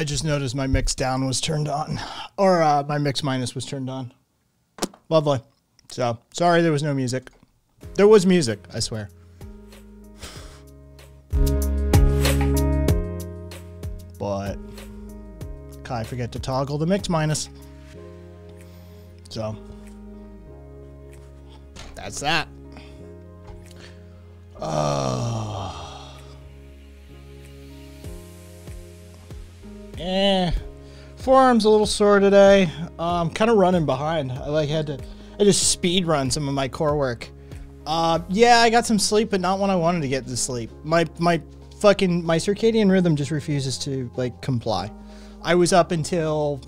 I just noticed my mix down was turned on, or uh, my mix minus was turned on. Lovely. So sorry there was no music. There was music, I swear. But I forget to toggle the mix minus. So that's that. Uh, eh, forearm's a little sore today. I'm um, kind of running behind. I like had to, I just speed run some of my core work. Uh, yeah, I got some sleep, but not when I wanted to get to sleep. My my fucking my circadian rhythm just refuses to like comply. I was up until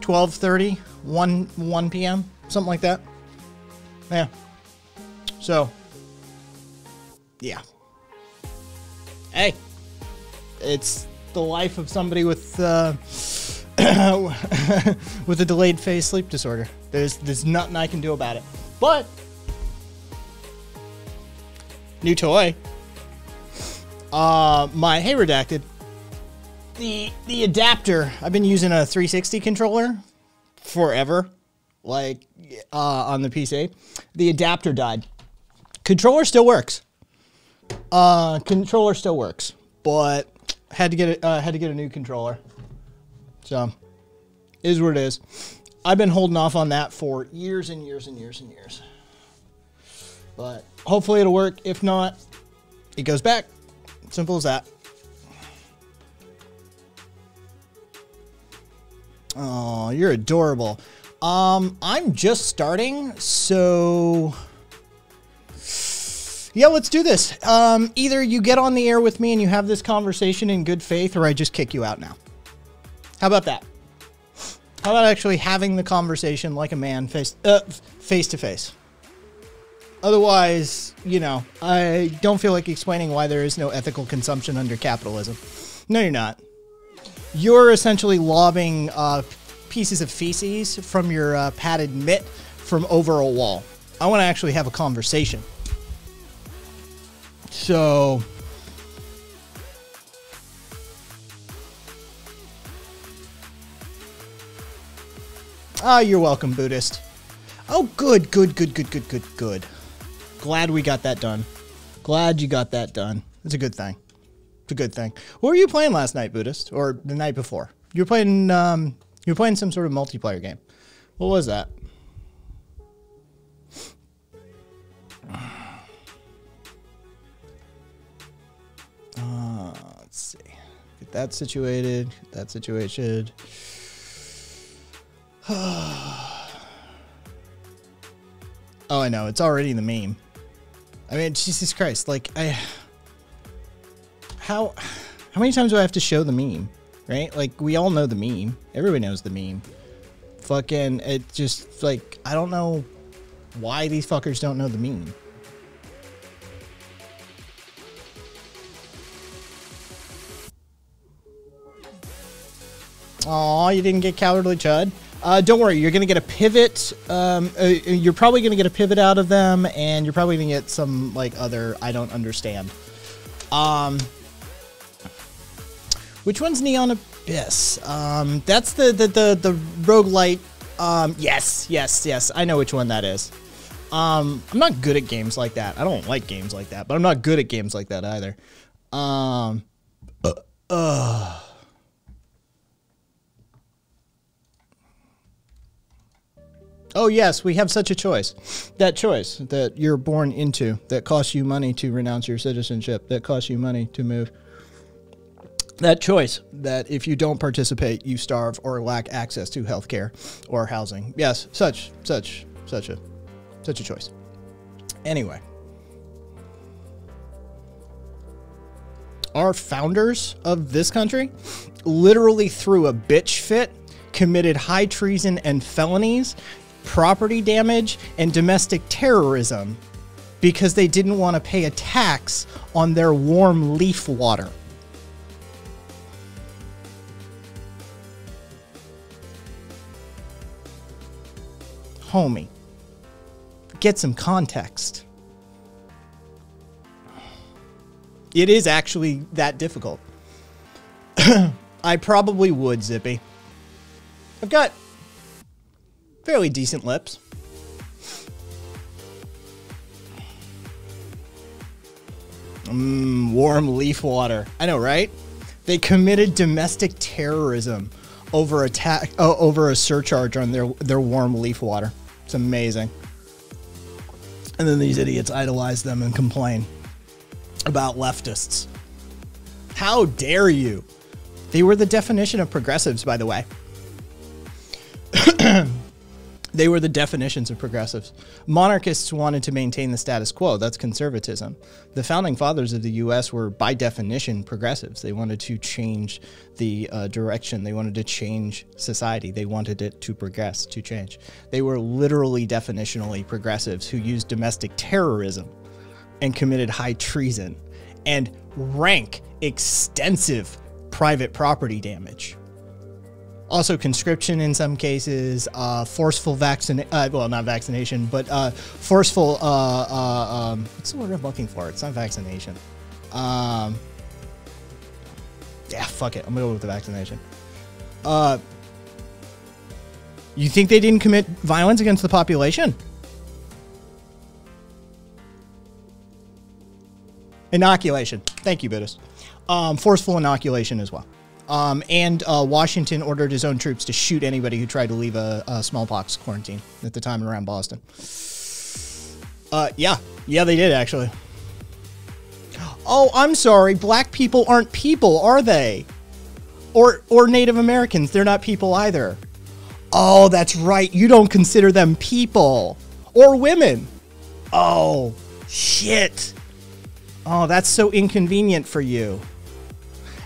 12:30, 1 1 p.m., something like that. Yeah. So, yeah. Hey, it's the life of somebody with uh, with a delayed phase sleep disorder. There's there's nothing I can do about it. But new toy. Uh, my hey redacted. The the adapter. I've been using a 360 controller forever, like uh, on the PC. The adapter died. Controller still works. Uh, controller still works, but had to get it. Uh, had to get a new controller. So, is what it is. I've been holding off on that for years and years and years and years. But hopefully it'll work. If not, it goes back. Simple as that. Oh, you're adorable. Um, I'm just starting, so yeah, let's do this. Um, either you get on the air with me and you have this conversation in good faith, or I just kick you out now. How about that? How about actually having the conversation like a man face uh, face to face? Otherwise, you know, I don't feel like explaining why there is no ethical consumption under capitalism. No, you're not. You're essentially lobbing uh, pieces of feces from your uh, padded mitt from over a wall. I want to actually have a conversation. So Ah, oh, you're welcome, Buddhist. Oh, good, good, good, good, good, good, good. Glad we got that done. Glad you got that done. It's a good thing. It's a good thing. What were you playing last night, Buddhist, or the night before? You were playing. Um, you were playing some sort of multiplayer game. What was that? Uh, let's see. Get that situated. Get that situated. Oh, I know. It's already the meme. I mean, Jesus Christ. Like, I. How. How many times do I have to show the meme? Right? Like, we all know the meme. Everybody knows the meme. Fucking. It just, like, I don't know why these fuckers don't know the meme. Aw, you didn't get cowardly Chud? Uh, don't worry, you're going to get a pivot. Um, uh, you're probably going to get a pivot out of them, and you're probably going to get some like other I don't understand. Um, which one's Neon Abyss? Um, that's the the the the roguelite. Um, yes, yes, yes. I know which one that is. Um, I'm not good at games like that. I don't like games like that, but I'm not good at games like that either. Um, uh, uh Oh, yes, we have such a choice. That choice that you're born into, that costs you money to renounce your citizenship, that costs you money to move. That choice that if you don't participate, you starve or lack access to healthcare or housing. Yes, such, such, such a, such a choice. Anyway, our founders of this country literally threw a bitch fit committed high treason and felonies property damage, and domestic terrorism because they didn't want to pay a tax on their warm leaf water. Homie, get some context. It is actually that difficult. I probably would, Zippy. I've got fairly decent lips. Mmm, warm leaf water. I know, right? They committed domestic terrorism over attack uh, over a surcharge on their their warm leaf water. It's amazing. And then these idiots idolize them and complain about leftists. How dare you? They were the definition of progressives, by the way. they were the definitions of progressives. Monarchists wanted to maintain the status quo. That's conservatism. The founding fathers of the U.S. were, by definition, progressives. They wanted to change the uh, direction. They wanted to change society. They wanted it to progress, to change. They were literally definitionally progressives who used domestic terrorism and committed high treason and rank extensive private property damage. Also, conscription in some cases, uh, forceful vaccine, uh, well, not vaccination, but uh, forceful, uh, uh, um, what's the word I'm looking for? It's not vaccination. Um, yeah, fuck it. I'm gonna go with the vaccination. Uh, you think they didn't commit violence against the population? Inoculation. Thank you, Buddhist. Um, forceful inoculation as well. Um, and uh, Washington ordered his own troops to shoot anybody who tried to leave a, a smallpox quarantine at the time around Boston. Uh, yeah, yeah, they did actually. Oh, I'm sorry. Black people aren't people, are they? Or or Native Americans, they're not people either. Oh, that's right. You don't consider them people or women. Oh, shit. Oh, that's so inconvenient for you.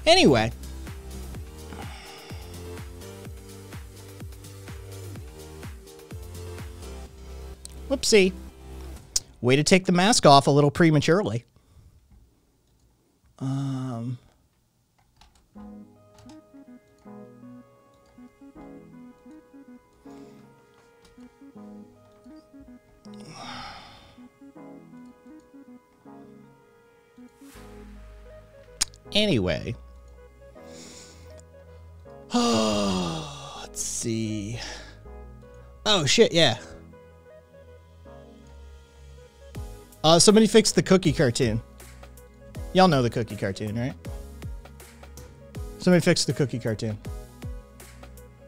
Anyway. Whoopsie. Way to take the mask off a little prematurely. Um. Anyway. Oh, Let's see. Oh, shit, yeah. Uh, somebody fixed the cookie cartoon. Y'all know the cookie cartoon, right? Somebody fixed the cookie cartoon.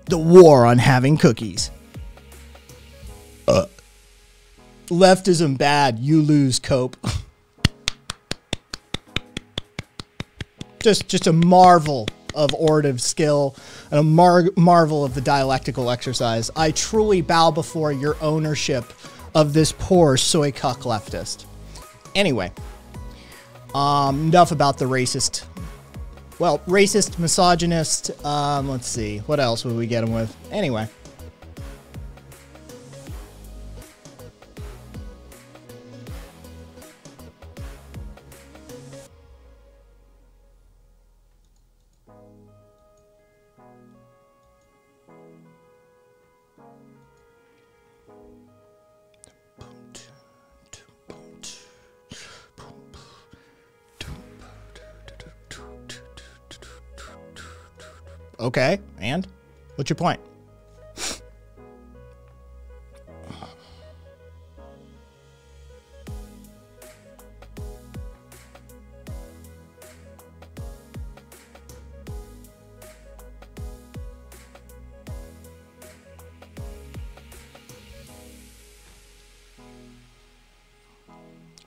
The war on having cookies. Uh. Leftism bad, you lose, Cope. just just a marvel of orative skill and a mar- marvel of the dialectical exercise. I truly bow before your ownership of this poor soy cuck leftist. Anyway, um, enough about the racist. Well, racist, misogynist. Um, let's see. What else would we get him with? Anyway. Okay, and what's your point?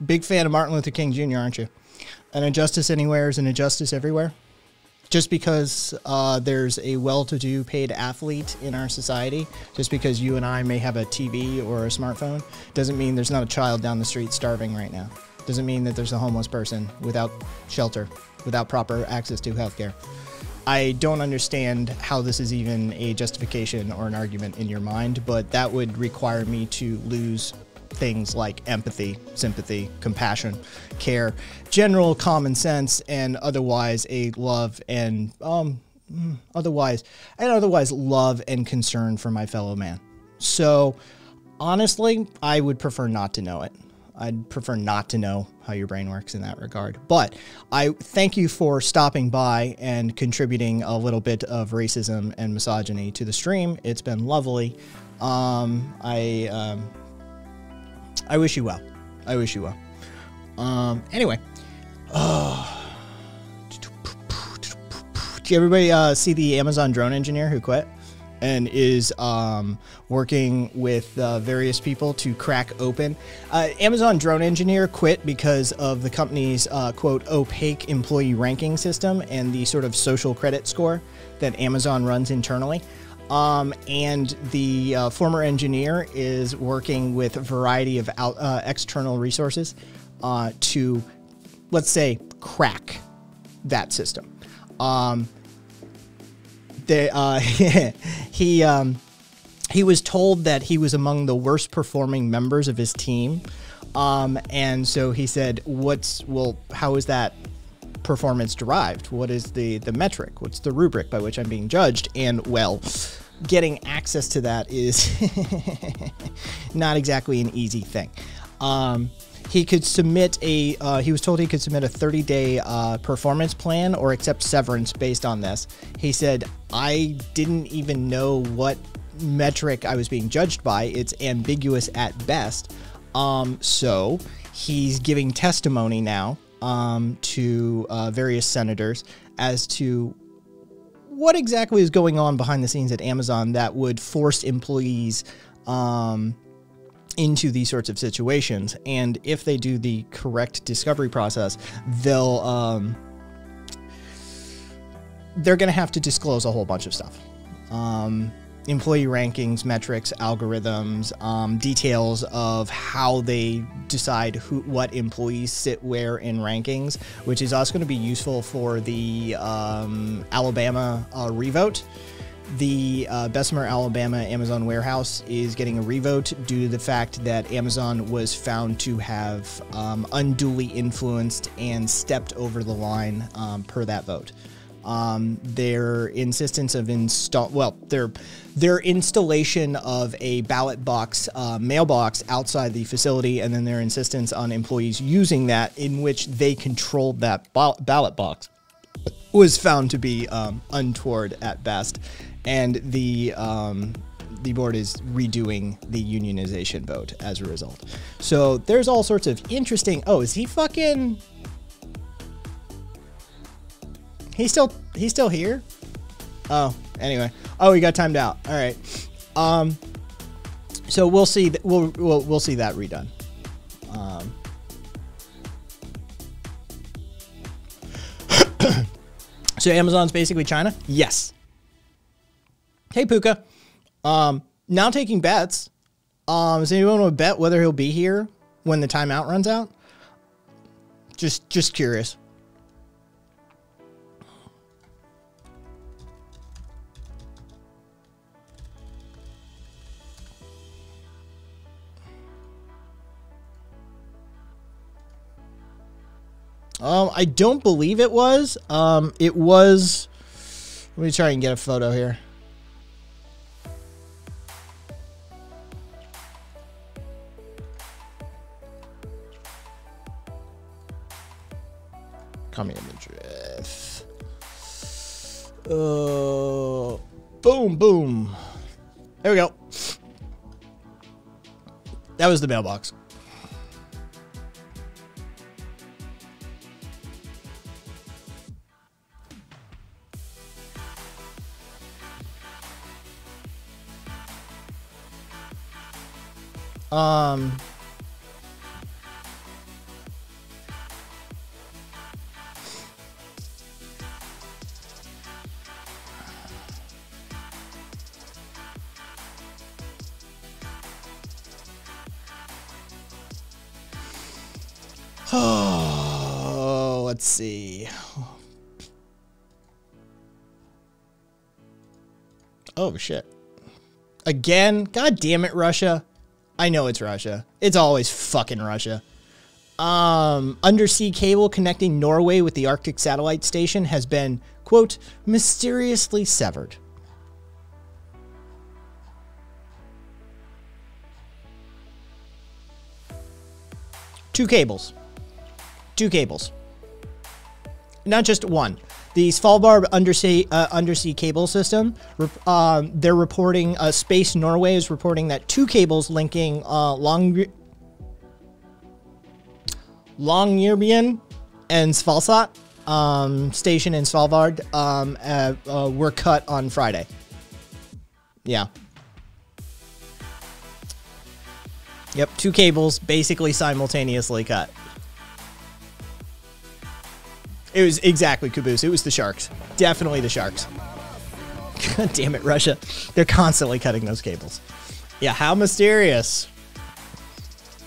Big fan of Martin Luther King Jr., aren't you? An injustice anywhere is an injustice everywhere just because uh, there's a well-to-do paid athlete in our society, just because you and I may have a TV or a smartphone, doesn't mean there's not a child down the street starving right now. Doesn't mean that there's a homeless person without shelter, without proper access to healthcare. I don't understand how this is even a justification or an argument in your mind, but that would require me to lose things like empathy, sympathy, compassion, care, general common sense, and otherwise a love and um, mm, otherwise and otherwise love and concern for my fellow man. So honestly, I would prefer not to know it. I'd prefer not to know how your brain works in that regard. But I thank you for stopping by and contributing a little bit of racism and misogyny to the stream. It's been lovely. Um, I um, I wish you well. I wish you well. Um, anyway. Uh, did everybody uh, see the Amazon drone engineer who quit? and is um, working with uh, various people to crack open. Uh, Amazon Drone Engineer quit because of the company's uh, quote opaque employee ranking system and the sort of social credit score that Amazon runs internally. Um, and the uh, former engineer is working with a variety of out, uh, external resources uh, to, let's say, crack that system. Um, they, uh, he um, he was told that he was among the worst performing members of his team, um, and so he said, "What's well? How is that performance derived? What is the the metric? What's the rubric by which I'm being judged?" And well. Getting access to that is not exactly an easy thing. Um, he could submit a uh, he was told he could submit a 30 day uh, performance plan or accept severance based on this he said i didn't even know what metric i was being judged by it's ambiguous at best um, so he's giving testimony now um, to uh, various senators as to what exactly is going on behind the scenes at amazon that would force employees um, into these sorts of situations. And if they do the correct discovery process, they'll um, they're going to have to disclose a whole bunch of stuff. Um, employee rankings, metrics, algorithms, um, details of how they decide who what employees sit where in rankings, which is also going to be useful for the um, Alabama uh, revote the uh, Bessemer, Alabama Amazon warehouse is getting a revote due to the fact that Amazon was found to have um, unduly influenced and stepped over the line um, per that vote. Um, their insistence of install well their their installation of a ballot box uh, mailbox outside the facility and then their insistence on employees using that in which they controlled that ballot box was found to be um, untoward at best and the um, the board is redoing the unionization vote as a result. So there's all sorts of interesting. Oh, is he fucking? He's still he's still here. Oh, anyway. Oh, he got timed out. All right. Um. So we'll see. Th- we'll we'll we'll see that redone. Um. so Amazon's basically China. Yes. Hey Puka, um, now taking bets. Um, does anyone want to bet whether he'll be here when the timeout runs out? Just, just curious. Um, I don't believe it was. Um, it was. Let me try and get a photo here. Coming Madrid. Uh, boom, boom. There we go. That was the mailbox. Um, Oh, let's see. Oh, shit. Again? God damn it, Russia. I know it's Russia. It's always fucking Russia. Um, undersea cable connecting Norway with the Arctic satellite station has been, quote, mysteriously severed. two cables. Two cables. Not just one. The Svalbard undersea uh, undersea cable system. Um, they're reporting. Uh, Space Norway is reporting that two cables linking uh, Long Longyearbyen and Svalsat um, station in Svalbard um, uh, uh, were cut on Friday. Yeah. Yep, two cables basically simultaneously cut. It was exactly Caboose. It was the Sharks. Definitely the Sharks. God damn it, Russia. They're constantly cutting those cables. Yeah, how mysterious.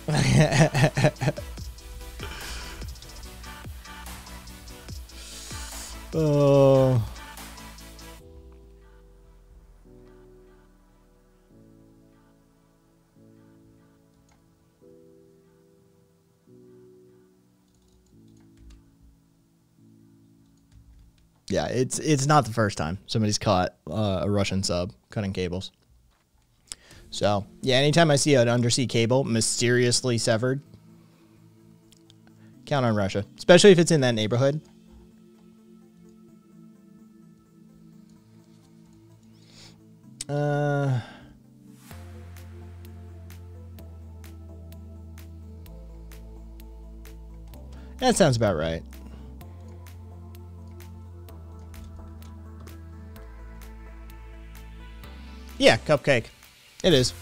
oh. Yeah, it's it's not the first time somebody's caught uh, a Russian sub cutting cables. So yeah, anytime I see an undersea cable mysteriously severed, count on Russia, especially if it's in that neighborhood. Uh. That sounds about right. Yeah, cupcake. It is.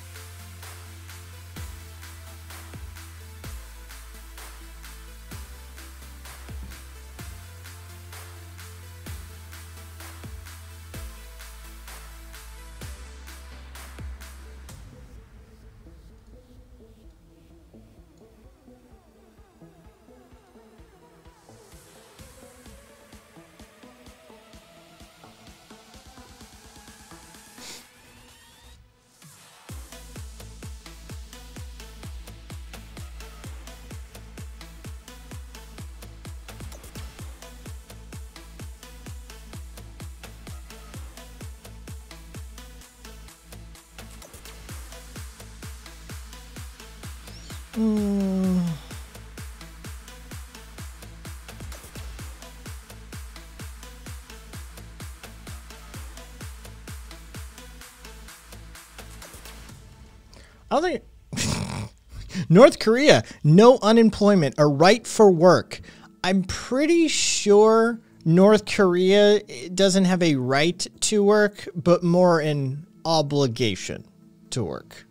North Korea, no unemployment, a right for work. I'm pretty sure North Korea doesn't have a right to work, but more an obligation to work.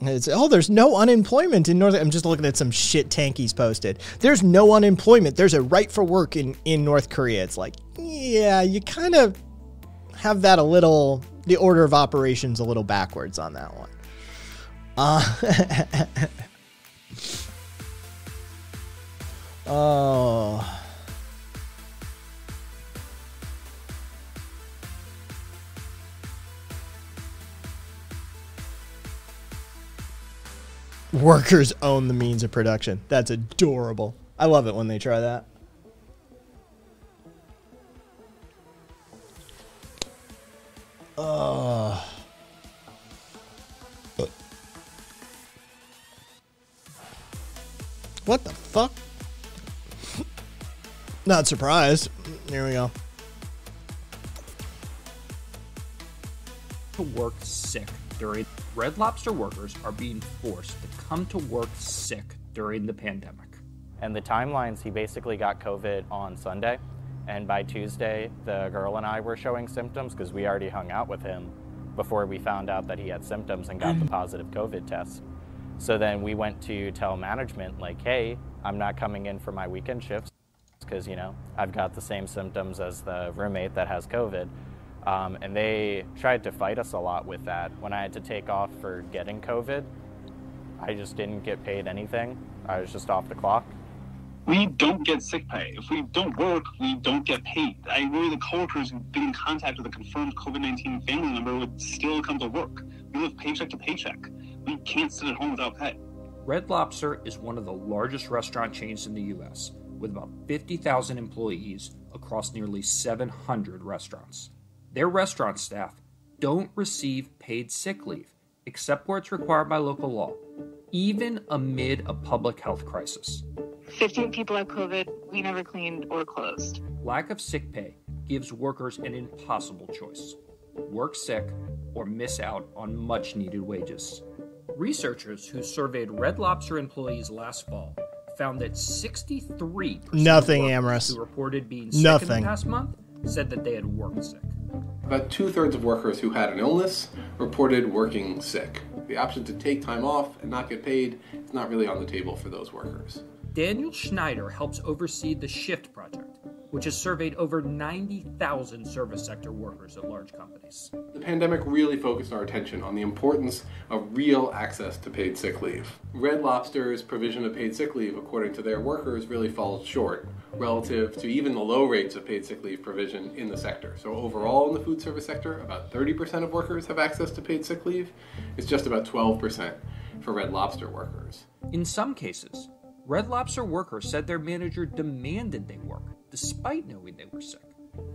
It's, oh, there's no unemployment in North. I'm just looking at some shit tankies posted. There's no unemployment. There's a right for work in in North Korea. It's like, yeah, you kind of have that a little. The order of operations a little backwards on that one. Uh, oh. Workers own the means of production. That's adorable. I love it when they try that. Oh. What the fuck? Not surprised. Here we go. To work sick during Red Lobster workers are being forced to come to work sick during the pandemic. And the timelines, he basically got COVID on Sunday. And by Tuesday, the girl and I were showing symptoms because we already hung out with him before we found out that he had symptoms and got the positive COVID test. So then we went to tell management, like, hey, I'm not coming in for my weekend shifts because, you know, I've got the same symptoms as the roommate that has COVID. Um, and they tried to fight us a lot with that. When I had to take off for getting COVID, I just didn't get paid anything. I was just off the clock. We don't get sick pay. If we don't work, we don't get paid. I worry the coworkers who've been in contact with a confirmed COVID 19 family member would still come to work. We live paycheck to paycheck we can't sit at home without pay. Red Lobster is one of the largest restaurant chains in the U.S., with about 50,000 employees across nearly 700 restaurants. Their restaurant staff don't receive paid sick leave, except where it's required by local law. even amid a public health crisis. 15 people have COVID. We never cleaned or closed. Lack of sick pay gives workers an impossible choice work sick or miss out on much needed wages. Researchers who surveyed Red Lobster employees last fall found that 63 Nothing, of workers Amorous. who reported being sick in Nothing. the past month said that they had worked sick. About two thirds of workers who had an illness reported working sick. The option to take time off and not get paid is not really on the table for those workers. Daniel Schneider helps oversee the Shift Project, which has surveyed over 90,000 service sector workers at large companies. The pandemic really focused our attention on the importance of real access to paid sick leave. Red Lobster's provision of paid sick leave, according to their workers, really falls short relative to even the low rates of paid sick leave provision in the sector. So, overall, in the food service sector, about 30% of workers have access to paid sick leave. It's just about 12% for Red Lobster workers. In some cases, Red Lobster workers said their manager demanded they work, despite knowing they were sick.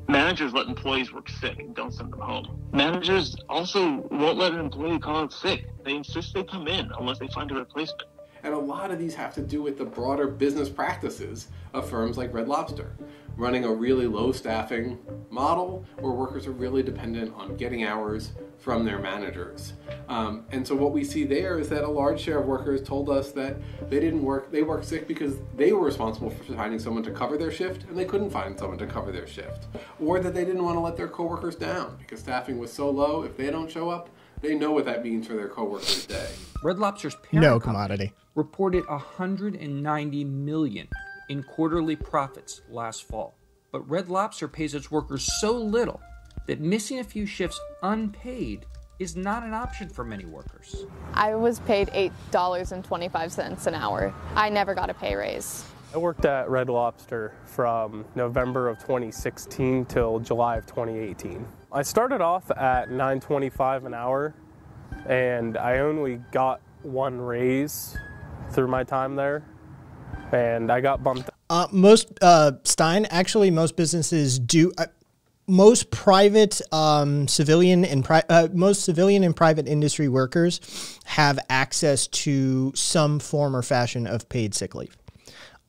Managers let employees work sick and don't send them home. Managers also won't let an employee call out sick. They insist they come in unless they find a replacement. And a lot of these have to do with the broader business practices of firms like Red Lobster, running a really low staffing model where workers are really dependent on getting hours from their managers. Um, and so what we see there is that a large share of workers told us that they didn't work, they worked sick because they were responsible for finding someone to cover their shift and they couldn't find someone to cover their shift. Or that they didn't want to let their coworkers down because staffing was so low, if they don't show up, they know what that means for their coworkers' day. Red Lobster's parent No commodity. reported 190 million in quarterly profits last fall. But Red Lobster pays its workers so little that missing a few shifts unpaid is not an option for many workers. I was paid $8.25 an hour. I never got a pay raise. I worked at Red Lobster from November of 2016 till July of 2018. I started off at 9.25 an hour and I only got one raise through my time there and I got bumped Uh, most uh, Stein, actually, most businesses do. Uh, most private um, civilian and pri- uh, most civilian and private industry workers have access to some form or fashion of paid sick leave.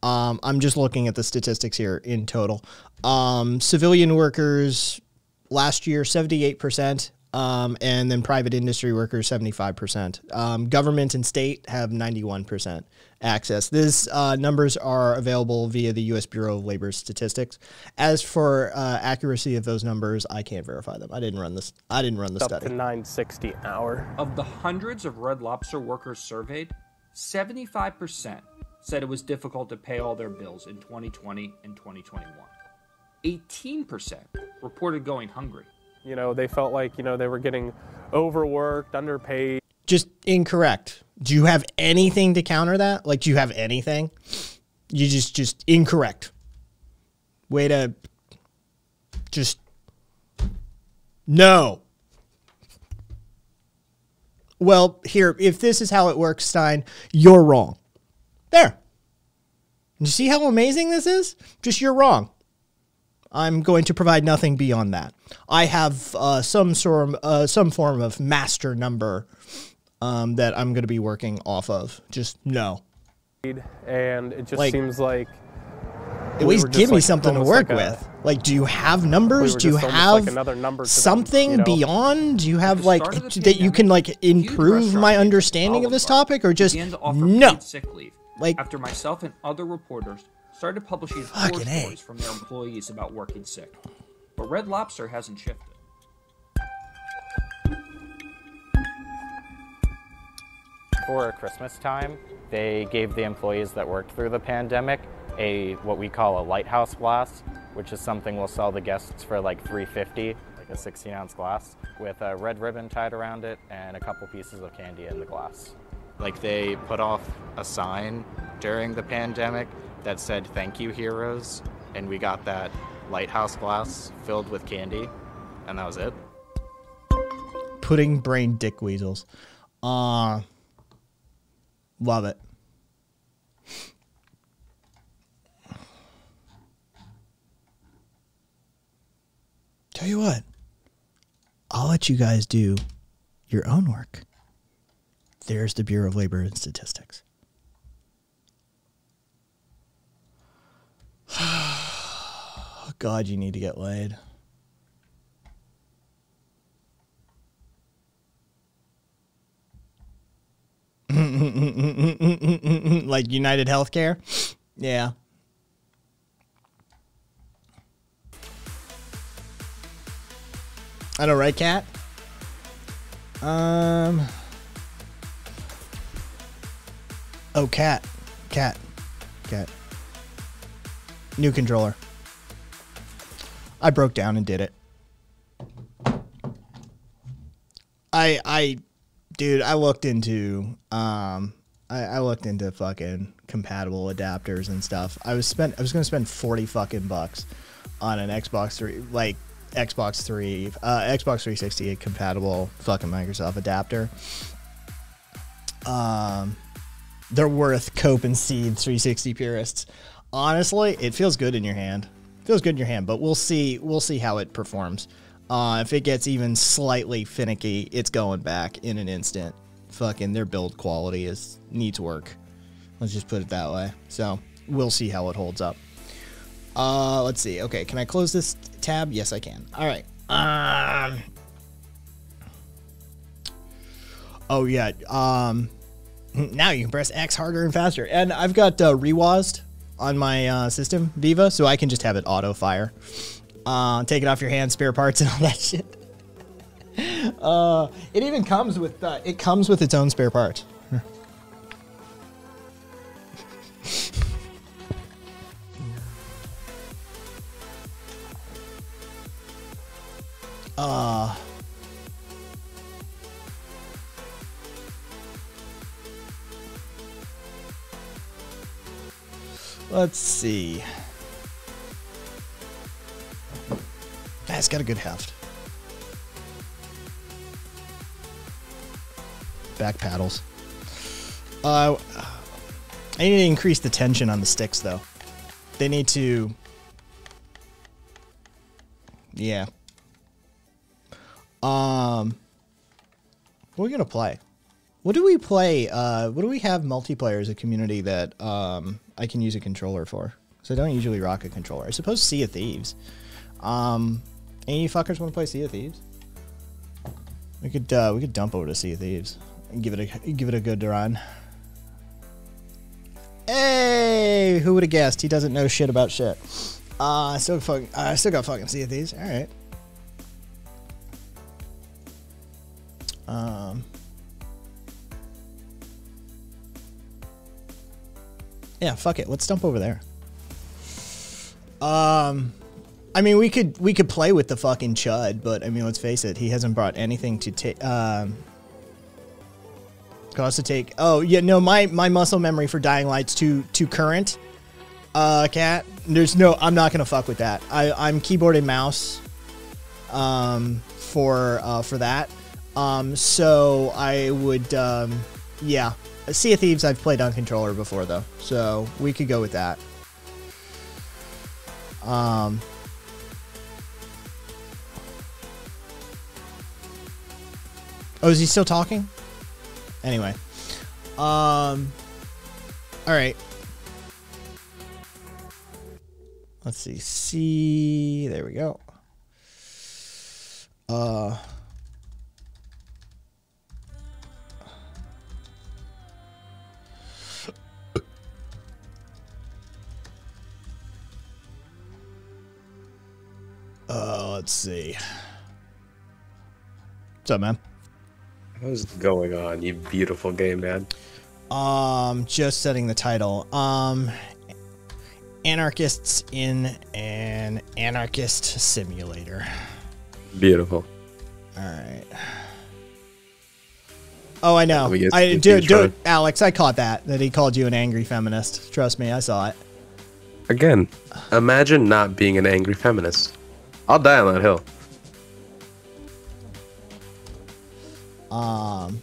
Um, I'm just looking at the statistics here in total. Um, civilian workers last year, 78%, um, and then private industry workers, 75%. Um, government and state have 91% access. These uh, numbers are available via the U.S. Bureau of Labor Statistics. As for uh, accuracy of those numbers, I can't verify them. I didn't run this. I didn't run the up to study. 9.60 an hour. Of the hundreds of Red Lobster workers surveyed, 75% said it was difficult to pay all their bills in 2020 and 2021. 18% reported going hungry. You know, they felt like, you know, they were getting overworked, underpaid. Just incorrect. Do you have anything to counter that? Like, do you have anything? You just just incorrect. Way to just no. Well, here, if this is how it works, Stein, you're wrong. There. You see how amazing this is? Just you're wrong. I'm going to provide nothing beyond that. I have uh, some sort, of, uh, some form of master number um, that I'm going to be working off of. Just no. and it just Like- seems like At we least were give just me like- something to work like a- with. Like, do you have numbers? were do you have like another number to them, something you know? beyond? Do you have like start of that you can like improve my understanding of this topic, or just began to offer no? sick leave Like- after myself and other reporters started publishing horror stories from their employees about working sick. But Red Lobster hasn't shifted. For Christmas time, they gave the employees that worked through the pandemic a what we call a lighthouse glass, which is something we'll sell the guests for like 350, like a 16 ounce glass, with a red ribbon tied around it and a couple pieces of candy in the glass. Like they put off a sign during the pandemic that said "Thank you, heroes," and we got that lighthouse glass filled with candy, and that was it. Pudding brain dick weasels. Uh love it. Tell you what, I'll let you guys do your own work. There's the Bureau of Labor and Statistics. God, you need to get laid. like United Healthcare? Yeah. I know, right, Cat? Um. Oh, cat, cat, cat. New controller. I broke down and did it. I I dude, I looked into um I, I looked into fucking compatible adapters and stuff. I was spent I was gonna spend forty fucking bucks on an Xbox three like Xbox three uh Xbox three sixty compatible fucking Microsoft adapter. Um they're worth cope and seed 360 purists. Honestly, it feels good in your hand. feels good in your hand, but we'll see we'll see how it performs. Uh, if it gets even slightly finicky, it's going back in an instant. Fucking their build quality is needs work. Let's just put it that way. So we'll see how it holds up. Uh, let's see. Okay, can I close this tab? Yes, I can. All right. Um. Oh yeah. Um. Now you can press X harder and faster, and I've got uh, reWASD on my uh, system, Viva, so I can just have it auto fire. Uh, take it off your hands, spare parts, and all that shit. Uh, it even comes with uh, it comes with its own spare parts. uh Let's see. That's got a good heft. Back paddles. Uh, I need to increase the tension on the sticks, though. They need to. Yeah. Um. What are we gonna play? What do we play? Uh, what do we have multiplayer as a community that um, I can use a controller for? Because I don't usually rock a controller. I suppose Sea of Thieves. Um, any fuckers want to play Sea of Thieves? We could uh, we could dump over to Sea of Thieves and give it a give it a good run. Hey, who would have guessed? He doesn't know shit about shit. Uh, I still fucking I still got fucking Sea of Thieves. All right. Um. Yeah, fuck it. Let's dump over there. Um, I mean, we could we could play with the fucking chud, but I mean, let's face it, he hasn't brought anything to take. Um, to take. Oh yeah, no, my my muscle memory for Dying Light's too too current. Uh, cat. There's no. I'm not gonna fuck with that. I I'm keyboard and mouse. Um, for uh for that. Um, so I would um, yeah. Sea of Thieves I've played on controller before though, so we could go with that. Um, oh, is he still talking? Anyway, um, all right. Let's see. See, there we go. Uh. Uh, let's see. What's up, man? What's going on, you beautiful game man? Um, just setting the title. Um, anarchists in an anarchist simulator. Beautiful. All right. Oh, I know. I do, do. Alex. I caught that. That he called you an angry feminist. Trust me, I saw it. Again, imagine not being an angry feminist. I'll die on that hill. Um,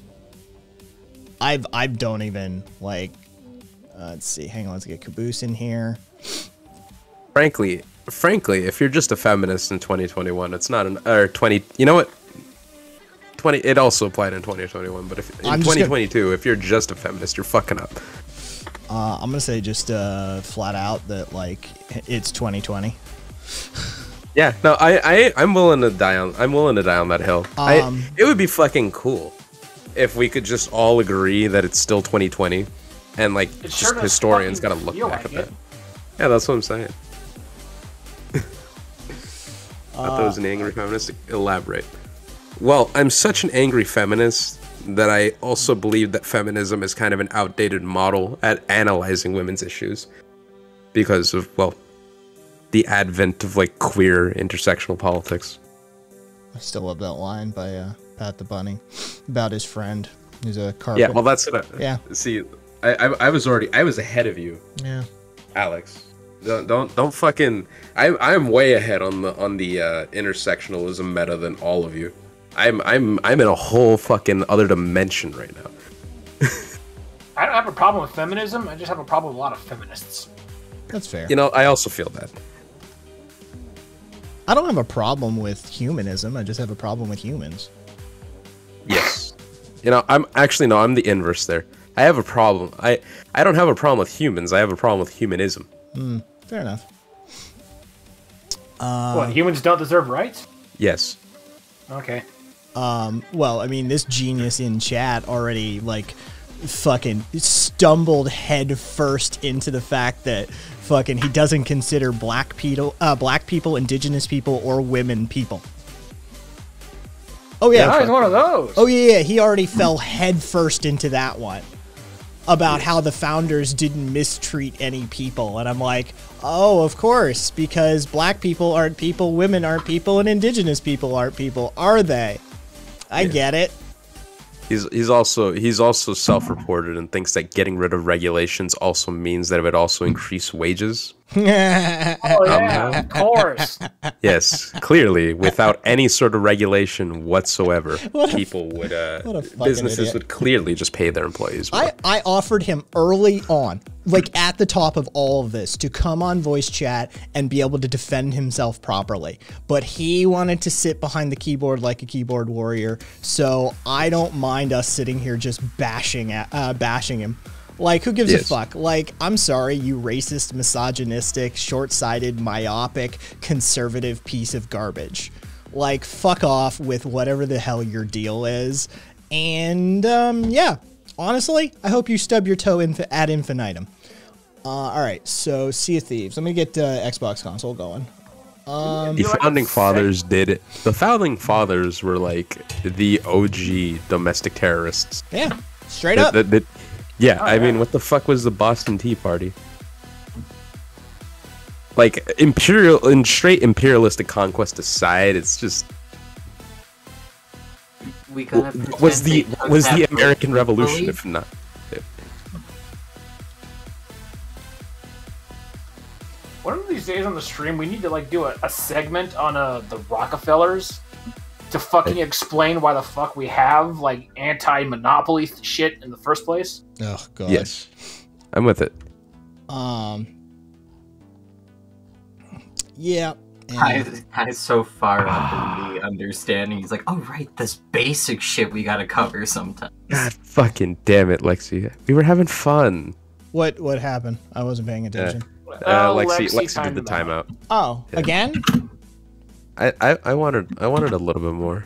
I've I don't even like. Uh, let's see. Hang on. Let's get Caboose in here. Frankly, frankly, if you're just a feminist in 2021, it's not an or 20. You know what? twenty. It also applied in twenty twenty one, but if in I'm just twenty gonna- if you're just a feminist, you're fucking up. Uh, I'm gonna say just uh, flat out that like it's 2020. Yeah, no, I, I, I'm willing to die on. I'm willing to die on that hill. I, Um, it would be fucking cool if we could just all agree that it's still 2020, and like just sure historians gotta look back like at it. that. Yeah, that's what I'm saying. I thought it was an Uh, angry feminist. Elaborate. Well, I'm such an angry feminist that I also believe that feminism is kind of an outdated model at analyzing women's issues because of well, the advent of like queer intersectional politics. I still love that line by uh, Pat the Bunny about his friend who's a carpenter. Yeah, well, that's what I, Yeah. See, I, I, I was already, I was ahead of you, yeah. Alex. Don't, don't, don't fucking. I'm, I'm way ahead on the, on the uh, intersectionalism meta than all of you. I'm, I'm, I'm in a whole fucking other dimension right now. I don't have a problem with feminism. I just have a problem with a lot of feminists. That's fair. You know, I also feel that. I don't have a problem with humanism. I just have a problem with humans. Yes. You know, I'm actually no, I'm the inverse there. I have a problem. I, I don't have a problem with humans. I have a problem with humanism. Hmm. Fair enough. what, humans don't deserve rights? Yes. Okay. Um, well, I mean, this genius in chat already like fucking stumbled head first into the fact that fucking he doesn't consider black people, uh, black people, indigenous people, or women people. Oh yeah, Yeah, he's one of those. Oh yeah, yeah, he already fell headfirst into that one about how the founders didn't mistreat any people, and I'm like, oh, of course, because black people aren't people, women aren't people, and indigenous people aren't people, are they? I get it. He's he's also he's also self-reported and thinks that getting rid of regulations also means that it would also increase wages. Oh yeah, of course. Yes, clearly, without any sort of regulation whatsoever, What a- people would uh, a businesses idiot. would clearly just pay their employees. more. I, I offered him early on, like at the top of all of this, to come on voice chat and be able to defend himself properly. But he wanted to sit behind the keyboard like a keyboard warrior. So I don't mind us sitting here just bashing at, uh, bashing him. Like, who gives a fuck? Like, I'm sorry, you racist, misogynistic, short sighted, myopic, conservative piece of garbage. Like, fuck off with whatever the hell your deal is. And, um, yeah, honestly, I hope you stub your toe inf- ad infinitum. Uh, all right, so Sea of Thieves. Let me get uh, Xbox console going. Um, the founding fathers did it. The founding fathers were like the OG domestic terrorists. Yeah, straight That- up. that- that- yeah, Oh, I mean, what the fuck was the Boston Tea Party? Like imperial and straight imperialistic conquest aside, it's just We gotta was the was the American Revolution equally. if not. One of these days on the stream, we need to like do a, a segment on uh, the Rockefellers to fucking explain why the fuck we have like anti-monopoly th- shit in the first place. Oh god. Yes, I'm with it. Um. Yeah. Kai, Kai's so far up in the understanding. He's like, oh, right, this basic shit we gotta cover sometime. God fucking damn it, Lexi. We were having fun. What what happened? I wasn't paying attention. Uh, Oh, Lexi, Lexi Lexi did the timeout. Oh, again? I, I, I wanted I wanted a little bit more.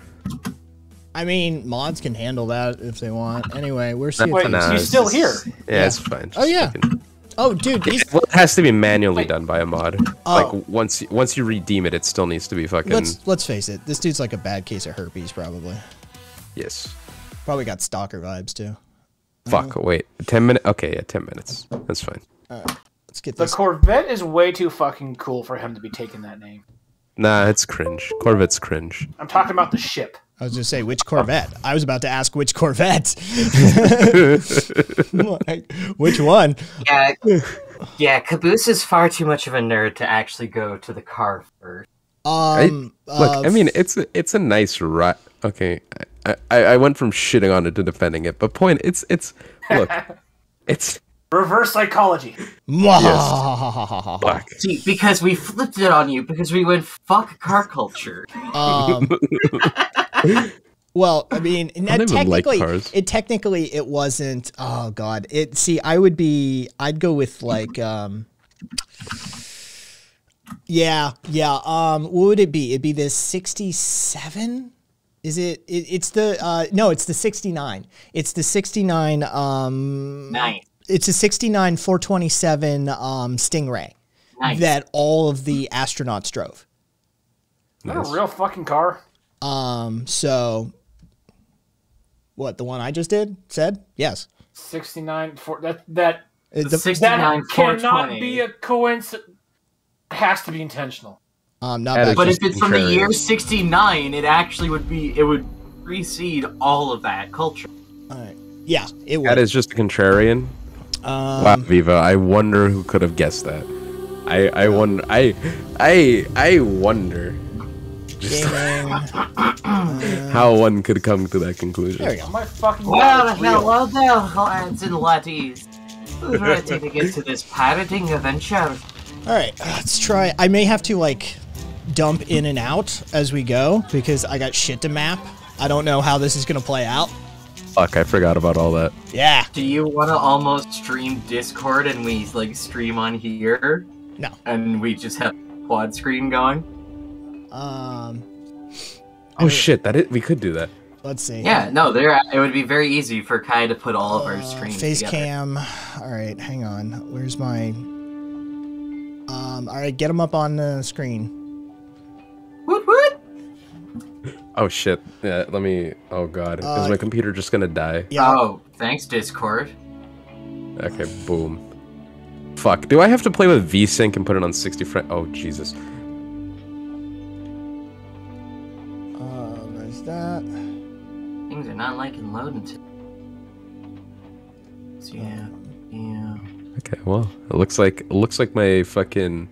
I mean, mods can handle that if they want. Anyway, we're Sea of Wait, Thieves. nah, he's still here. Yeah, it's fine. Oh yeah. fucking- Oh dude, he's Well, it has to be manually done by a mod. Oh. Like once you- once you redeem it, it still needs to be fucking. let's let's face it. This dude's like a bad case of herpes, probably. Yes. Probably got stalker vibes too. Fuck. Uh-huh. Wait. Ten minutes. Okay. Yeah. Ten minutes. That's fine. All right. Let's get this. The this. Corvette is way too fucking cool for him to be taking that name. Nah, it's cringe. Corvette's cringe. I'm talking about the ship. I was gonna say which Corvette. I was about to ask which Corvette. Like, which one? Yeah, yeah. Caboose is far too much of a nerd to actually go to the car first. Um, I, look, uh, I mean, it's a, it's a nice ride. Okay, I, I I went from shitting on it to defending it, but point, it's it's look, it's Reverse psychology. black. See, because we flipped it on you because we went fuck car culture. Um, Well, I mean, I that don't even like technically, cars. it technically it wasn't. Oh God, it. See, I would be. I'd go with like. um Yeah, yeah. Um, what would it be? It'd be the sixty-seven. Is it, it? It's the. uh No, it's the sixty-nine. It's the sixty-nine. Um, Nice. It's a sixty-nine four twenty-seven um Stingray Nice. that all of the astronauts drove. Is that a real fucking car? Um, so what the one I just did said? Yes. 69 for that that Uh, The the- 69 that cannot be a coincidence. Has to be intentional. Um, not That is But if it's from the year 69, it actually would be, it would precede all of that culture. all right. Yeah, it That was. is just a contrarian. Um, wow, Viva. I wonder who could have guessed that. I I wonder. I I I wonder just gaming. how one could come to that conclusion. There we go. My fucking Well, God, it's real. hello there, lads and laddies. Who's ready to get to this pirating adventure? All right, let's try. I may have to like dump in and out as we go because I got shit to map. I don't know how this is gonna play out. Fuck, I forgot about all that. Yeah. Do you want to almost stream Discord and we like stream on here? No. And we just have quad screen going? Um. Oh shit, that it. We could do that. Let's see. Yeah, no, there. It would be very easy for Kai to put all of our Uh, screens face together. cam. All right, hang on. Where's my? Um. All right, get them up on the screen. Woot woot! Oh shit. Yeah, let me. Oh god, Uh, is my computer just gonna die? Yeah. Oh, thanks, Discord. Okay, boom. Fuck. Do I have to play with VSync and put it on 60 frame? Oh Jesus. Um. There's that. Things are not liking loading. T- so yeah, yeah. Okay, well, it looks like it looks like my fucking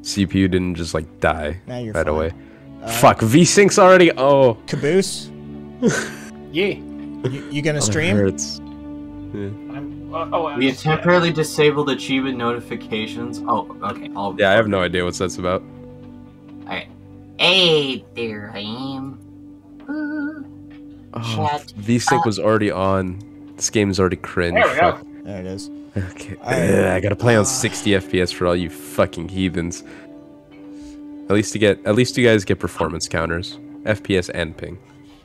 CPU didn't just like die Now you're right fine. away. Fuck, VSync's already. Oh, Caboose. Yeah. You, you gonna that stream? hurts. I'm, uh, oh, We I- have temporarily disabled achievement notifications. Oh, okay. I'll, Yeah, I have no idea what that's about. Alright. Hey, there I am. Ooh. Oh, Chat. VSync was already on. This game's already cringe. There we go. Fuck. There it is. Okay. Alright. Ugh, I gotta play on 60 FPS for all you fucking heathens. At least you get, at least you guys get performance counters, FPS and ping,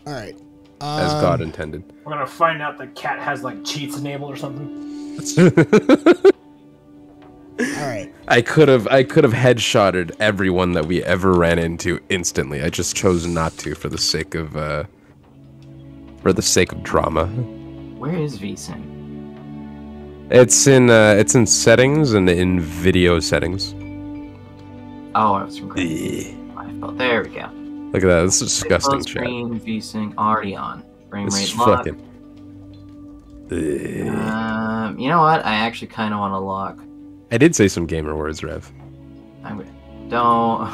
All right. as Um, God intended. We're gonna find out the cat has like cheats enabled or something. All right. I could have, I could have headshotted everyone that we ever ran into instantly. I just chose not to for the sake of, uh, for the sake of drama. Where is VSync? It's in, uh, it's in settings and in video settings. Oh, I was from Chrome. Ugh. My fault. There we go. Look at that. This is disgusting, Full chat. screen VSync already on. Frame This rate is lock. fucking. Um, you know what? I actually kind of want to lock. I did say some gamer words, Rev. I'm. Don't.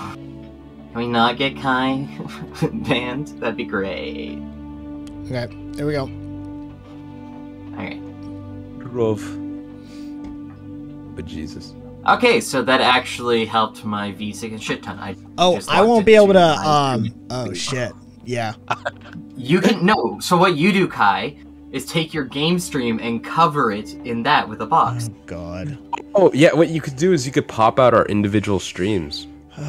Can we not get Kai banned? That'd be great. Okay. There we go. Alright. Rev. But Jesus. Okay, so that actually helped my VSync a shit ton. I Oh, I won't be able to. Um. Oh shit. Yeah. You can no. So what you do, Kai, is take your game stream and cover it in that with a box. Oh God. Oh yeah, what you could do is you could pop out our individual streams.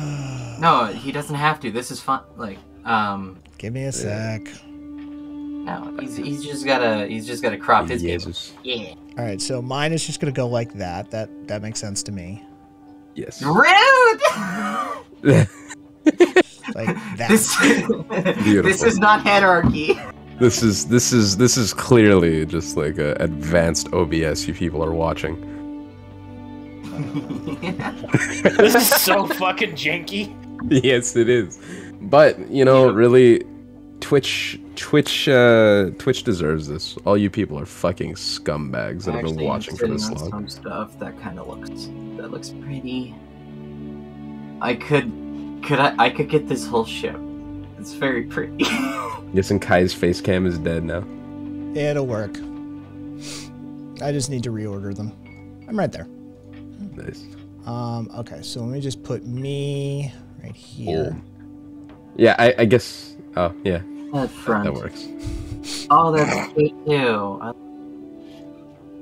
No, he doesn't have to. This is fun. Like, um, Give me a sec. no, he's, he's just gotta he's just gotta crop his game. Jesus. Yeah. All right. So mine is just gonna go like that. That that makes sense to me. Yes. Rude. Like that. this this is not hierarchy. This is this is this is clearly just like a advanced OBS you people are watching. This is so fucking janky. yes, it is. But you know, really, Twitch, Twitch, uh, Twitch deserves this. All you people are fucking scumbags that have been watching for sitting this on long. Some stuff that kind of looks that looks pretty. I could could I I could get this whole ship. It's very pretty. Yes, and Kai's face cam is dead now. It'll work. I just need to reorder them. I'm right there. Nice. Um. Okay. So let me just put me right here. Yeah, I, I guess. Oh, yeah. That front. That works. Oh, that's great too. I-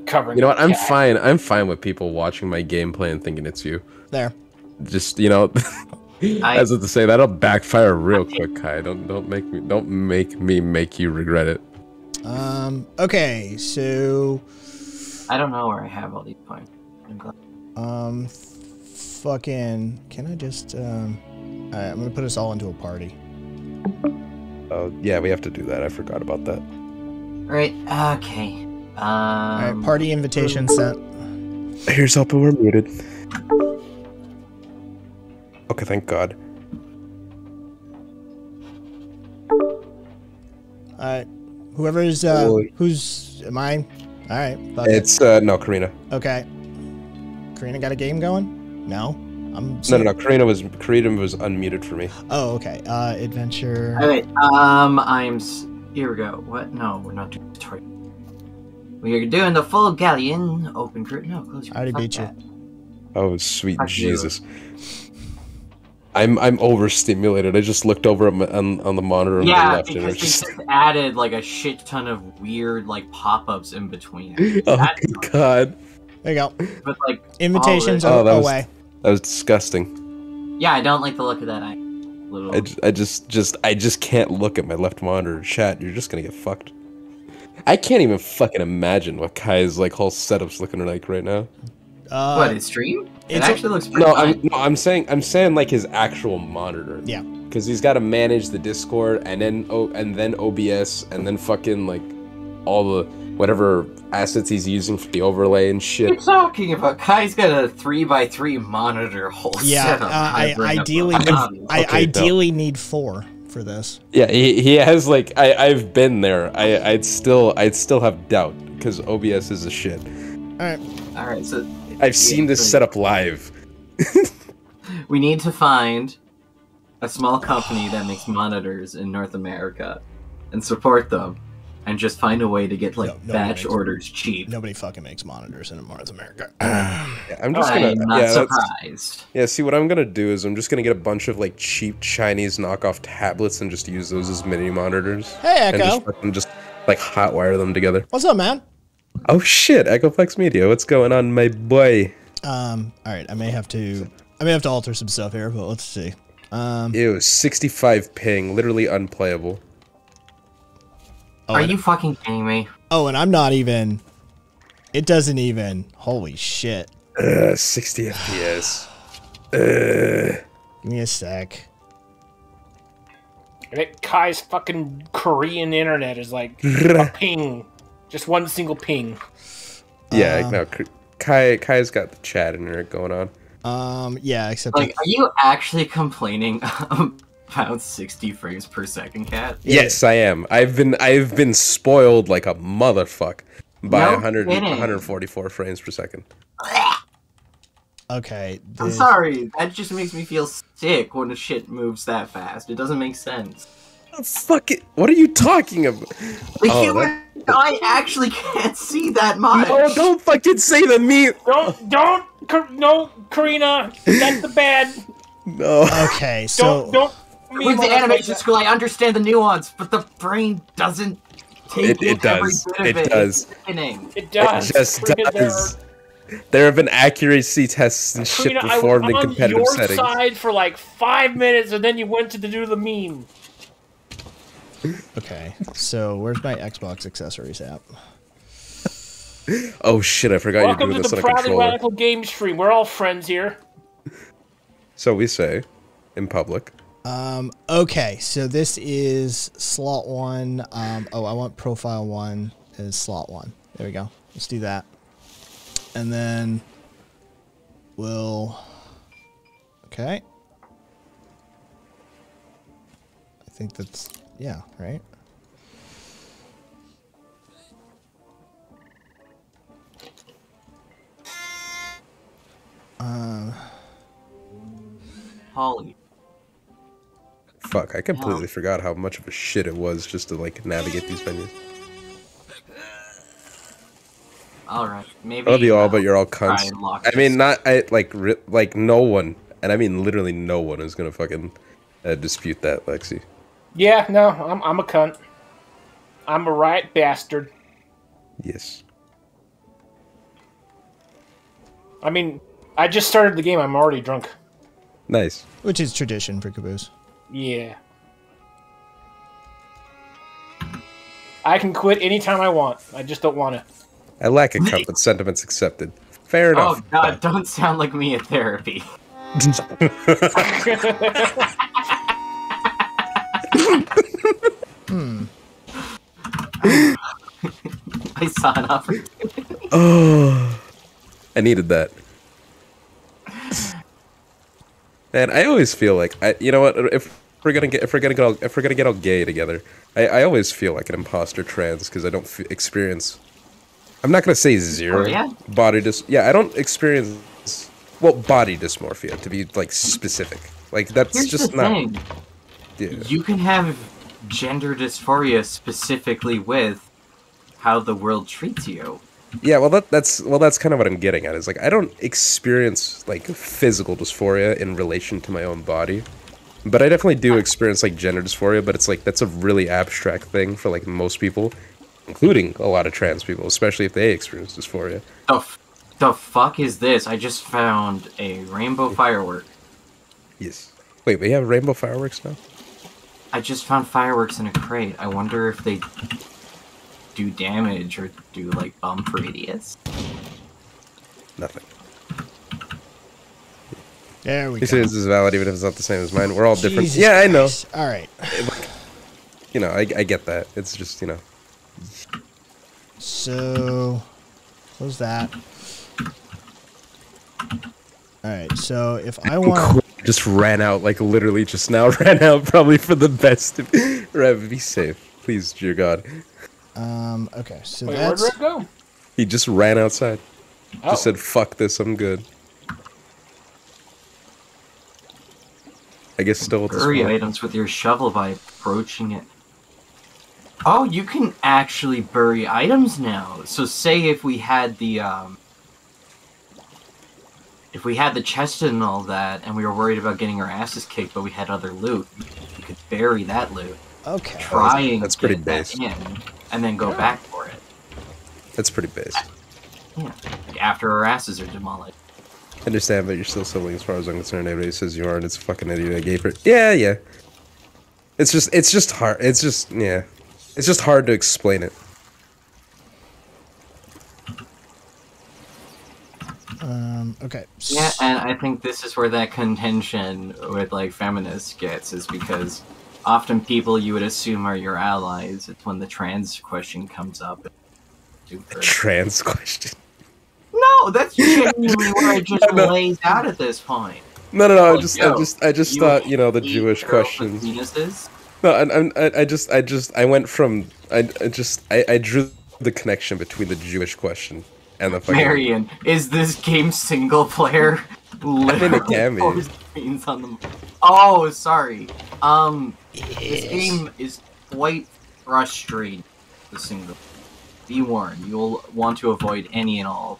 Covering. You know what? I'm cat. fine. I'm fine with people watching my gameplay and thinking it's you. There. Just you know, I- as if to say that'll backfire real quick, Kai. Don't don't make me don't make me make you regret it. Um. Okay. So. I don't know where I have all these points. I'm glad. Um. Fucking. Can I just um. Alright, I'm gonna put us all into a party. Oh yeah, we have to do that. I forgot about that. Right. Okay. Um. All right. Party invitation sent. Here's hoping we're muted. Okay, thank God. Alright. Whoever's uh. Boy. Who's am I? All right. fuck it. It's uh no Karina. Okay. Karina got a game going? No. I'm. No, no, no. Karina was Karina was unmuted for me. Oh, okay. Uh, adventure. All right. Um. I'm. Here we go. What? No, we're not doing tutorial. We are doing the full galleon open group. No, close your. I already fuck beat you. that. Oh sweet Fuck you. Jesus. I'm I'm overstimulated. I just looked over at my, on on the monitor on Yeah, the left and because it they just just added like a shit ton of weird like pop-ups in between. Oh That- God. There you go. but like Invitations are Oh, that was away. That was disgusting. Yeah, I don't like the look of that. I little. I, ju- I just just I just can't look at my left monitor chat. You're just gonna get fucked. I can't even fucking imagine what Kai's like whole setup's looking like right now. Uh, what his stream? It it's a- actually looks pretty No, fine. I'm no, I'm saying I'm saying like his actual monitor. Yeah. Because he's got to manage the Discord and then oh and then OBS and then fucking like all the whatever assets he's using for the overlay and shit. What shit. are you talking about? Kai's got a three by three monitor whole Yeah. setup. Uh, I bring ideally need. I Okay, no. ideally need four for this. Yeah, he, he has like I I've been there. I I'd still I'd still have doubt because OBS is a shit. All right. All right, so I've seen this great. setup live. we need to find a small company that makes monitors in North America and support them, and just find a way to get like No, batch makes- orders cheap. Nobody fucking makes monitors in North America. Yeah, I'm just gonna I'm not yeah, surprised. yeah. See what I'm gonna do is I'm just gonna get a bunch of like cheap Chinese knockoff tablets and just use those as mini monitors. Hey, And Echo. just fucking just like hotwire them together. What's up, man? Oh shit, Echoplex Media, what's going on, my boy? Um. All right. I may have to. I may have to alter some stuff here, but let's see. Um. Ew, 65 ping, literally unplayable. Oh, Are you fucking kidding me? oh, and I'm not even. It doesn't even. Holy shit. Uh, 60 FPS. Uh, Give me a sec. And it, Kai's fucking Korean internet is like a ping, just one single ping. yeah, Uh, no, Kai Kai's got the chat in there going on. Um. Yeah. Except. Like, it- are you actually complaining about 60 frames per second, cat? Yes, I am. I've been I've been spoiled like a motherfuck by No 100, kidding. 144 frames per second. okay. I'm sorry, that just makes me feel sick when the shit moves that fast. It doesn't make sense. Oh, fuck it. What are you talking about? The Oh, human eye actually can't see that much. Oh, don't fucking say the me. Don't, don't, no, Karina, that's the bad. No. Okay. So. Don't, don't. Me With the animation school, I understand the nuance, but the brain doesn't take It- it in every does. bit of It it. does. It's sickening. It does. It just Karina, there does. There have been accuracy tests and shit Karina, I was performed in on competitive your settings. side for like five minutes, and then you went to do the meme. Okay. So where's my Xbox accessories app? Oh shit, I forgot Welcome you're doing to this the on a Proudly controller. Radical Game Stream. We're all friends here. So we say in public. Um, okay, so this is slot one. Um, oh, I want profile one is slot one. There we go. Let's do that. And then we'll. Okay. I think that's. Yeah, right? Um. Holly. Fuck, I completely forgot how much of a shit it was just to like navigate these menus. Alright, maybe. I love you all, but you're all try cunts. I mean, not I like like no one, and I mean literally no one is gonna fucking uh, dispute that, Lexi. Yeah, no, I'm I'm a cunt. I'm a right bastard. Yes. I mean, I just started the game. I'm already drunk. Nice. Which is tradition for Caboose. Yeah. I can quit anytime I want. I just don't want to. I lack a cup, but sentiments accepted. Fair enough. Oh god, don't sound like me at therapy. Hmm. I saw an opportunity. oh, I needed that. Man, I always feel like I. You know what? If we're gonna get, if we're gonna get, all, if we're gonna get all gay together, I, I always feel like an imposter trans because I don't f- experience. I'm not gonna say zero Oh, yeah? body dys. Yeah, I don't experience. Well, body dysmorphia to be like specific. Like that's Here's just not. thing. Yeah. You can have gender dysphoria specifically with how the world treats you. Yeah, well, that, that's well, that's kind of what I'm getting at. Is like I don't experience like physical dysphoria in relation to my own body, but I definitely do experience like gender dysphoria. But it's like that's a really abstract thing for like most people, including a lot of trans people, especially if they experience dysphoria. The, f- the fuck is this? I just found a rainbow firework. Yes. Wait, we have rainbow fireworks now. I just found fireworks in a crate. I wonder if they do damage or do like bump for idiots. Nothing. There we He go. says this is valid even if it's not the same as mine. We're all different. Jesus yeah, I know. All right. You know, I, I get that. It's just you know. So, close that. All right. So if I want, just ran out like literally just now ran out probably for the best Rev be safe please dear god um, okay. So Wait, where'd that's go? he just ran outside Oh. just said fuck this i'm good i guess still with the Bury items with your shovel by approaching it. Oh, you can actually bury items now. So say if we had the um if we had the chest and all that and we were worried about getting our asses kicked but we had other loot, we could bury that loot. okay. Trying and that's get pretty that base. in and then go back for it. that's pretty base Yeah. Like after our asses are demolished. I understand but you're still sibling as far as i'm concerned everybody says you are, and it's a fucking idiot i gave her yeah yeah it's just it's just hard it's just yeah it's just hard to explain it Um, okay. Yeah, and I think this is where that contention with like feminists gets is because often people you would assume are your allies. It's when the trans question comes up. Super. trans question No, that's genuinely where it just lays out at this point. no no no i Like, just i just i just thought you know the jewish questions No, and and I, I just I just I went from I, I just I, I drew the connection between the Jewish question and the fucking Marion, is this game single player? mean, it can be. Literally screens on the- Oh, sorry. Um, this game is quite frustrating. The single. Be warned, you'll want to avoid any and all.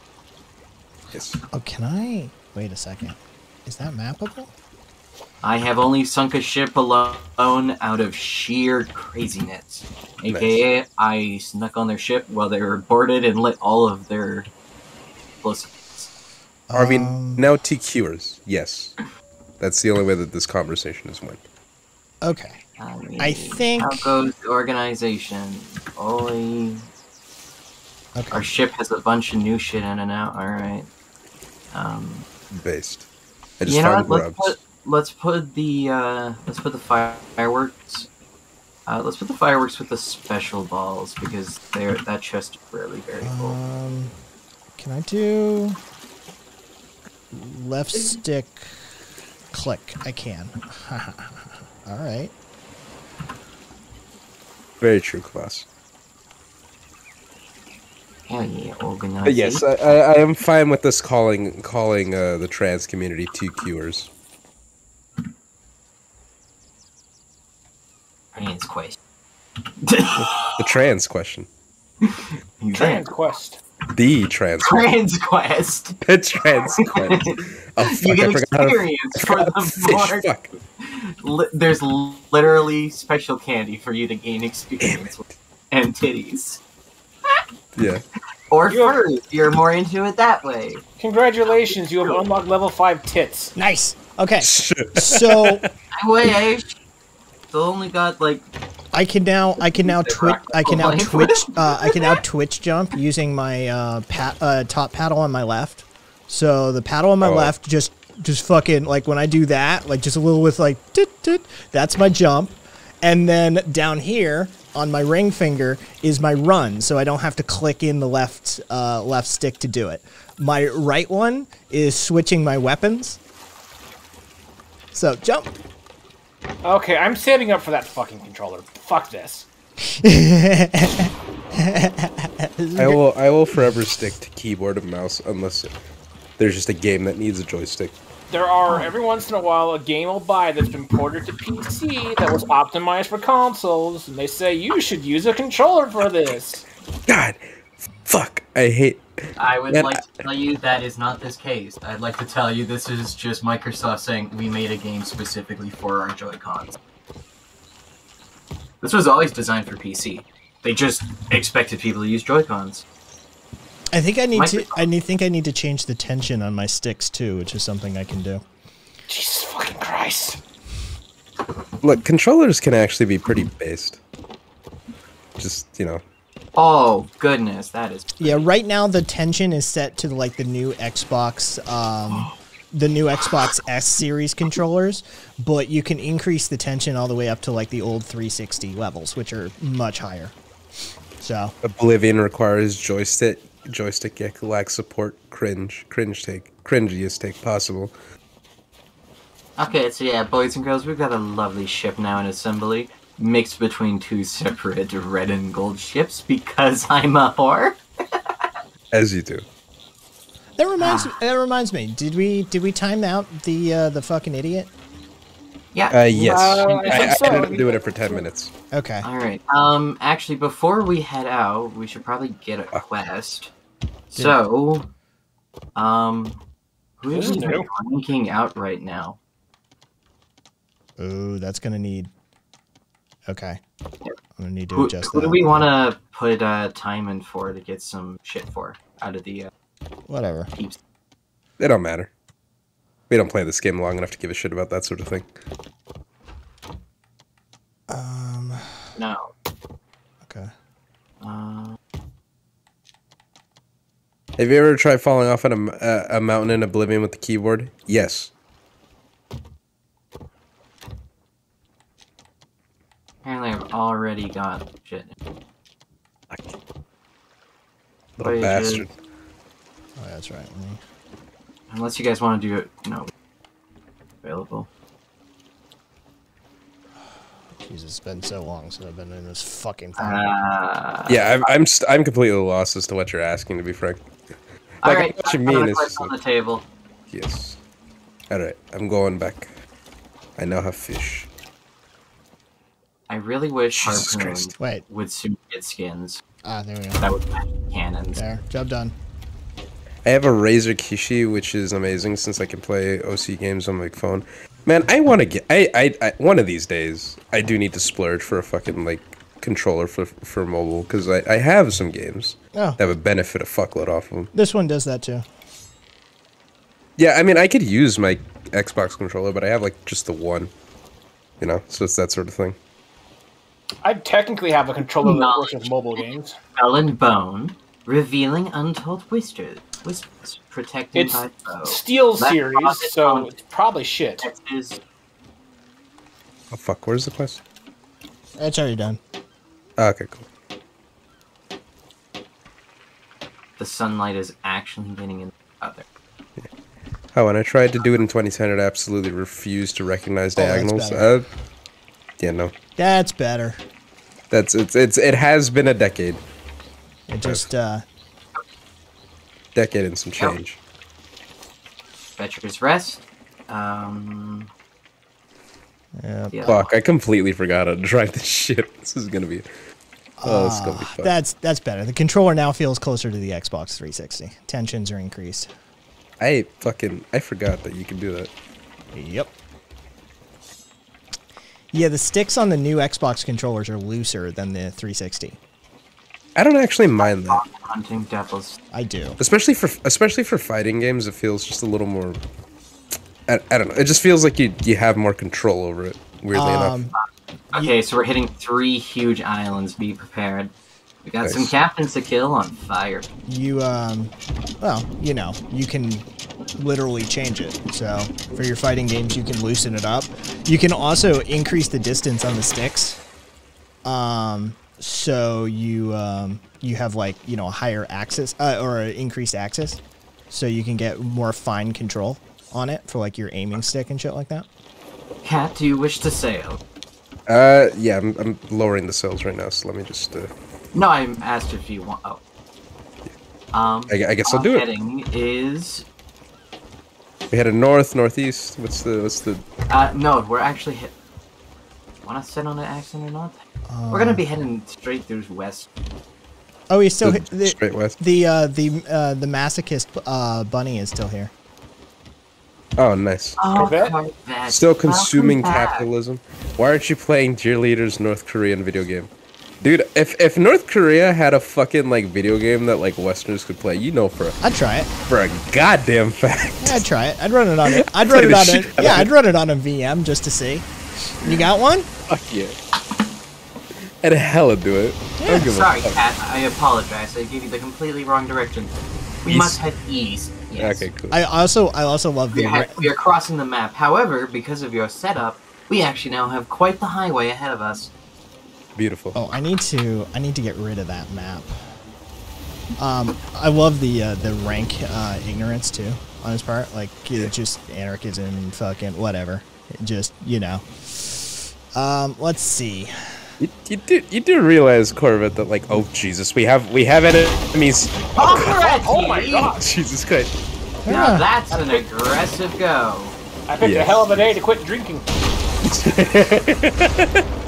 Yes. Oh, can I? Wait a second. Is that mappable? I have only sunk a ship alone out of sheer craziness. AKA, I snuck on their ship while they were boarded and lit all of their explosives. Are we Um, now TQers? Yes. That's the only way that this conversation has went. Okay. I, mean, I think- How goes the organization? Oi. Okay. Our ship has a bunch of new shit in and out. All right. Um, Based. I just you know what? Let's put let's put the uh, let's put the fireworks. Uh, let's put the fireworks with the special balls because they're that chest is really very cool. Um, can I do left stick click? I can. All right. Very true, class. Hell organization. Yes, I, I, I am fine with this calling calling uh, the trans community TQers. Trans quest. The trans question. Trans Quest. The trans. Trans quest. The trans question. Oh fuck! You get forgot how to. experience for the to fish, board. Fuck. Li- there's literally special candy for you to gain experience with, and titties. Yeah. Or fur, if you're more into it that way. Congratulations, you have unlocked level 5 tits. Nice. Okay. So I wish. Still only got like I can now I can now twitch I can now twitch uh, I can now twitch jump using my uh, pat, uh, top paddle on my left. So the paddle on my Oh. left just just fucking like when I do that like just a little with like tit, tit, that's my jump, and then down here on my ring finger is my run, so I don't have to click in the left uh, left stick to do it. My right one is switching my weapons. So jump. Okay, I'm standing up for that fucking controller. Fuck this. I will I will forever stick to keyboard and mouse unless there's just a game that needs a joystick. There are every once in a while a game will buy that's been ported to PC that was optimized for consoles, and they say you should use a controller for this. God, fuck, I hate. I would Man, like to tell you that is not this case. I'd like to tell you this is just Microsoft saying we made a game specifically for our Joy-Cons. This was always designed for PC. They just expected people to use Joy-Cons. I think I need to. I need, think I need to change the tension on my sticks too, which is something I can do. Jesus fucking Christ. Look, controllers can actually be pretty based. Just you know, Oh goodness, that is Yeah, right now the tension is set to like the new Xbox, um, the new Xbox S series controllers, but you can increase the tension all the way up to like the old 360 levels, which are much higher. So Oblivion requires joystick joystick yet lacks support. Cringe, cringe take, cringiest take possible. Okay, so yeah, boys and girls, we've got a lovely ship now in assembly, mixed between two separate red and gold ships because I'm a whore. As you do. that reminds that reminds me. Did we did we time out the uh, the fucking idiot? Yeah. Uh, yes, Uh, I I, think I ended up doing it for ten minutes. Okay. All right. Um, actually, before we head out, we should probably get a quest. So, um, who's This is ranking out right now? Ooh, that's gonna need. Okay. I'm gonna need to Who, adjust who that. do we want to put uh, time in for to get some shit for out of the uh, Whatever. heaps? It don't matter. We don't play this game long enough to give a shit about that sort of thing. Um. No. Okay. Uh, Have you ever tried falling off a a, m- a, a mountain in Oblivion with the keyboard? Yes. apparently, I've already got shit. Little Wait, bastard. Oh, that's right. Me- Unless you guys want to do it, no. Available. Jesus, it's been so long since I've been in this fucking thing. Uh, Yeah, I'm I'm, st- I'm completely lost as to what you're asking. To be frank. All Like, right. what you mean, got a it's on the table. Yes. All right, I'm going back. I now have fish. I really wish Jesus Harpoon Christ. Wait. would soon get skins. Ah, there we go. That would match cannons. There. Job done. I have a Razer Kishi, which is amazing since I can play OC games on my phone. Man, I want to get. I, I, I one of these days, I do need to splurge for a fucking like controller for for mobile because I, I have some games Oh. that would benefit a fuckload off of them. This one does that too. Yeah, I mean, I could use my Xbox controller, but I have like just the one. You know, so it's that sort of thing. I technically have a controller that works Knowledge. with mobile games. Skull and bone, revealing untold whispers, whispers protected It's by foe. Steel Let series, so it's probably shit. Texas. Oh fuck, where's the quest? It's already done. Okay, cool. The sunlight is actually getting in out there. Oh, when I tried to do it in 2010, it absolutely refused to recognize Oh, that's diagonals. better. uh, yeah, no, That's better. that's it's it's it has been a decade, It just uh decade and some change. Veterans Rest. Um, yeah. yeah. Fuck, I completely forgot how to drive this shit. This is gonna be. Oh, this is gonna be ah, fun. that's that's better. The controller now feels closer to the Xbox 360. Tensions are increased. I fucking I forgot that you can do that. Yep. Yeah, the sticks on the new Xbox controllers are looser than the 360. I don't actually mind that. Hunting devils. I do. Especially for especially for fighting games, it feels just a little more. I, I don't know. It just feels like you you have more control over it. Weirdly Um, enough. Okay, so we're hitting three huge islands. Be prepared. We got some captains to kill on fire. You, um, well, you know, you can literally change it. So for your fighting games, you can loosen it up. You can also increase the distance on the sticks. Um, so you, um, you have like, you know, a higher axis, uh, or an increased axis. So you can get more fine control on it for like your aiming stick and shit like that. Cat, do you wish to sail? Uh, yeah, I'm, I'm lowering the sails right now, so let me just. Uh, No, I asked if you want. Oh. Um, I, I guess I'll our do it. heading is. We headed north, northeast. What's the what's the? Uh, no, we're actually hit. Want to set on an accent or not? we're gonna be heading straight through west. Oh, he's still The the, straight west? The uh, the uh, the masochist uh, bunny is still here. Oh, nice. Oh, Corvette? Corvette. Still consuming capitalism. Why aren't you playing Cheerleaders North Korean video game? Dude, if if North Korea had a fucking like video game that like Westerners could play, you know for a, I'd try it. for a goddamn fact. Yeah, I'd try it. I'd run it on it. I'd run it on shit it. Yeah. I'd run it on a VM just to see. You got one? Fuck yeah. I'd hella do it. I don't give a Sorry, fuck. Cat. I apologize. I gave you the completely wrong direction. We East. must head east. Yes. Okay, cool. I also I also love We the are, we are crossing the map. However, because of your setup, we actually now have quite the highway ahead of us. Beautiful. Oh, I need to I need to get rid of that map. Um, I love the uh, the rank uh, ignorance too on his part. Like uh, just anarchism fucking whatever. Just you know. Um, let's see. You, you do you do realize Corvette that like oh Jesus we have we have enemies. Oh, Oh my god! Jesus Christ. Now that's an aggressive go. I picked a hell of a day to quit drinking.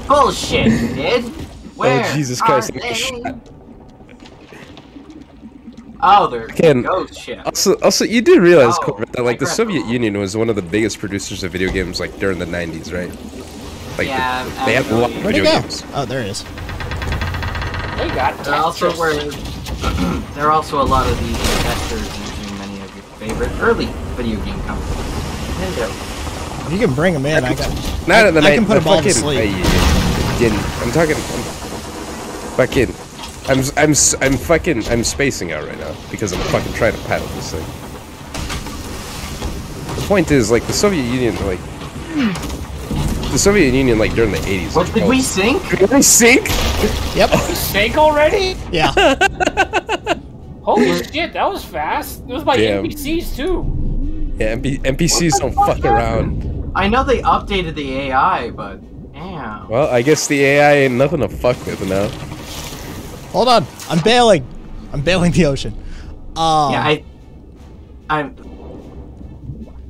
Bullshit, you oh, did. Where Jesus Christ, I'm they? Oh, they're Again, ghost ship. Also, also, you do realize, Oh, Corvette, that like the Soviet Union was one of the biggest producers of video games like during the '90s, right? Like Yeah, um, they, they had a lot of actually. Where'd he video go? games. Oh, there it is. They got There also Tetris. were there are also a lot of these investors into many of your favorite early video game companies. Nintendo. You can bring them in. I got. Not I, in the I night. can put the them all to sleep. I- didn't. I'm talking. I'm, fucking. I'm I'm s- I'm fucking I'm spacing out right now because I'm fucking trying to paddle this thing. The point is, like the Soviet Union, like the Soviet Union, like during the 80s. What did we sink? Did we sink? Yep. Sank already? Yeah. Holy shit, that was fast. It was by Damn. NPCs too. Yeah, MP- NPCs don't fuck around. I know they updated the AI, but damn. Well, I guess the AI ain't nothing to fuck with now. Hold on. I'm bailing. I'm bailing the ocean. Um, yeah, I. I'm.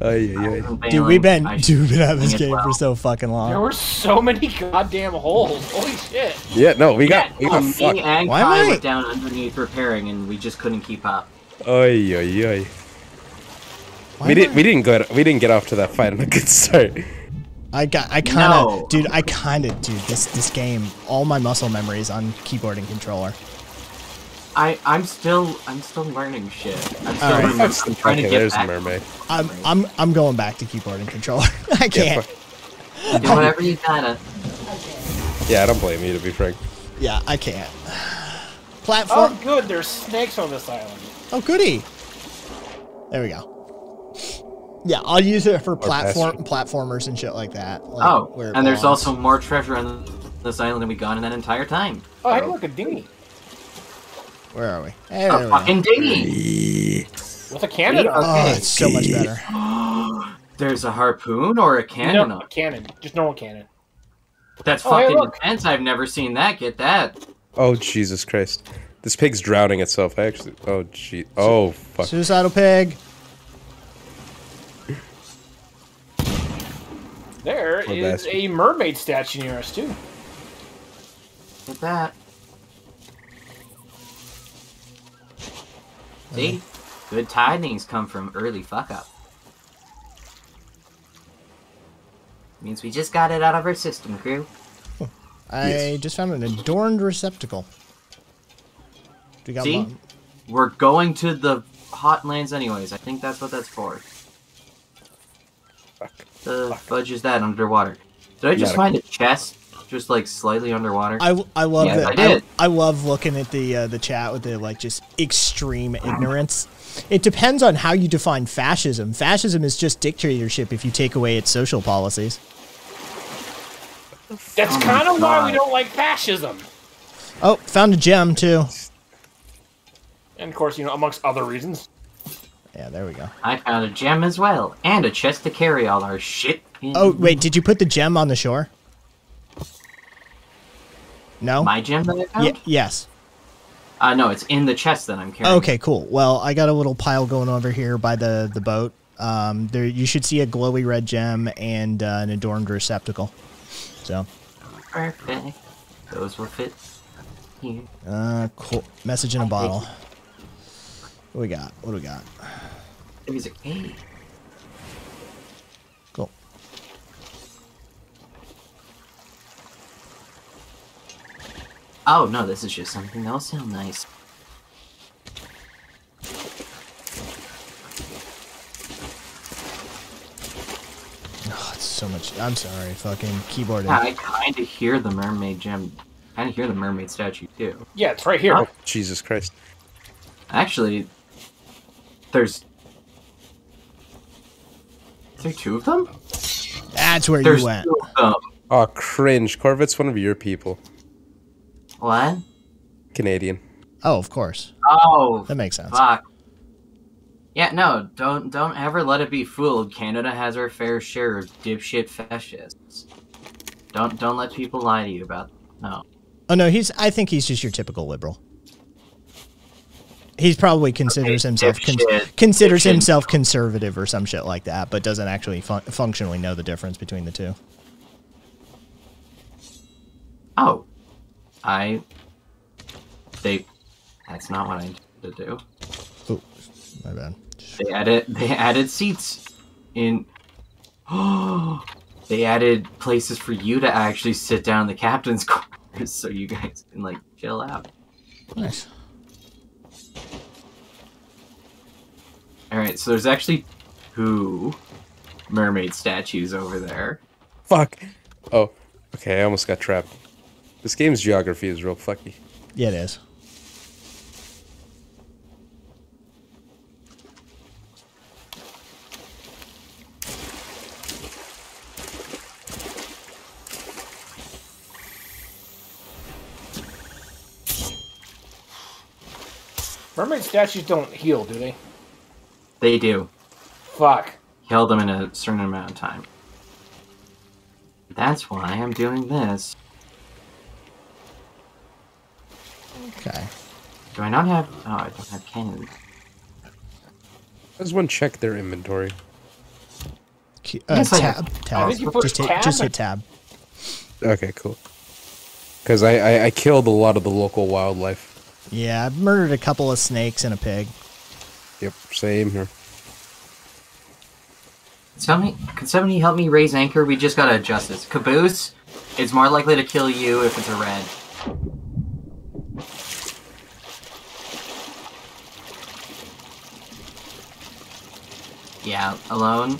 Ay, ay, ay. Dude, we've been I- dude, been at this game well. for so fucking long. There were so many goddamn holes. Holy shit. Yeah, no, we got we got me and Why Kai am I- were down underneath repairing, and we just couldn't keep up. Ay, ay, ay. Why We didn't I- we didn't go we didn't get off to that fight on a good start. I got. I kind of, No. dude. I kind of, dude. This this game, all my muscle memories on keyboard and controller. I I'm still I'm still learning shit. I'm still All right. remem- I'm trying okay, to get there's back. a mermaid. I'm I'm I'm going back to keyboard and controller. I can't. fuck- Do whatever you gotta. yeah, I don't blame you to be frank. Yeah, I can't. Platform. Oh, good. There's snakes on this island. Oh, goody. There we go. Yeah, I'll use it for platform platformers and shit like that. Like Oh, where it and there's also more treasure on this island than we got in that entire time. Oh, hey, look, a dinghy. Where are we? Hey, A we fucking dinghy. With a cannon on it. Oh, it's so much better. There's a harpoon or a cannon. No, a cannon. Just normal cannon. That's Oh, fucking look. intense. I've never seen that. Get that. Oh Jesus Christ. This pig's drowning itself. I actually Oh gee. Oh fuck. Suicidal pig. There Poor is bastard. a mermaid statue near us, too. Look at that. See? Mm-hmm. Good tidings come from early fuck up. Means we just got it out of our system, crew. I just found an adorned receptacle. We got See? one? We're going to the hot lands anyways. I think that's what that's for. The fudge is that underwater? Did I just Yeah. find a chest just like slightly underwater? I, I love yes, that. I did. I, love looking at the uh, the chat with the like just extreme ignorance. It depends on how you define fascism. Fascism is just dictatorship if you take away its social policies. That's Oh kind of why we don't like fascism. Oh, found a gem too. And of course, you know, amongst other reasons. Yeah, there we go. I found a gem as well, and a chest to carry all our shit. In. Oh wait, did you put the gem on the shore? No. my gem that I found? Ye- yes. Uh, no, it's in the chest that I'm carrying. Okay, cool. Well, I got a little pile going over here by the the boat. Um, there you should see a glowy red gem and uh, an adorned receptacle. So, Perfect. Those will fit here. uh, cool. Message in a bottle. What we got? What do we got? There's a hey. Oh no, this is just something that'll sound nice. Oh, it's so much. I'm sorry, fucking keyboard. Yeah, I kind of hear the mermaid gem. Kind of hear the mermaid statue too. Yeah, it's right here. Huh? Jesus Christ. Actually, there's. Is there two of them? That's where There's you went. two of them. Oh, cringe. Corvette's one of your people. What? Canadian. Oh, of course. Oh, That makes sense. fuck. Yeah, no, don't don't ever let it be fooled. Canada has our fair share of dipshit fascists. Don't don't let people lie to you about. No. Oh no, he's. I think he's just your typical liberal. He's probably considers Okay, himself con- considers dipshit. himself conservative or some shit like that, but doesn't actually fun- functionally know the difference between the two. Oh, I. They. That's not what I intended to do. Ooh, my bad. They added they added seats in. Oh, they added places for you to actually sit down in the captain's quarters, so you guys can like chill out. Nice. All right, so there's actually two mermaid statues over there. Fuck. Oh, okay. I almost got trapped. This game's geography is real fucky. Yeah, it is. Mermaid statues don't heal, do they? They do. Fuck. Heal them in a certain amount of time. That's why I'm doing this. Okay. Do I not have? Oh, I don't have cannons. Does one check their inventory? Q- Uh, Yes, tab. Tab. I think you put just hit. tab. Just hit tab. Okay, cool. Because I, I I killed a lot of the local wildlife. Yeah, I've murdered a couple of snakes and a pig. Yep, same here. Somebody, could somebody help me raise anchor? We just gotta adjust this. Caboose is more likely to kill you if it's a red. Yeah, alone.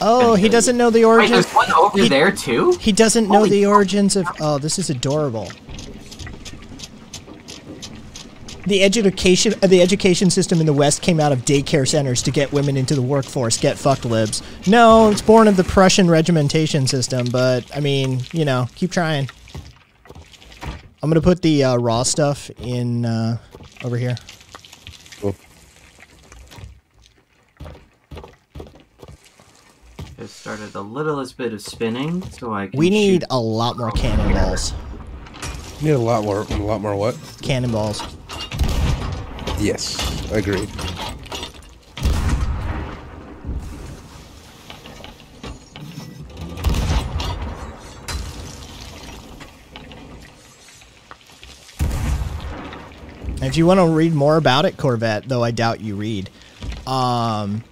Oh, he doesn't know the Wait, there's one over he, there too. He doesn't know Holy the origins of. Oh, this is adorable. The education, uh, the education system in the West came out of daycare centers to get women into the workforce. Get fucked, libs. No, it's born of the Prussian regimentation system. But I mean, you know, keep trying. I'm gonna put the uh, raw stuff in uh, over here. Just started the littlest bit of spinning, so I can. We need shoot- a lot more cannonballs. Need a lot more, a lot more what? Cannonballs. Yes, agreed. If you want to read more about it, Corvette, though I doubt you read, um,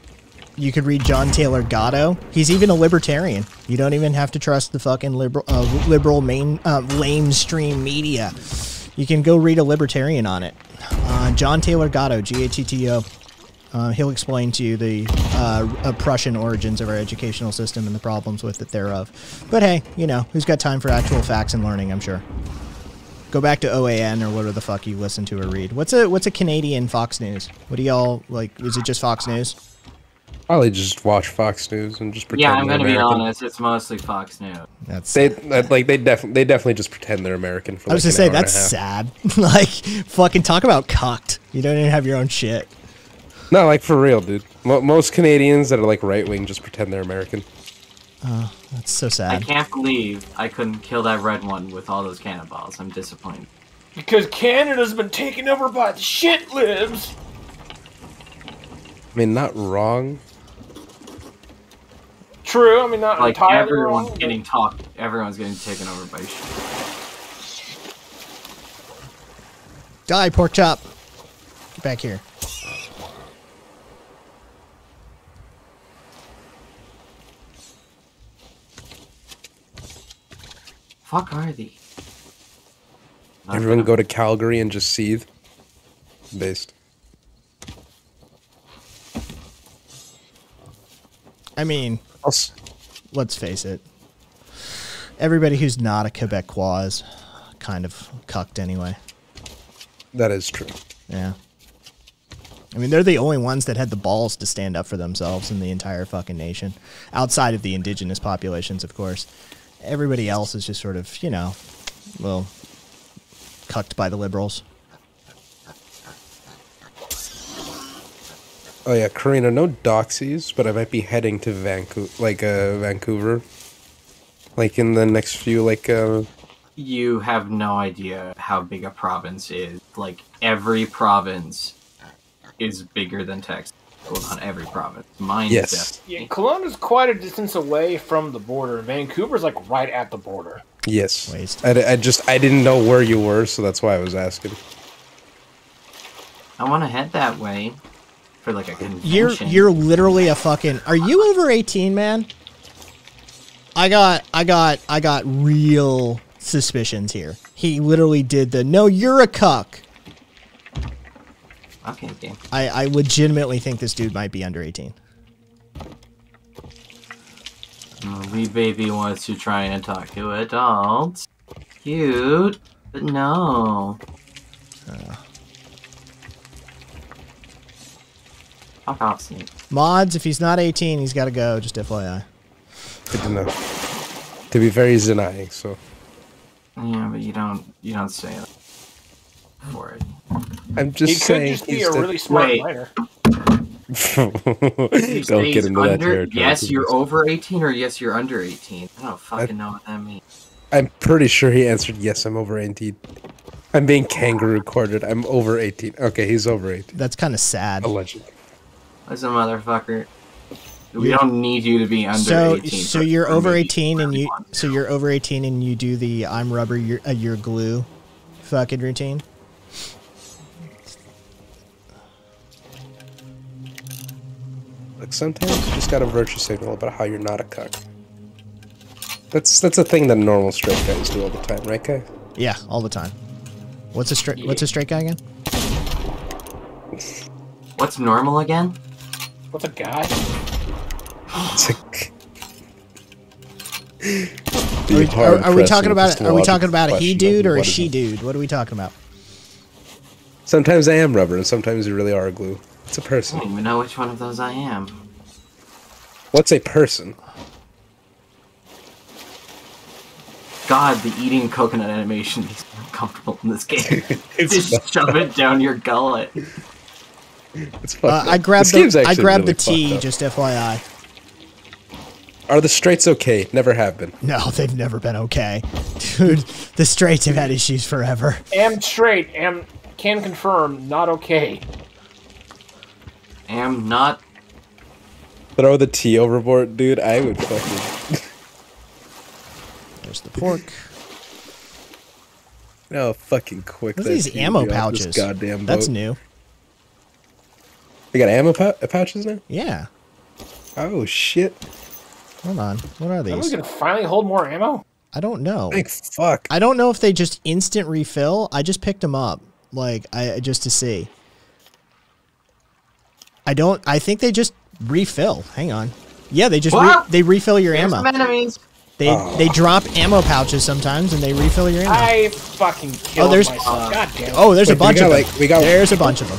you could read John Taylor Gatto. He's even a libertarian. You don't even have to trust the fucking liberal, uh, liberal main uh, lamestream media. You can go read a libertarian on it. Uh, John Taylor Gatto, G A T T O. Uh, he'll explain to you the uh, uh, Prussian origins of our educational system and the problems with it thereof. But hey, you know, who's got time for actual facts and learning? I'm sure. Go back to OAN or whatever the fuck you listen to or read. What's a what's a Canadian Fox News? What do y'all like? Is it just Fox News? Probably just watch Fox News and just pretend. Yeah, I'm gonna be American. honest. It's mostly Fox News. That's They that- like they definitely they definitely just pretend they're American for. I was like gonna say that's and a half. sad. like fucking talk about cocked. You don't even have your own shit. No, like for real, dude. Mo- most Canadians that are like right wing just pretend they're American. Oh, that's so sad. I can't believe I couldn't kill that red one with all those cannonballs. I'm disappointed. Because Canada's been taken over by the shit libs. I mean, not wrong. True, I mean not Like entirely everyone's wrong. but- getting talked. Everyone's getting taken over by shit. Die, pork chop. Get back here. Fuck are they? Everyone go to Calgary and just seethe. Based. I mean, Also, let's face it. Everybody who's not a Quebecois is kind of cucked anyway. that is true. Yeah. I mean, they're the only ones that had the balls to stand up for themselves in the entire fucking nation, outside of the indigenous populations, of course. Everybody else is just sort of, you know, well, cucked by the liberals. Oh yeah, Karina, no doxies, but I might be heading to Vancouver, like uh, Vancouver, like in the next few, like uh, You have no idea how big a province is. Like every province is bigger than Texas. Well, not every province. Mine Yes. is definitely. Yeah, Kelowna's quite a distance away from the border. Vancouver's like right at the border. yes. Waste. I, d- I just I didn't know where you were, so that's why I was asking. I want to head that way for like a convention. You're you're literally a fucking. Are you over eighteen, man? I got I got I got real suspicions here. He literally did the no. You're a cuck. okay. Okay. I I legitimately think this dude might be under eighteen. Wee baby wants to try and talk to adults. Cute, but no. Uh, Fuck off, Sneak. Mods, if he's not eighteen, he's got to go. Just FYI. Good to know. To be very denying, so Yeah, but you don't you don't say that for it. I'm just he could saying. just be he's a the- really smart Wait. writer. Don't get he's into that under- territory. Yes, you're over 18, or yes, you're under 18. I don't fucking know what that means. I'm pretty sure he answered yes. I'm over 18. I'm being kangaroo recorded. I'm over 18. Okay, he's over 18. That's kind of sad. Allegedly. Listen, motherfucker. We don't need you to be under So 18. so you're over eighteen and you so you're over eighteen and you do the I'm rubber you're uh, you're glue fucking routine. Like sometimes you just got a virtue signal about how you're not a cuck. That's that's a thing that normal straight guys do all the time, right, guy? Yeah, all the time. What's a straight What's a straight guy again? What's normal again? What's a guy? It's like. Are we, are, are we talking about Are we talking about a he dude or a she dude? What are we talking about? Sometimes I am rubber, and sometimes you really are glue. It's a person. I don't even know which one of those I am. What's a person? God, the eating coconut animation is uncomfortable in this game. It's Just shove it down your gullet. It's Uh, I grabbed This the I grabbed really the T. Just FYI. Are the straights okay? Never have been. No, they've never been okay, dude. The straights have had issues forever. Am straight. Am can confirm. Not okay. Am not. Throw the T overboard, dude. I would fucking. There's the pork. No, fucking quick. What's that these ammo would be off pouches? Goddamn That's new. They got ammo pou- pouches now. Yeah. Oh shit! Hold on. What are Are we these? gonna finally hold more ammo? I don't know. Thank fuck. I don't know if they just instant refill. I just picked them up, like I just to see. I don't. I think they just refill. Hang on. Yeah, they just re- they refill your There's ammo. enemies. They Oh. they drop ammo pouches sometimes, and they refill your ammo. I fucking oh, killed there's- myself. God damn it. oh, there's a Wait, we bunch got, of them. like- we got- There's a bunch of them.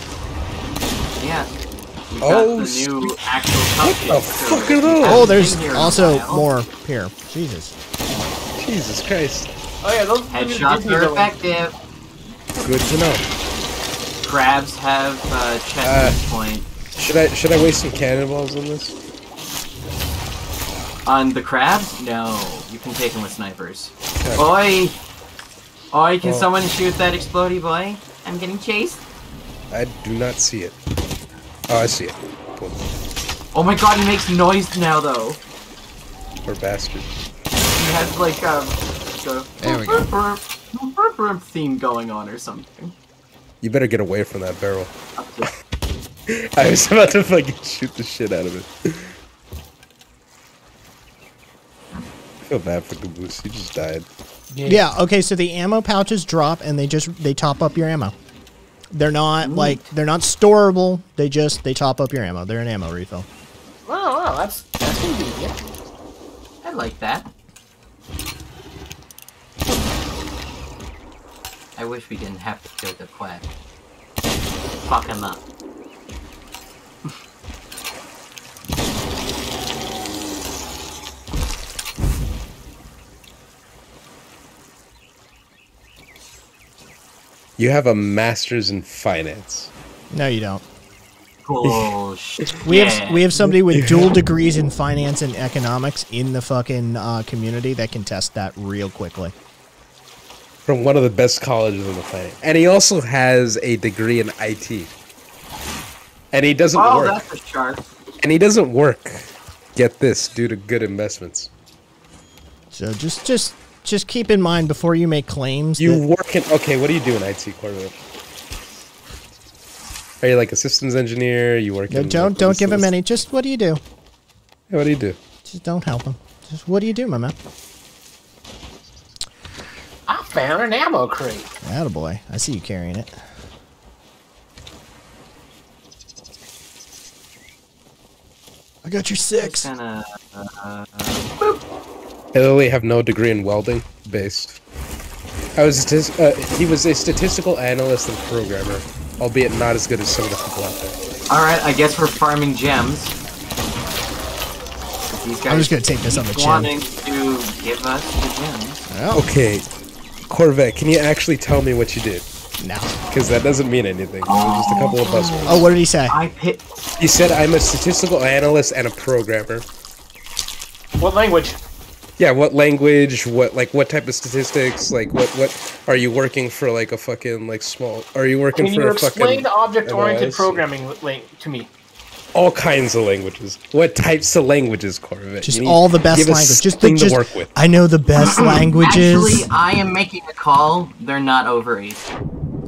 Yeah. We got Oh, the new actual What the cupcakes, fuck are those? Oh, there's here also more here. Jesus. Jesus Christ! Oh yeah, those are the new Headshots are effective. Good to know. Crabs have uh, chest Uh, at point. Should I should I waste some cannonballs on this? On the crabs? No. You can take them with snipers. Okay. Oi! Oi, can Oh. someone shoot that explodey boy? I'm getting chased. I do not see it. Oh, I see it. Cool. Oh my god, he makes noise now though. Poor bastard. He has like um the There we go. burp, burp theme going on or something. You better get away from that barrel. I was about to fucking shoot the shit out of it. I feel bad for Caboose. He just died. Yeah. Okay. So the ammo pouches drop, and they just they top up your ammo. They're not like they're not storable. They just they top up your ammo. They're an ammo refill. Oh, wow, that's that's convenient. I like that. I wish we didn't have to kill the quack. Fuck him up. You have a master's in finance. No, you don't. Bullshit. We have we have somebody with dual degrees in finance and economics in the fucking uh, community that can test that real quickly. From one of the best colleges in the planet. And he also has a degree in IT. And he doesn't Oh, work. that's a shark. And he doesn't work. Get this, due to good investments. So just just just keep in mind before you make claims. You that- work in okay, what do you do in IT Corvette? Are you like a systems engineer? You work No, in don't like, don't give him any. Just what do you do? Yeah, what do you do? Just don't help him. Just what do you do, my man? I found an ammo crate. Attaboy. I see you carrying it. I got your six. Gonna, uh, I literally have no degree in welding. Based. I was statis- uh, he was a statistical analyst and programmer, albeit not as good as some of the people out there. Alright, I guess we're farming gems. These guys I'm just gonna take this on the chin. wanting to give us the gems. Okay, Corvette, can you actually tell me what you did? No. Because that doesn't mean anything. It was just a couple of buzzwords. Oh, what did he say? I pit. He said I'm a statistical analyst and a programmer. What language? Yeah, what language? What like what type of statistics? Like what what are you working for? Like a fucking like small? Are you working Can for you a explain fucking object-oriented programming link to me? All kinds of languages. What types of languages, Corvette? Just all the best languages. Just the just. to work with. I know the best languages. Actually, I am making a call. They're not over eight.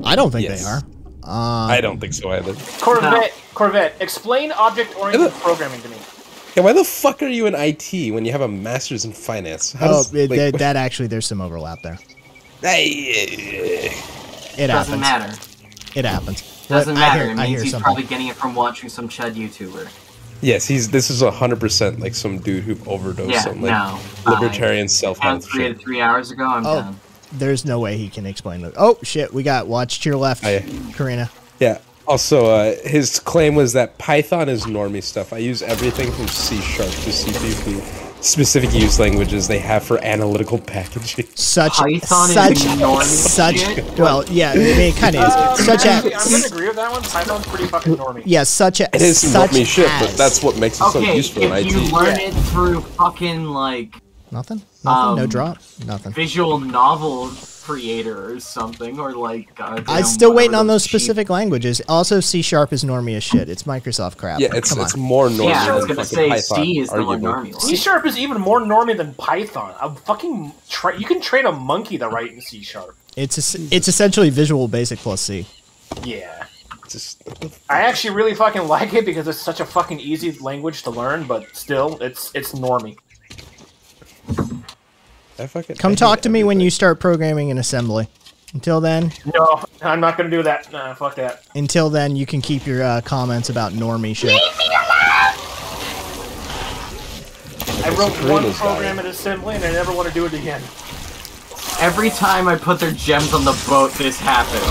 I don't think Yes. they are. Uh, I don't think so either. Corvette, Corvette, explain object-oriented programming to me. Yeah, why the fuck are you in IT when you have a master's in finance? How oh, does, it- like, that, that actually, there's some overlap there. Hey, It Doesn't happens. matter. It happens. Doesn't I matter. hear- it I means hear he's something. probably getting it from watching some Chud YouTuber. Yes, he's. This is hundred percent like some dude who overdosed Yeah, on like no. libertarian I self-help created shit. three hours ago. I'm Oh, done. there's no way he can explain it. Oh shit, we got watch to your left, I- Karina. Yeah. Also, uh, his claim was that Python is normie stuff. I use everything from C sharp to CPP. Specific use languages they have for analytical packaging. Such Python is such normie such. shit? Well, yeah, I mean, it kind of Uh, is. Such actually, I'm a gonna agree with that one. Python's pretty fucking normie. yeah, such a It is some such normie shit, but that's what makes it so useful in if you IT. learn it through fucking like nothing. Nothing. no Um, drop. Nothing. visual novel creator or something, or like goddamn I'm still waiting on those cheap- specific languages. Also, C sharp is normie as shit. It's Microsoft crap. Yeah, it's come it's on. more normie Yeah, I was gonna say Python. C is the more normie. C sharp is even more normie than Python. A fucking tra- you can train a monkey to write in C sharp. It's es- it's essentially Visual Basic plus C. Yeah. Just I actually really fucking like it because it's such a fucking easy language to learn, but still, it's it's normie. I fucking Come talk to me when you start programming in assembly. Until then, No, I'm not gonna do that. Nah, fuck that. until then, you can keep your uh, comments about normie shit. I wrote Sabrina's one dying. program in assembly and I never want to do it again. Every time I put their gems on the boat, this happens.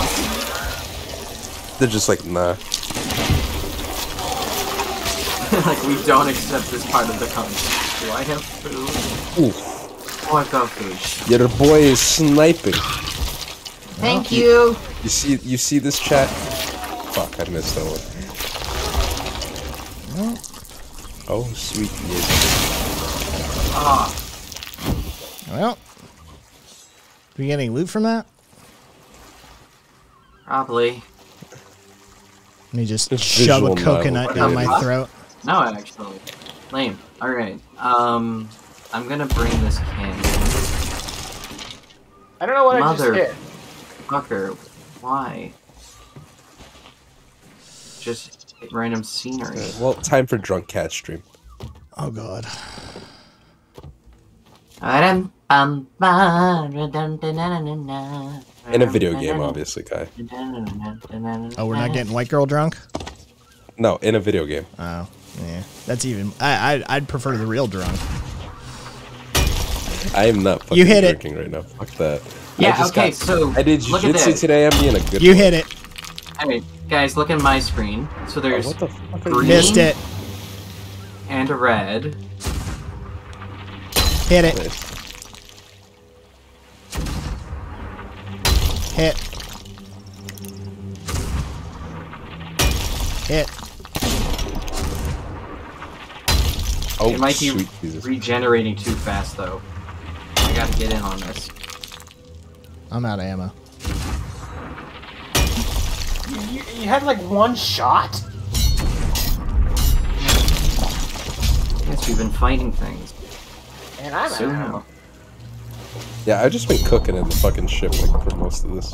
They're just like, nah. like, we don't accept this part of the contract. Do I have food? Ooh, Oh, I've got food. your boy is sniping. Thank you. You see, you see this chat? Fuck, I missed that one. Oh, sweet music. Ah, Well, we get any loot from that? probably. Let me just Just shove a coconut novel. down my throat. No, actually. Lame. Alright. Um, I'm gonna bring this candy. I don't know what Mother I just hit. fucker. Why? Just hit random scenery. Uh, Well, time for drunk cat stream. Oh god. In a video game, obviously, Kai. Oh, we're not getting white girl drunk? No, in a video game. Oh, yeah. That's even. I, I I'd prefer the real drunk. I am not fucking You hit it. drinking right now. Fuck that. Yeah, I just okay, got- so I did look at jujitsu this. today. I'm being a good. You boy. hit it. Alright, guys, look at my screen. So oh, there's Oh, what the fuck green Missed it. and a red. Hit it. Nice. Hit. Hit. Oh, it might be sweet Jesus. regenerating too fast, though. I gotta get in on this. I'm out of ammo. You, you, you had like one shot? Yes, we've been fighting things. And I'm So out. Yeah, I've just been cooking in the fucking ship like for most of this.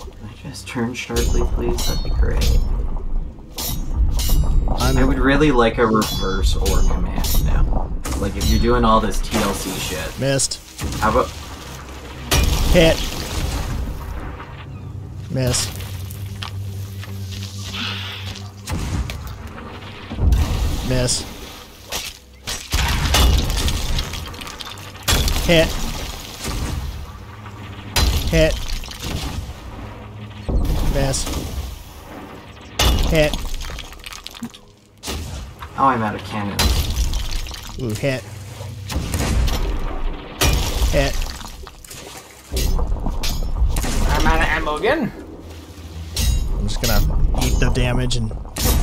Can I just turn sharply, please? That'd be great. I'm I would really like a reverse or command now. Like if you're doing all this TLC shit. missed. How about Hit. Miss. Miss. Hit. Hit. Miss. Hit. Oh I'm out of cannons. Ooh, hit. Hit. I'm out of ammo again. I'm just gonna eat the damage and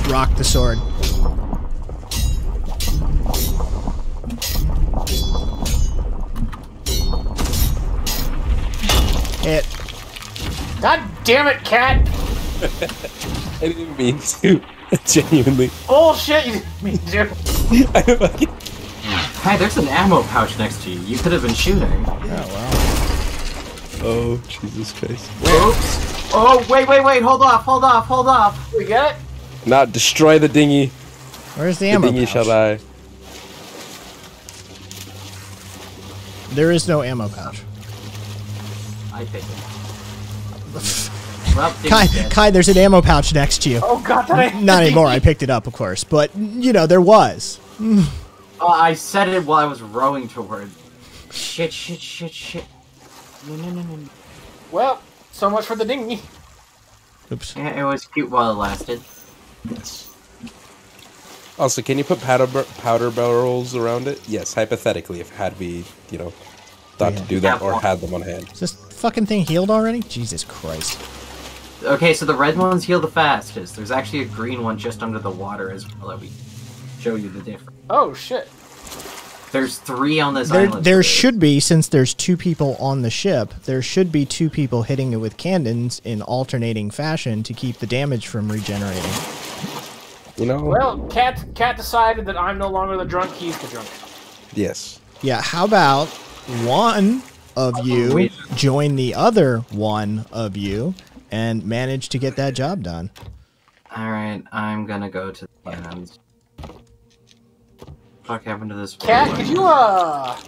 rock the sword. Hit. God damn it, cat! I didn't mean to. Genuinely. Oh, Bullshit! You me do. I fucking. Hi, there's an ammo pouch next to you. You could have been shooting. Oh wow. Oh Jesus Christ! Oops. Oh wait, wait, wait! Hold off! Hold off! Hold off! We get it? Not destroy the dinghy. Where's the The ammo dinghy shall pouch? die. There is no ammo pouch. I take it. Well, Kai, Kai, there's an ammo pouch next to you. Oh god, that I Not anymore. I picked it up, of course, but you know there was. Oh, I said it while I was rowing toward. Shit! Shit! Shit! Shit! No! No! No! No! no. Well, so much for the dinghy. Oops. Yeah, it was cute while it lasted. Also, can you put powder powder barrels around it? Yes, hypothetically, if had we, you know, thought to do that or had them on hand. Is this fucking thing healed already? Jesus Christ. Okay, so the red ones heal the fastest. There's actually a green one just under the water as well that we show you the difference. Oh shit. There's three on this There, island. there today. should be, since there's two people on the ship, there should be two people hitting it with cannons in alternating fashion to keep the damage from regenerating. You know? Well, cat cat decided that I'm no longer the drunk, he's the drunk. yes. Yeah, how about one of you join the other one of you and managed to get that job done. All right, I'm gonna go to the end. Fuck happened to this? Cat, could you uh?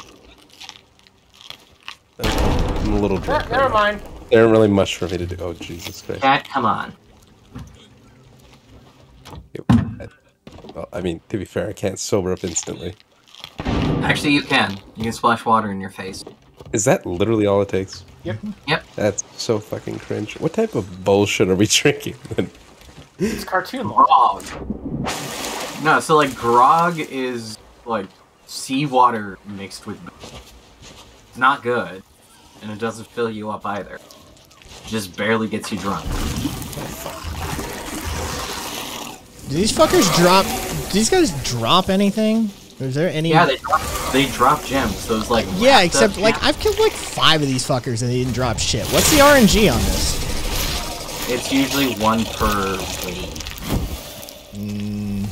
I'm a little drunk. never mind. There isn't really much for me to do. Oh Jesus Christ! Cat, come on. Well, I mean, to be fair, I can't sober up instantly. Actually, you can. You can splash water in your face. Is that literally all it takes? Yep. Yep. That's so fucking cringe. What type of bullshit are we drinking? then? It's cartoon grog. No, so like grog is like seawater mixed with. It's not good, and it doesn't fill you up either. It just barely gets you drunk. Do these fuckers drop? Do these guys drop anything? Is there any? Yeah, they drop, they drop gems. Those like Yeah, except like. I've killed like five of these fuckers and they didn't drop shit. What's the RNG on this? it's usually one per wave. Mm,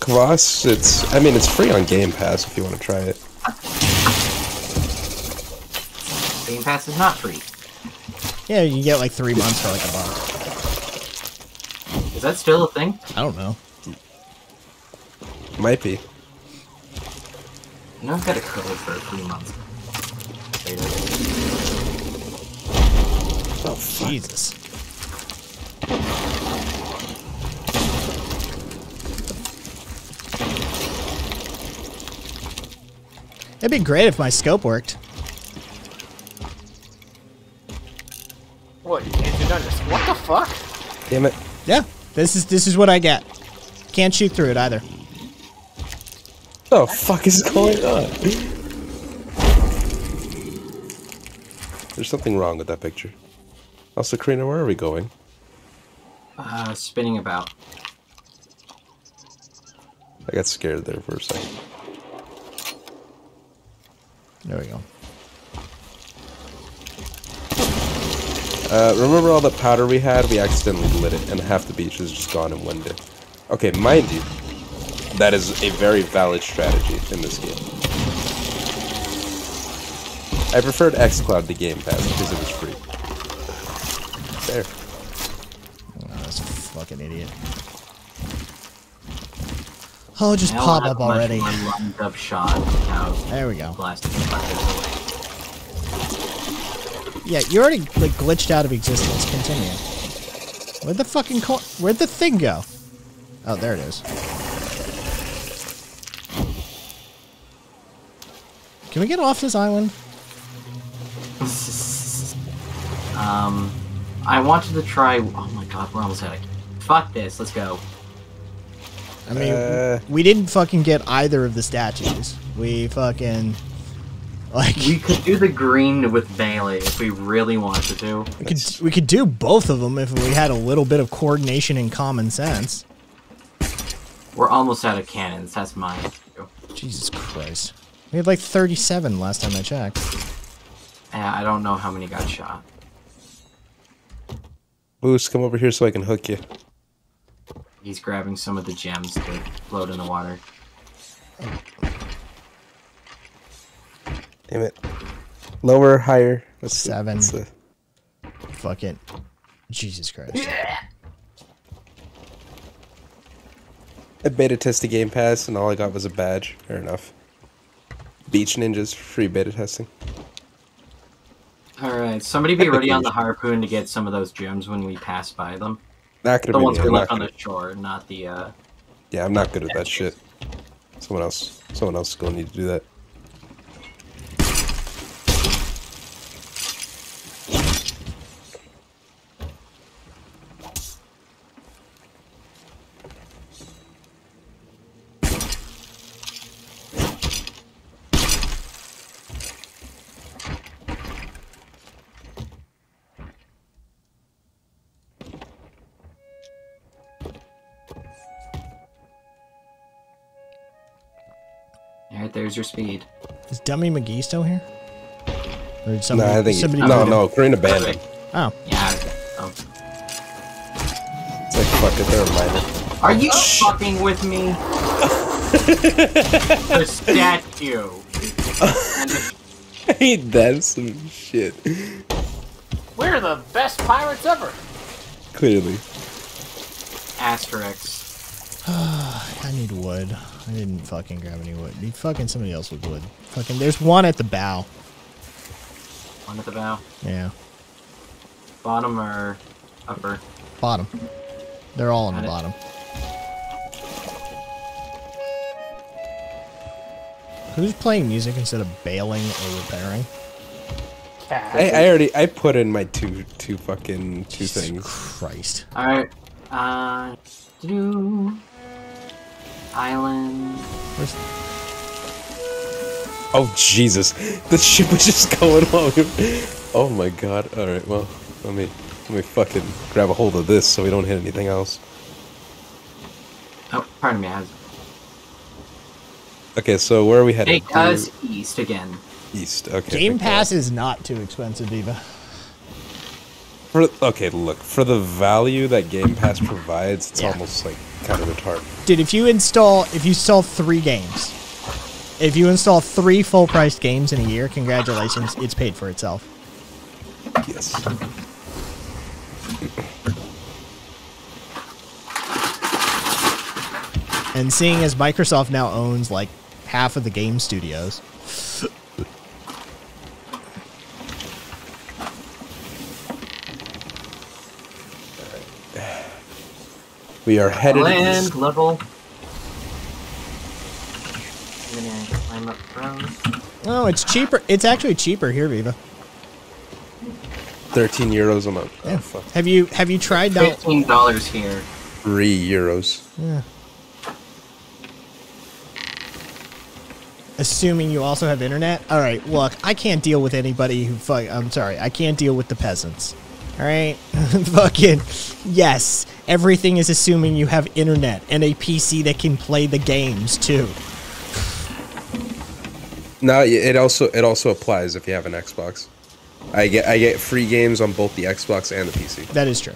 Kvass, it's. I mean, it's free on Game Pass if you want to try it. Game Pass is not free. Yeah, you get like three months for like a buck. Is that still a thing? I don't know. Might be. You know, I've got a code for three months. Oh Jesus. It'd be great if my scope worked. Damn it. Yeah, this is this is what I get. Can't shoot through it either. What the fuck is going on? There's something wrong with that picture. Also, Karina, where are we going? Uh, spinning about. I got scared there for a second. There we go. Uh, remember all the powder we had? We accidentally lit it, and half the beach is just gone in one day. Okay, mind you, that is a very valid strategy in this game. I preferred xCloud to Game Pass because it was free. There. Oh, this fucking idiot. Oh, just pop up already. more up shot. There we go. Blasting buckets away. Yeah, you already like glitched out of existence. Continue. Where'd the fucking co- Where'd the thing go? Oh, there it is. Can we get off this island? Um, I wanted to try. Oh my god, we're almost at it. Fuck this. Let's go. I mean, Uh. we didn't fucking get either of the statues. We fucking like We could do the green with melee if we really wanted to. we could we could do both of them if we had a little bit of coordination and common sense. We're almost out of cannons. That's mine. too. Jesus Christ. We had like 37 last time I checked. Yeah, I don't know how many got shot. Boost, come over here so I can hook you. He's grabbing some of the gems to float in the water. Oh. Damn it. Lower, higher. Let's see. Seven. What's the- Fuck it. Jesus Christ. I beta tested Game Pass and all I got was a badge. Fair enough. Beach Ninjas, free beta testing. Alright, somebody be ready on the harpoon to get some of those gems when we pass by them. Not gonna The be ones we left on the shore, not the, uh... Yeah, I'm not good at that shit. Someone else, someone else is gonna need to do that. Alright, your speed. Is Dummy McGee still here? Or did no, I think somebody no, voted- no, Karina banned him. Oh. Yeah. Oh. It's like fuck it, they're a minor. Are you fucking with me? the statue. and the Ain't that some shit? We're the best pirates ever. Clearly. Asterix. I need wood. I didn't fucking grab any wood. Need fucking somebody else with wood. Fucking, there's one at the bow. One at the bow. Yeah, Bottom or upper? bottom. They're all on the it. bottom. Who's playing music instead of bailing or repairing? I, I already I put in my two two fucking two things. Christ. Alright. Uh. Do. Island. Where's Oh Jesus! The ship was just going while we. Oh my God! All right, well, let me let me fucking grab a hold of this so we don't hit anything else. Oh, pardon me. I was, Okay, so where are we headed? take us east again. east. Okay. Game. Pass is not too expensive, Diva. For okay, look for the value that Game Pass provides, it's Yeah. almost like kind of retarded. Dude, if you install if you install three games, if you install three full priced games in a year, congratulations, it's paid for itself. Yes. And seeing as Microsoft now owns like half of the game studios, We are headed Land east. level. I'm gonna climb up rows. oh, it's cheaper. It's actually cheaper here, Viva. Thirteen euros a month. Yeah. Oh fuck. Have you have you tried that? Fifteen dollars here. Three euros. Yeah. Assuming you also have internet. All right, look, I can't deal with anybody who fuck. I'm sorry, I can't deal with the peasants. All right, fucking yes. Everything is assuming you have internet and a PC that can play the games too. No, it also it also applies if you have an Xbox. I get I get free games on both the Xbox and the PC. That is true.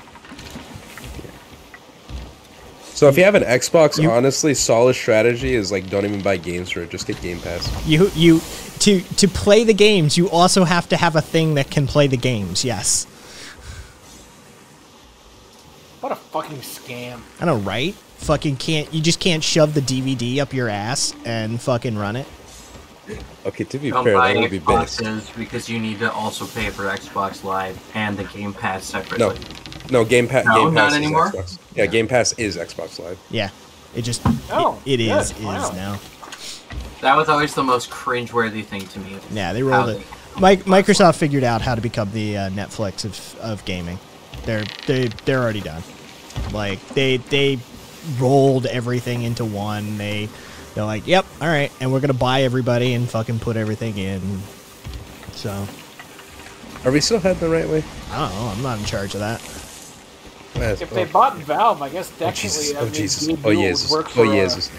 So if you have an Xbox, honestly, solid strategy is like don't even buy games for it. Just get Game Pass. You you to to play the games, you also have to have a thing that can play the games. Yes, What a fucking scam. I know, right? Fucking can't you just can't shove the DVD up your ass and fucking run it? Okay, to be Don't fair, that would be base. Xboxes because you need to also pay for Xbox Live and the Game Pass separately. no no Game Pass. No, Game not Pass is anymore? Xbox. Yeah, Game Pass is Xbox Live. Yeah, it just Oh, it, it is good. is now. That was always the most cringeworthy thing to me. Yeah, they rolled How it. Mike, Microsoft figured out how to become the uh, Netflix of, of gaming. They're they they're already done. Like they they rolled everything into one. They they're like, yep, all right, and we're gonna buy everybody and fucking put everything in. So Are we still heading the right way? I don't know. I'm not in charge of that. Yes. If they bought Valve, I guess oh Jesus! Oh Jesus! Oh Jesus! work Oh for, uh, Jesus!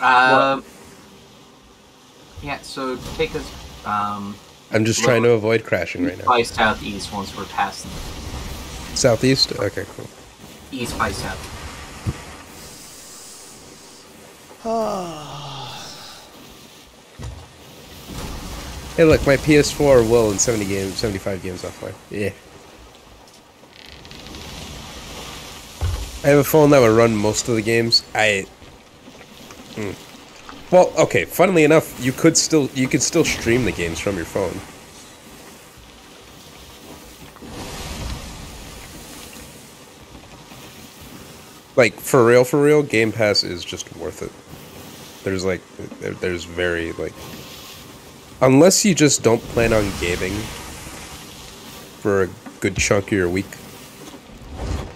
Um, yeah, so take us um, I'm just trying to avoid crashing right now. by southeast once we're past Southeast. Okay, cool. East by south. Hey, look, my PS4 will in 70 games, 75 games offline. Yeah. I have a phone that will run most of the games. I. Hmm. Well, okay. Funnily enough, you could still you could still stream the games from your phone. Like for real, for real, Game Pass is just worth it. There's like, there, there's very like, unless you just don't plan on gaming for a good chunk of your week.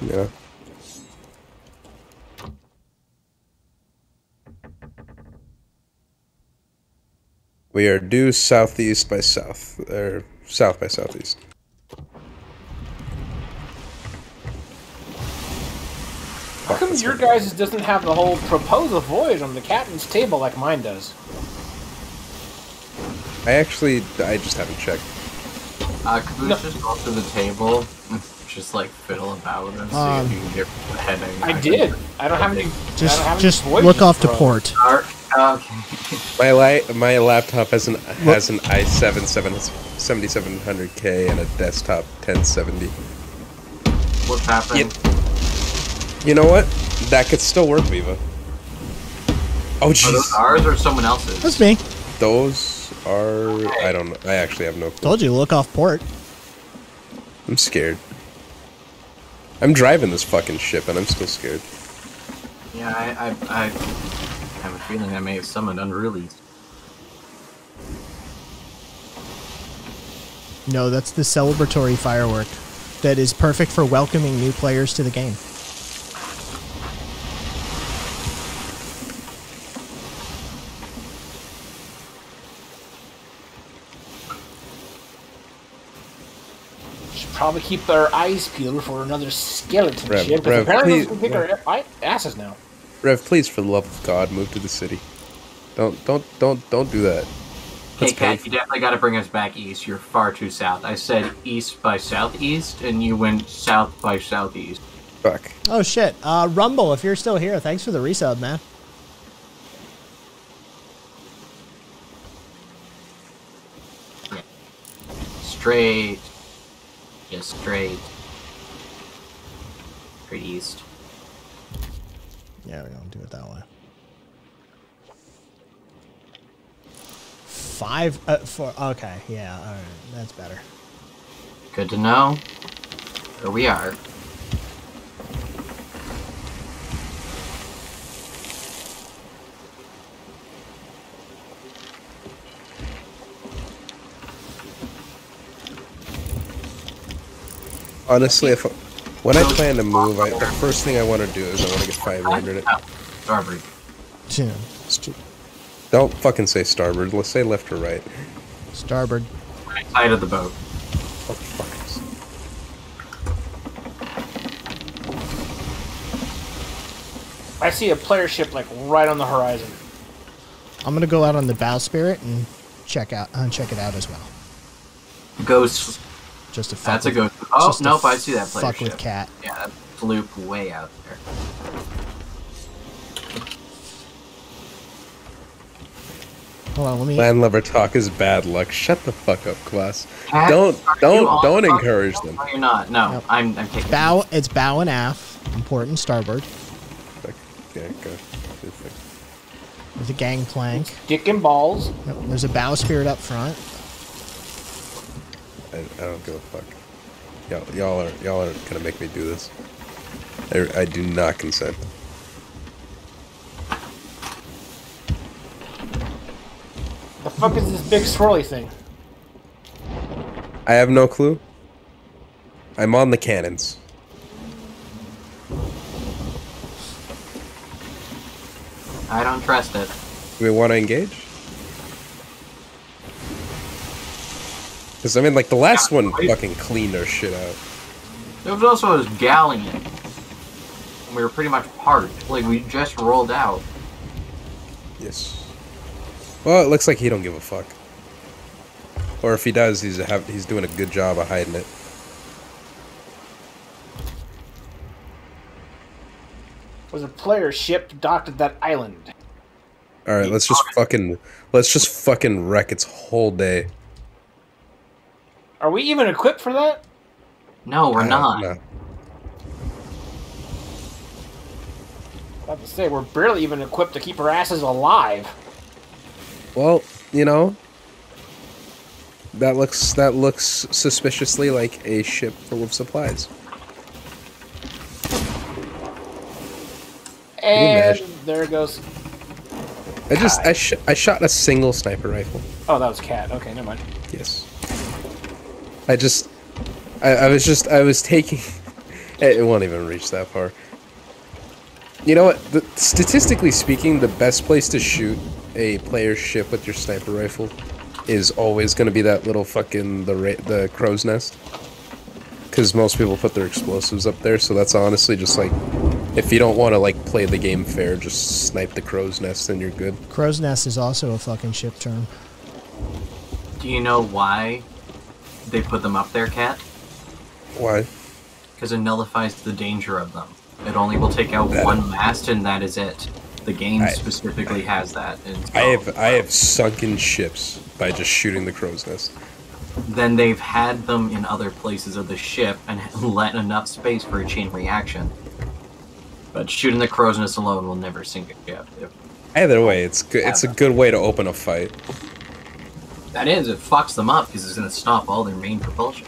Yeah. We are due southeast by south, or south by southeast. How come your guys' doesn't have the whole proposal voyage on the captain's table like mine does? I actually, I just haven't checked. Uh, Caboose just go up to the table and just like fiddle about and see Um, if you can get the heading. I did. I don't have any. Just have any just voices look off to port. Are- Okay. My li- my laptop has an has an i7 7700K and a desktop 1070. What's happening? You know what? That could still work, Viva. Oh Are those jeez. ours or someone else's? That's me. Those are I don't know. I actually have no clue. Told you, look off port. I'm scared. I'm driving this fucking ship and I'm still scared. Yeah, I, I, I have a feeling I may have summoned unruly. No, that's the celebratory firework that is perfect for welcoming new players to the game. Probably keep our eyes peeled for another skeleton Rev, ship. 'cause Rev, apparently we please- can pick our asses now. Rev, please, for the love of God, move to the city. Don't don't don't don't do that. Hey, That's Kat, painful. you definitely got to bring us back east. You're far too south. I said east by southeast, and you went south by southeast. Fuck. Oh shit. Uh, Rumble, if you're still here, thanks for the resub, man. Straight. Just straight. Straight east. Yeah, we're gonna do it that way. Five, uh, four. Okay, yeah, all right, that's better. Good to know. Here we are. Honestly, if when I plan to move, I, the first thing I want to do is I want to get 500. Oh, starboard. Yeah. Don't fucking say starboard. Let's say left or right. Starboard. Right side of the boat. Oh fuck. I see a player ship like right on the horizon. I'm gonna go out on the bowsprit and check out uh, check it out as well. Ghost. Just to fuck That's a good. ghost. Oh, nope, I see that player Fuck with cat. Yeah, that flew way out there. Hold on, let me. Landlubber talk is bad luck. Shut the fuck up, class. Cat, Don't don't don't the phone? encourage them. No, you're not. No, Nope. I'm, I'm taking Bow. It's bow and aft. Important starboard. Yeah, go. There's a gangplank. Dick and balls. Yep, There's a bowsprit up front. I, I don't give a fuck. Y'all, y'all are y'all are gonna make me do this. I, I do not consent. The fuck is this big swirly thing? I have no clue. I'm on the cannons. I don't trust it. Do we want to engage? Because I mean, like the last one fucking cleaned our shit out. There was also a galleon. We were pretty much parked. Like, we just rolled out. Yes. Well, it looks like he don't give a fuck. Or if he does, he's have, he's doing a good job of hiding it. Was a player ship docked at that island. All right, let's just fucking let's just fucking wreck its whole day. Are we even equipped for that? No, we're I don't not. know. I have to say, we're barely even equipped to keep our asses alive. Well, you know, that looks that looks suspiciously like a ship full of supplies. you And imagine? there goes. I just I sh- I shot a single sniper rifle. Oh, that was cat. Okay, never mind. Yes. I just I, I was just I was taking it, it won't even reach that far. You know what? The, statistically speaking, the best place to shoot a player's ship with your sniper rifle is always going to be that little fucking the ra- the crow's nest. Because most people put their explosives up there, so that's honestly just like if you don't want to like play the game fair, just snipe the crow's nest and you're good. Crow's nest is also a fucking ship term. Do you know why they put them up there, Cat? Why? because it nullifies the danger of them. It only will take out one mast, and that is it. The game I- specifically has that. And I have I have sunken ships by just shooting the crow's nest. then they've had them in other places of the ship and let enough space for a chain reaction. But shooting the crow's nest alone will never sink a ship. Either way, it's good. It's a good way to open a fight. That is, it fucks them up because it's going to stop all their main propulsion.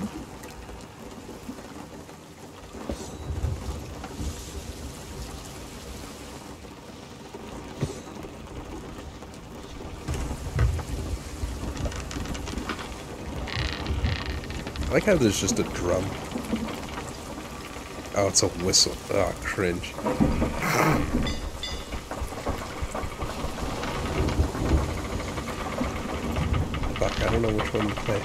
I like how there's just a drum. Oh, it's a whistle. Oh, cringe. Fuck, I don't know which one to play.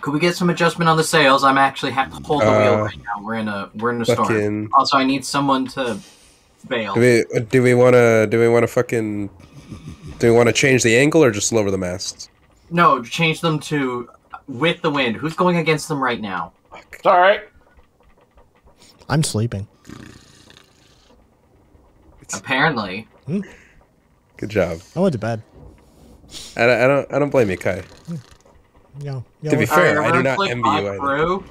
Could we get some adjustment on the sails? I'm actually have to hold the wheel Uh, right now. We're in a we're in a storm. Also, I need someone to bail. Do we do we want to do we want to fucking do we want to change the angle or just lower the masts? No, change them to with the wind. Who's going against them right now? It's all right. I'm sleeping. Apparently. Good job. I went to bed. I, don't- I don't I don't blame you, Kai. Yeah. To be fair, I do not envy you either. Crew,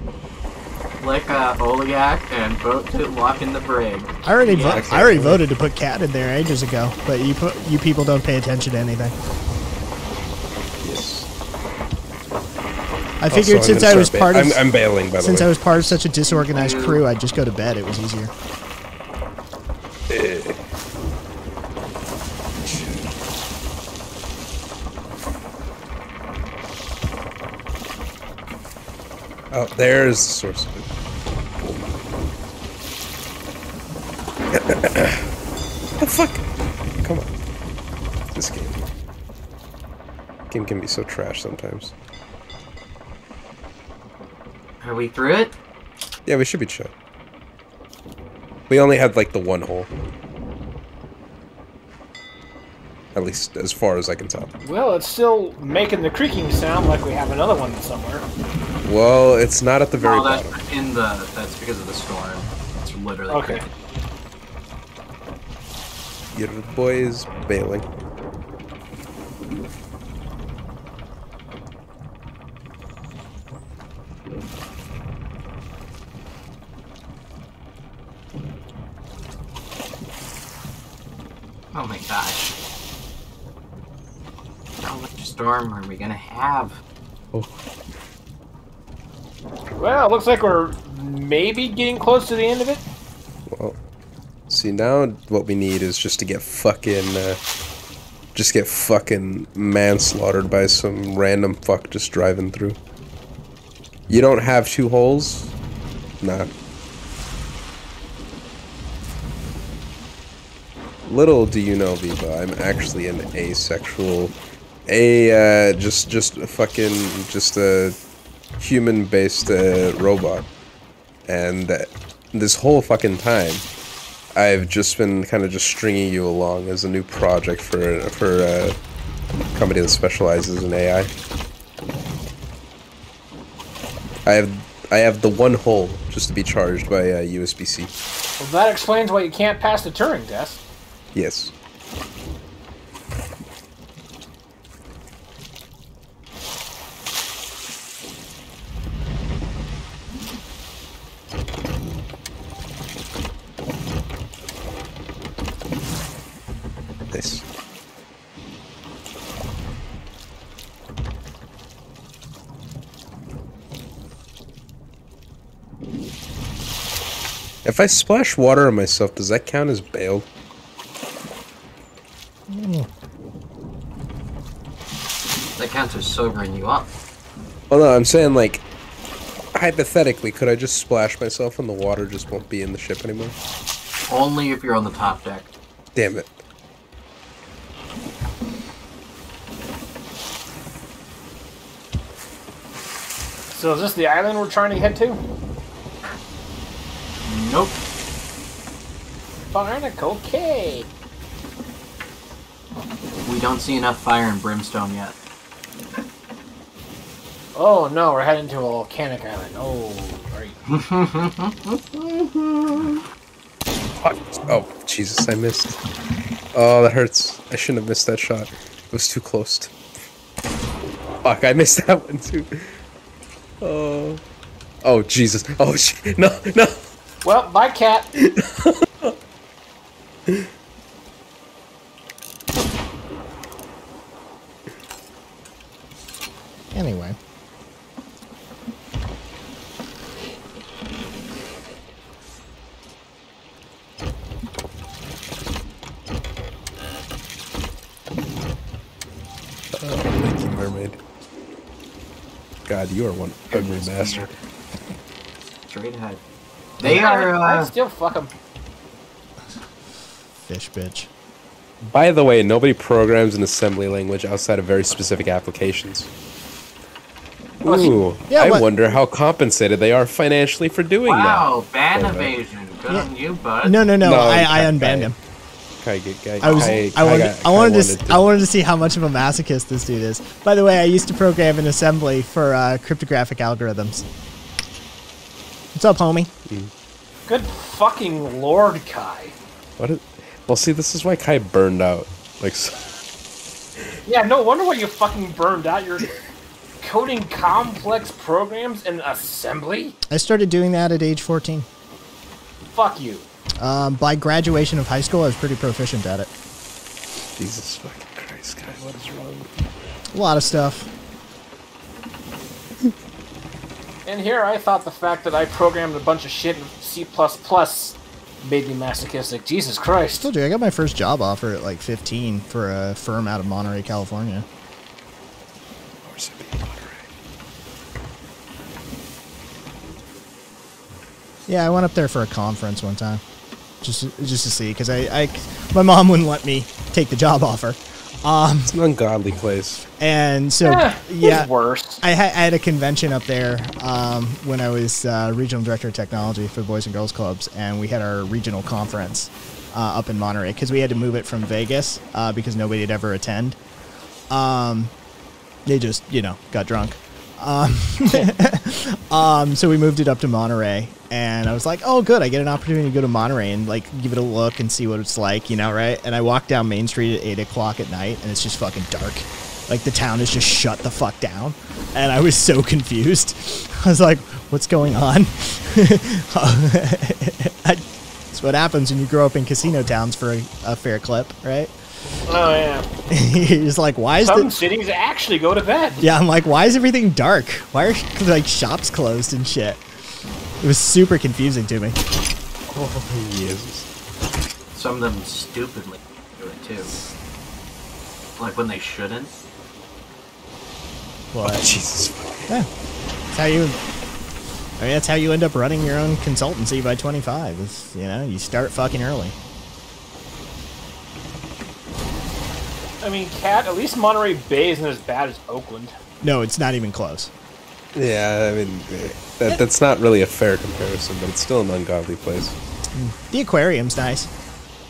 lick uh, Oliak, and vote to lock in the brig. I already Yeah. vo- I already voted to put cat in there ages ago, but you put you people don't pay attention to anything. Yes. I figured Also, since I was start part of I'm- I'm bailing, by the since way. I was part of such a disorganized crew, I'd just go to bed. It was easier. Eh. Oh, there's the source of it. the fuck? Come on. This game. Game can be so trash sometimes. Are we through it? Yeah, we should be chill. We only had like the one hole. At least as far as I can tell. Well, it's still making the creaking sound like we have another one somewhere. Well, it's not at the very no, that's bottom. in the. That's because of the storm. It's literally. Okay. Your boy is bailing. Oh my gosh. How much storm are we gonna have? Oh. Well, looks like we're maybe getting close to the end of it. Well, see now what we need is just to get fucking, uh, just get fucking manslaughtered by some random fuck just driving through. You don't have two holes? Nah. Little do you know, Viva, I'm actually an asexual, a uh, just just fucking just a human-based uh, robot, and uh, this whole fucking time, I've just been kind of just stringing you along as a new project for for a company that specializes in AI. I have I have the one hole just to be charged by uh, USB-C. Well, that explains why you can't pass the Turing test. Yes. Nice. If I splash water on myself, does that count as bailed? That counts as sobering you up. Well, no, I'm saying like hypothetically, could I just splash myself and the water just won't be in the ship anymore? Only if you're on the top deck. Damn it. So is this the island we're trying to head to? Nope. Barnacle Cay. We don't see enough fire and brimstone yet. Oh no, we're heading to a volcanic island. Oh, great. Oh, Jesus, I missed. Oh, that hurts. I shouldn't have missed that shot. It was too close. To... Fuck, I missed that one too. Oh. Oh, Jesus. Oh, shit. No, no. Well, bye, cat. Anyway. Oh, thank you, mermaid. God, you are one ugly bastard. Straight ahead. They Yeah, are. I'd Uh, still fuck them. Fish bitch. By the way, nobody programs in assembly language outside of very specific applications. Ooh, Yeah, I what- wonder how compensated they are financially for doing wow, that. ban evasion. Good on you, bud. No, no, no. No, I, I unbanned him. Kai, get- Kai, I was. Kai- I wanted. I wanted Kai to. s- I wanted to see how much of a masochist this dude is. By the way, I used to program in assembly for uh, cryptographic algorithms. What's up, homie? Good fucking lord, Kai. What is, well, see, this is why Kai burned out. Like, so, Yeah, no wonder why you fucking burned out. You're coding complex programs in assembly? I started doing that at age 14. Fuck you. Um, by graduation of high school, I was pretty proficient at it. Jesus fucking Christ, Kai, what is wrong with you? A lot of stuff. And here I thought the fact that I programmed a bunch of shit in C made me masochistic. Jesus Christ. told you, I got my first job offer at like 15 for a firm out of Monterey, California. Yeah, I went up there for a conference one time, just just to see, because I, I, my mom wouldn't let me take the job offer. Um, it's an ungodly place. And so, Eh, yeah, it's worse. I, ha- I had a convention up there um, when I was uh, regional director of technology for Boys and Girls Clubs, and we had our regional conference uh, up in Monterey because we had to move it from Vegas uh, because nobody had ever attend. Um, they just, you know, got drunk. Um, um, so we moved it up to Monterey, and I was like, "Oh, good! I get an opportunity to go to Monterey and like give it a look and see what it's like, you know, right?" And I walk down Main Street at eight o'clock at night, and it's just fucking dark. Like the town is just shut the fuck down, and I was so confused. I was like, "What's going on?" That's what happens when you grow up in casino towns for a, a fair clip, right? Oh yeah. You're like, "Why is Some the cities actually go to bed. yeah, I'm like, why is everything dark? Why are like shops closed and shit? It was super confusing to me. Oh, Jesus. Some of them stupidly do it too. Like when they shouldn't. What? Jesus. Yeah, that's how you. I mean, that's how you end up running your own consultancy by 25. Is you know, you start fucking early. I mean, Cat, at least Monterey Bay isn't as bad as Oakland. No, it's not even close. Yeah, I mean, that, that's not really a fair comparison, but it's still an ungodly place. The aquarium's nice.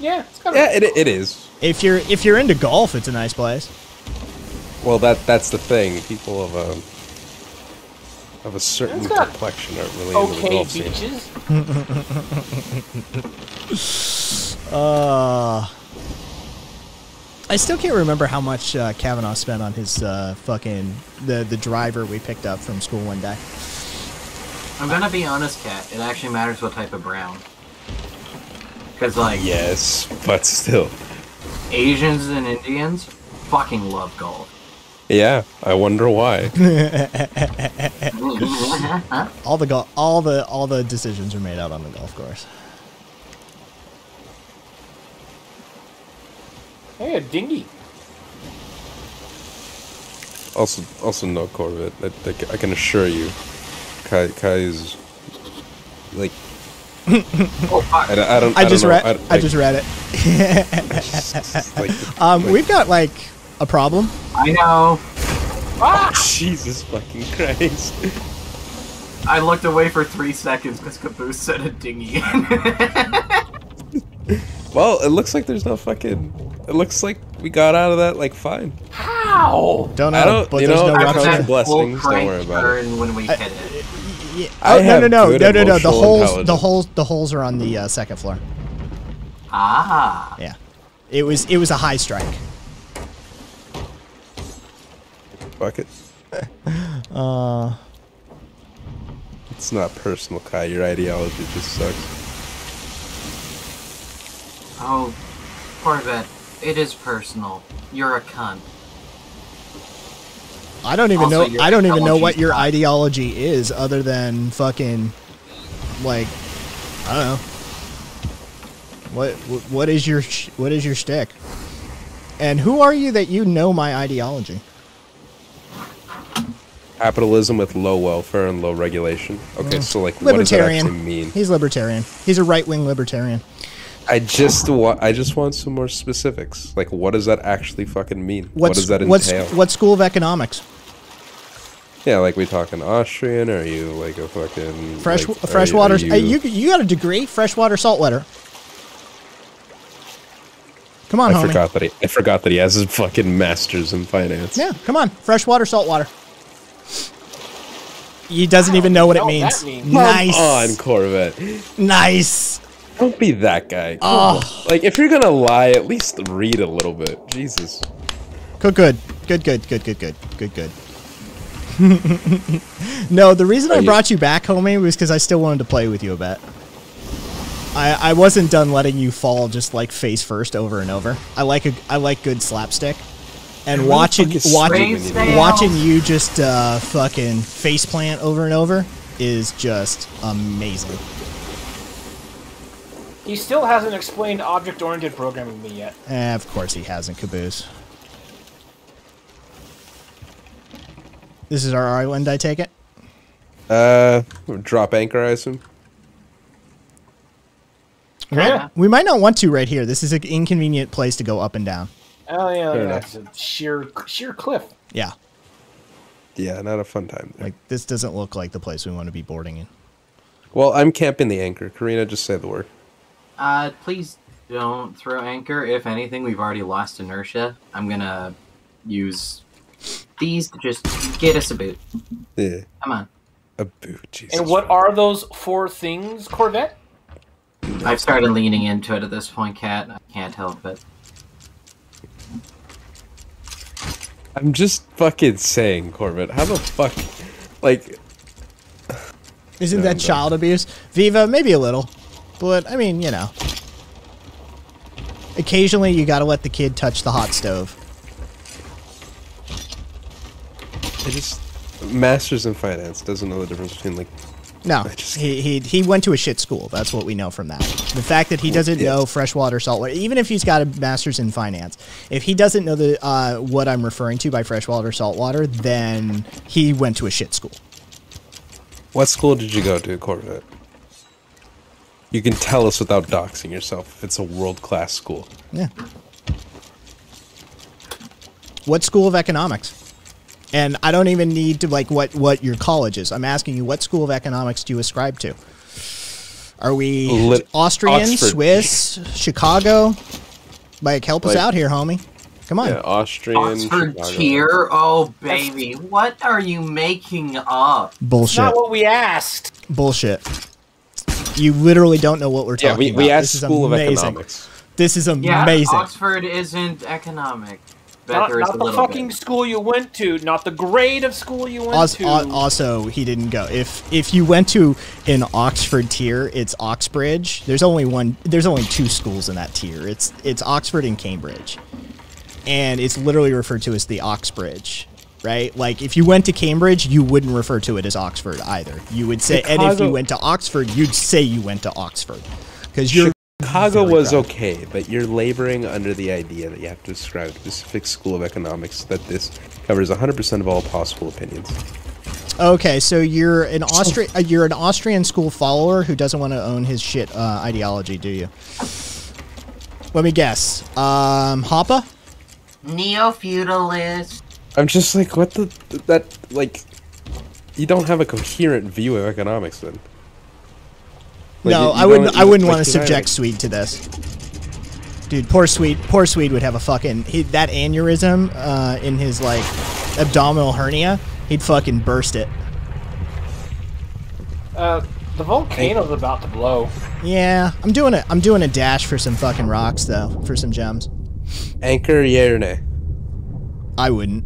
Yeah, it's kind of Yeah, it, it is. If you're if you're into golf, it's a nice place. Well, that that's the thing. People of a of a certain complexion aren't really into the okay golf scene. beaches. uh, I still can't remember how much uh, Kavanaugh spent on his uh, fucking the the driver we picked up from school one day. I'm gonna be honest, Cat. It actually matters what type of brown. Because like Yes, but still. Asians and Indians fucking love golf. Yeah, I wonder why. all the go- all the all the decisions are made out on the golf course. Hey, a dinghy. Also, also no Corvette. I, I, I can assure you, Kai Kai is like. oh fuck! I, don't- I don't. I, don't just know, read. I, I, just read it. like- um, like- we've got like a problem. I know. Ah! Jesus fucking Christ! I looked away for three seconds because Caboose said a dinghy. Well, it looks like there's no fucking. It looks like we got out of that like fine. How? Don't know, I don't- but you there's know, no rupture. found blessings, don't crank worry about it. when we hit it. Yeah. I Oh, no, no, no, no, no, no. The holes, the holes, the holes are on the uh, second floor. Ah. Yeah, it was, it was a high strike. Fuck it. Uh, It's not personal, Kai. Your ideology just sucks. Oh, Corvette, it is personal. You're a cunt. I don't even Also, know. I don't even know what your not- ideology is, other than fucking, like, I don't know. What what, what is your what is your stick? And who are you that you know my ideology? Capitalism with low welfare and low regulation. Okay, Mm. so like, what does that libertarian. actually mean? He's libertarian. He's a right wing libertarian. I just want. I just want some more specifics. Like, what does that actually fucking mean? what does that what's entail? what school of economics? Yeah, like we talking Austrian? Or are you like a fucking Fresh like, are you- freshwater. are You, you you got a degree freshwater saltwater. Come on, I homie. forgot that he. I forgot that he has his fucking masters in finance. Yeah, come on. Freshwater, saltwater. He doesn't even know what it know what means. that means. Come Nice. on, Corvette. Nice. Don't be that guy. Oh. Like, if you're gonna lie, at least read a little bit. Jesus. Good, good. Good, good, good, good, good, good, good. no, the reason Are I brought you, back, homie, was because I still wanted to play with you a bit. I, I wasn't done letting you fall just like face first over and over. I like a I like good slapstick, and watching watching watching you just uh, fucking face plant over and over is just amazing. He still hasn't explained object-oriented programming to me yet. Eh, of course he hasn't, Caboose. This is our island, I take it. Uh, drop anchor, I assume. Yeah. We might not want to right here. This is an inconvenient place to go up and down. Oh yeah, Fair yeah enough. it's a sheer sheer cliff. Yeah, Yeah, not a fun time there. like this doesn't look like the place we want to be boarding in. well, I'm camping the anchor. Karina, just say the word. Uh, please don't throw anchor. If anything, we've already lost inertia. I'm gonna use these to just get us a boot. Yeah, Come on. a boot. Jesus. And what are those four things, Corvette? I've started leaning into it at this point, Cat. I can't help it. I'm just fucking saying, Corvette. How the fuck, like, Isn't No, that I'm child abuse? Viva, maybe a little, but I mean, you know. Occasionally, you gotta let the kid touch the hot stove. I just masters in finance doesn't know the difference between like. No, just- he, he he went to a shit school. That's what we know from that. The fact that he doesn't Yeah. know freshwater, saltwater, even if he's got a master's in finance, if he doesn't know the uh, what I'm referring to by freshwater, saltwater, then he went to a shit school. What school did you go to, Corvette? You can tell us without doxing yourself if it's a world class school. Yeah. What school of economics? And I don't even need to like what what your college is. I'm asking you what school of economics do you ascribe to? Are we Lit- Austrian, Oxford. Swiss, Chicago? Like help us out here, homie. Come on. Yeah, Austrian. Oxford Chicago. tier? Oh, baby. What are you making up? It's Bullshit. not what we asked. Bullshit. You literally don't know what we're Yeah, talking we, about. we This asked is School of amazing. Economics. This is Yeah, amazing. Oxford isn't economic. Bet Not, there is not the fucking bit. school you went to, not the grade of school you went Also, to. also, he didn't go. If if you went to an Oxford tier, it's Oxbridge. There's only one. There's only two schools in that tier. It's it's Oxford and Cambridge, and it's literally referred to as the Oxbridge. Right? Like if you went to Cambridge, you wouldn't refer to it as Oxford either. You would say, and if you went to Oxford, you'd say you went to Oxford, because you're Chicago very was proud. okay, but you're laboring under the idea that you have to describe a specific school of economics that this covers 100% of all possible opinions. Okay, so you're an Austri- uh, you're an Austrian school follower who doesn't want to own his shit uh, ideology, do you? Let me guess. Um, Hoppe? Neo-feudalist. I'm just like, what the that like? You don't have a coherent view of economics, then. Like, no, you- you I wouldn't. I wouldn't like, want to you know, subject Swede to this. Dude, poor Swede. Poor Swede would have a fucking he, that aneurysm uh, in his like abdominal hernia. He'd fucking burst it. Uh, the volcano's about to blow. Yeah, I'm doing it. I'm doing a dash for some fucking rocks though, for some gems. Anchor, yeah or nay? I wouldn't.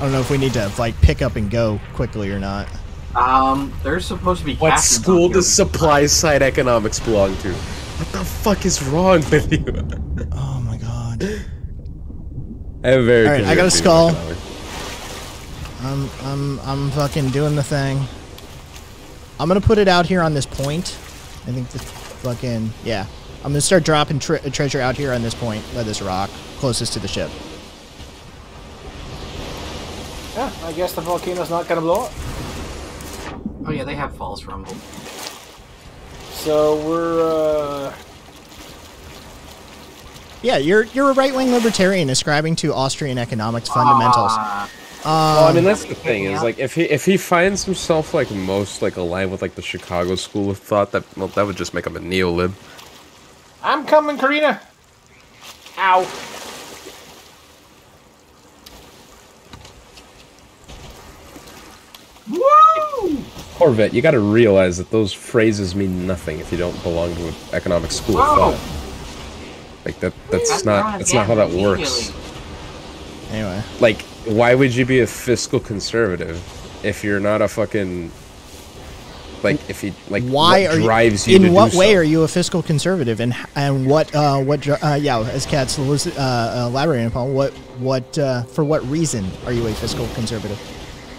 I don't know if we need to like pick up and go quickly or not. Um, there's supposed to be What school does supply side economics belong to? What the fuck is wrong with you? Oh my god. I have a very. All right, I got a skull. I'm I'm I'm fucking doing the thing. I'm gonna put it out here on this point. I think the fucking yeah. I'm gonna start dropping tre- treasure out here on this point by this rock closest to the ship. Yeah, I guess the volcano's not gonna blow up. Oh yeah, they have false rumble. So we're uh Yeah, you're you're a right wing libertarian ascribing to Austrian economics fundamentals. Ah. well, I Um, mean that's the thing is like if he if he finds himself like most like aligned with like the Chicago school of thought that well that would just make him a neolib. I'm coming, Karina. Ow. Woo! Corvette, you got to realize that those phrases mean nothing if you don't belong to an economic school of thought. Like that that's That's not not that's not how that works. anyway, Like why would you be a fiscal conservative if you're not a fucking like if you like why what are drives you? you, in to what do way so? are you a fiscal conservative, and and what uh, what uh, yeah, as Kat's eluci- uh, elaborating upon, what what uh, for what reason are you a fiscal conservative?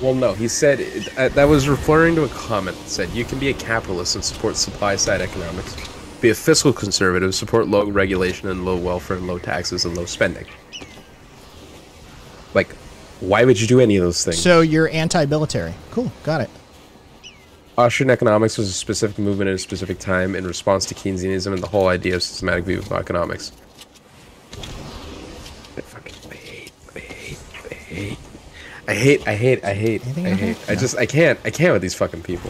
Well, no, he said uh, that was referring to a comment that said you can be a capitalist and support supply side economics, be a fiscal conservative, support low regulation and low welfare and low taxes and low spending. Like, why would you do any of those things? So you're anti-military. Cool, got it. Austrian economics was a specific movement at a specific time in response to Keynesianism and the whole idea of systematic view of economics. I fucking I hate, I hate, I hate, I hate, I hate, I hate, Anything I hate. I just, I can't, I can't with these fucking people.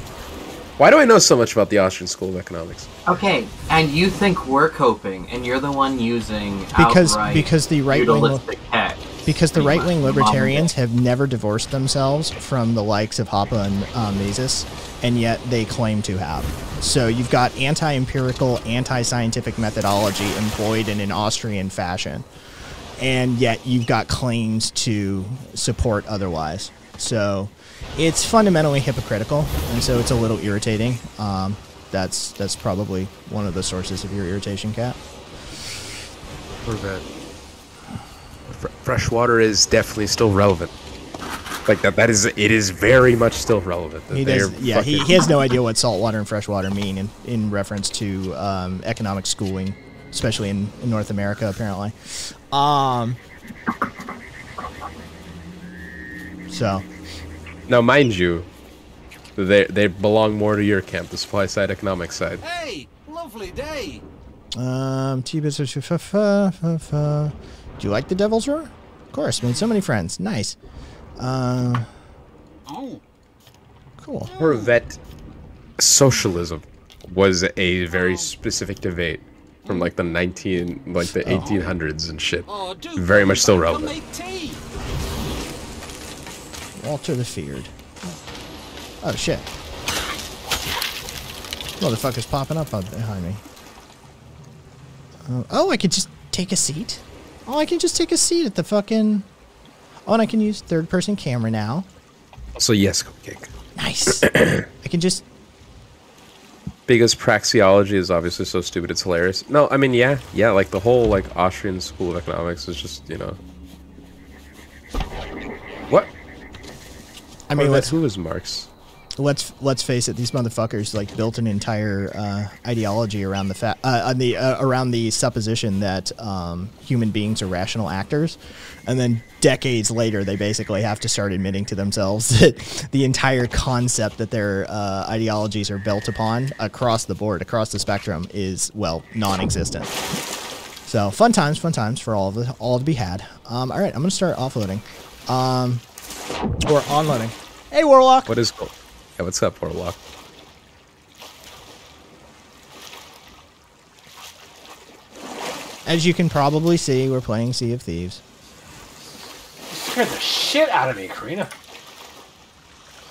Why do I know so much about the Austrian School of Economics? Okay, and you think we're coping, and you're the one using Because because the right wing because the right wing libertarians have never divorced themselves from the likes of Hoppe and uh, Mises, and yet they claim to have. So you've got anti-empirical, anti-scientific methodology employed in an Austrian fashion, and yet you've got claims to support otherwise. So it's fundamentally hypocritical, and so it's a little irritating. Um, that's that's probably one of the sources of your irritation, Cat. Fr- fresh water is definitely still relevant. Like that, that is, it is very much still relevant. He does, yeah, he, he has no idea what saltwater and freshwater mean in, in reference to um, economic schooling, especially in, in North America, apparently. Um, so, Now, mind you, they they belong more to your camp, the supply side, economic side. Hey, lovely day. um, T-Bits are- fa- fa- fa- fa. do you like the Devil's Roar? Of course, made so many friends. Nice. Uh, Oh, cool. Corvette socialism was a very specific debate from like the 19 like the 1800s and shit. oh, do Very much still relevant. make. Walter the Feared. Oh shit. Motherfucker's popping up up behind me. Uh, oh, I could just take a seat. Oh, I can just take a seat at the fucking. Oh, and I can use third person camera now. So yes, kick. Nice. I can just. Because praxeology is obviously so stupid, it's hilarious. No, I mean yeah, yeah, like the whole like Austrian school of economics is just you know. What? I mean, oh, let's who is Marx? Let's let's face it. These motherfuckers like built an entire uh, ideology around the fa- uh, on the uh, around the supposition that um, human beings are rational actors, and then decades later they basically have to start admitting to themselves that the entire concept that their uh, ideologies are built upon across the board, across the spectrum, is well non-existent. So fun times, fun times for all of the, all to be had. Um, all right, I'm gonna start offloading, um, or onloading. Hey, Warlock. What is cool? Yeah, what's up, Warlock? As you can probably see, we're playing Sea of Thieves. You scared the shit out of me, Karina.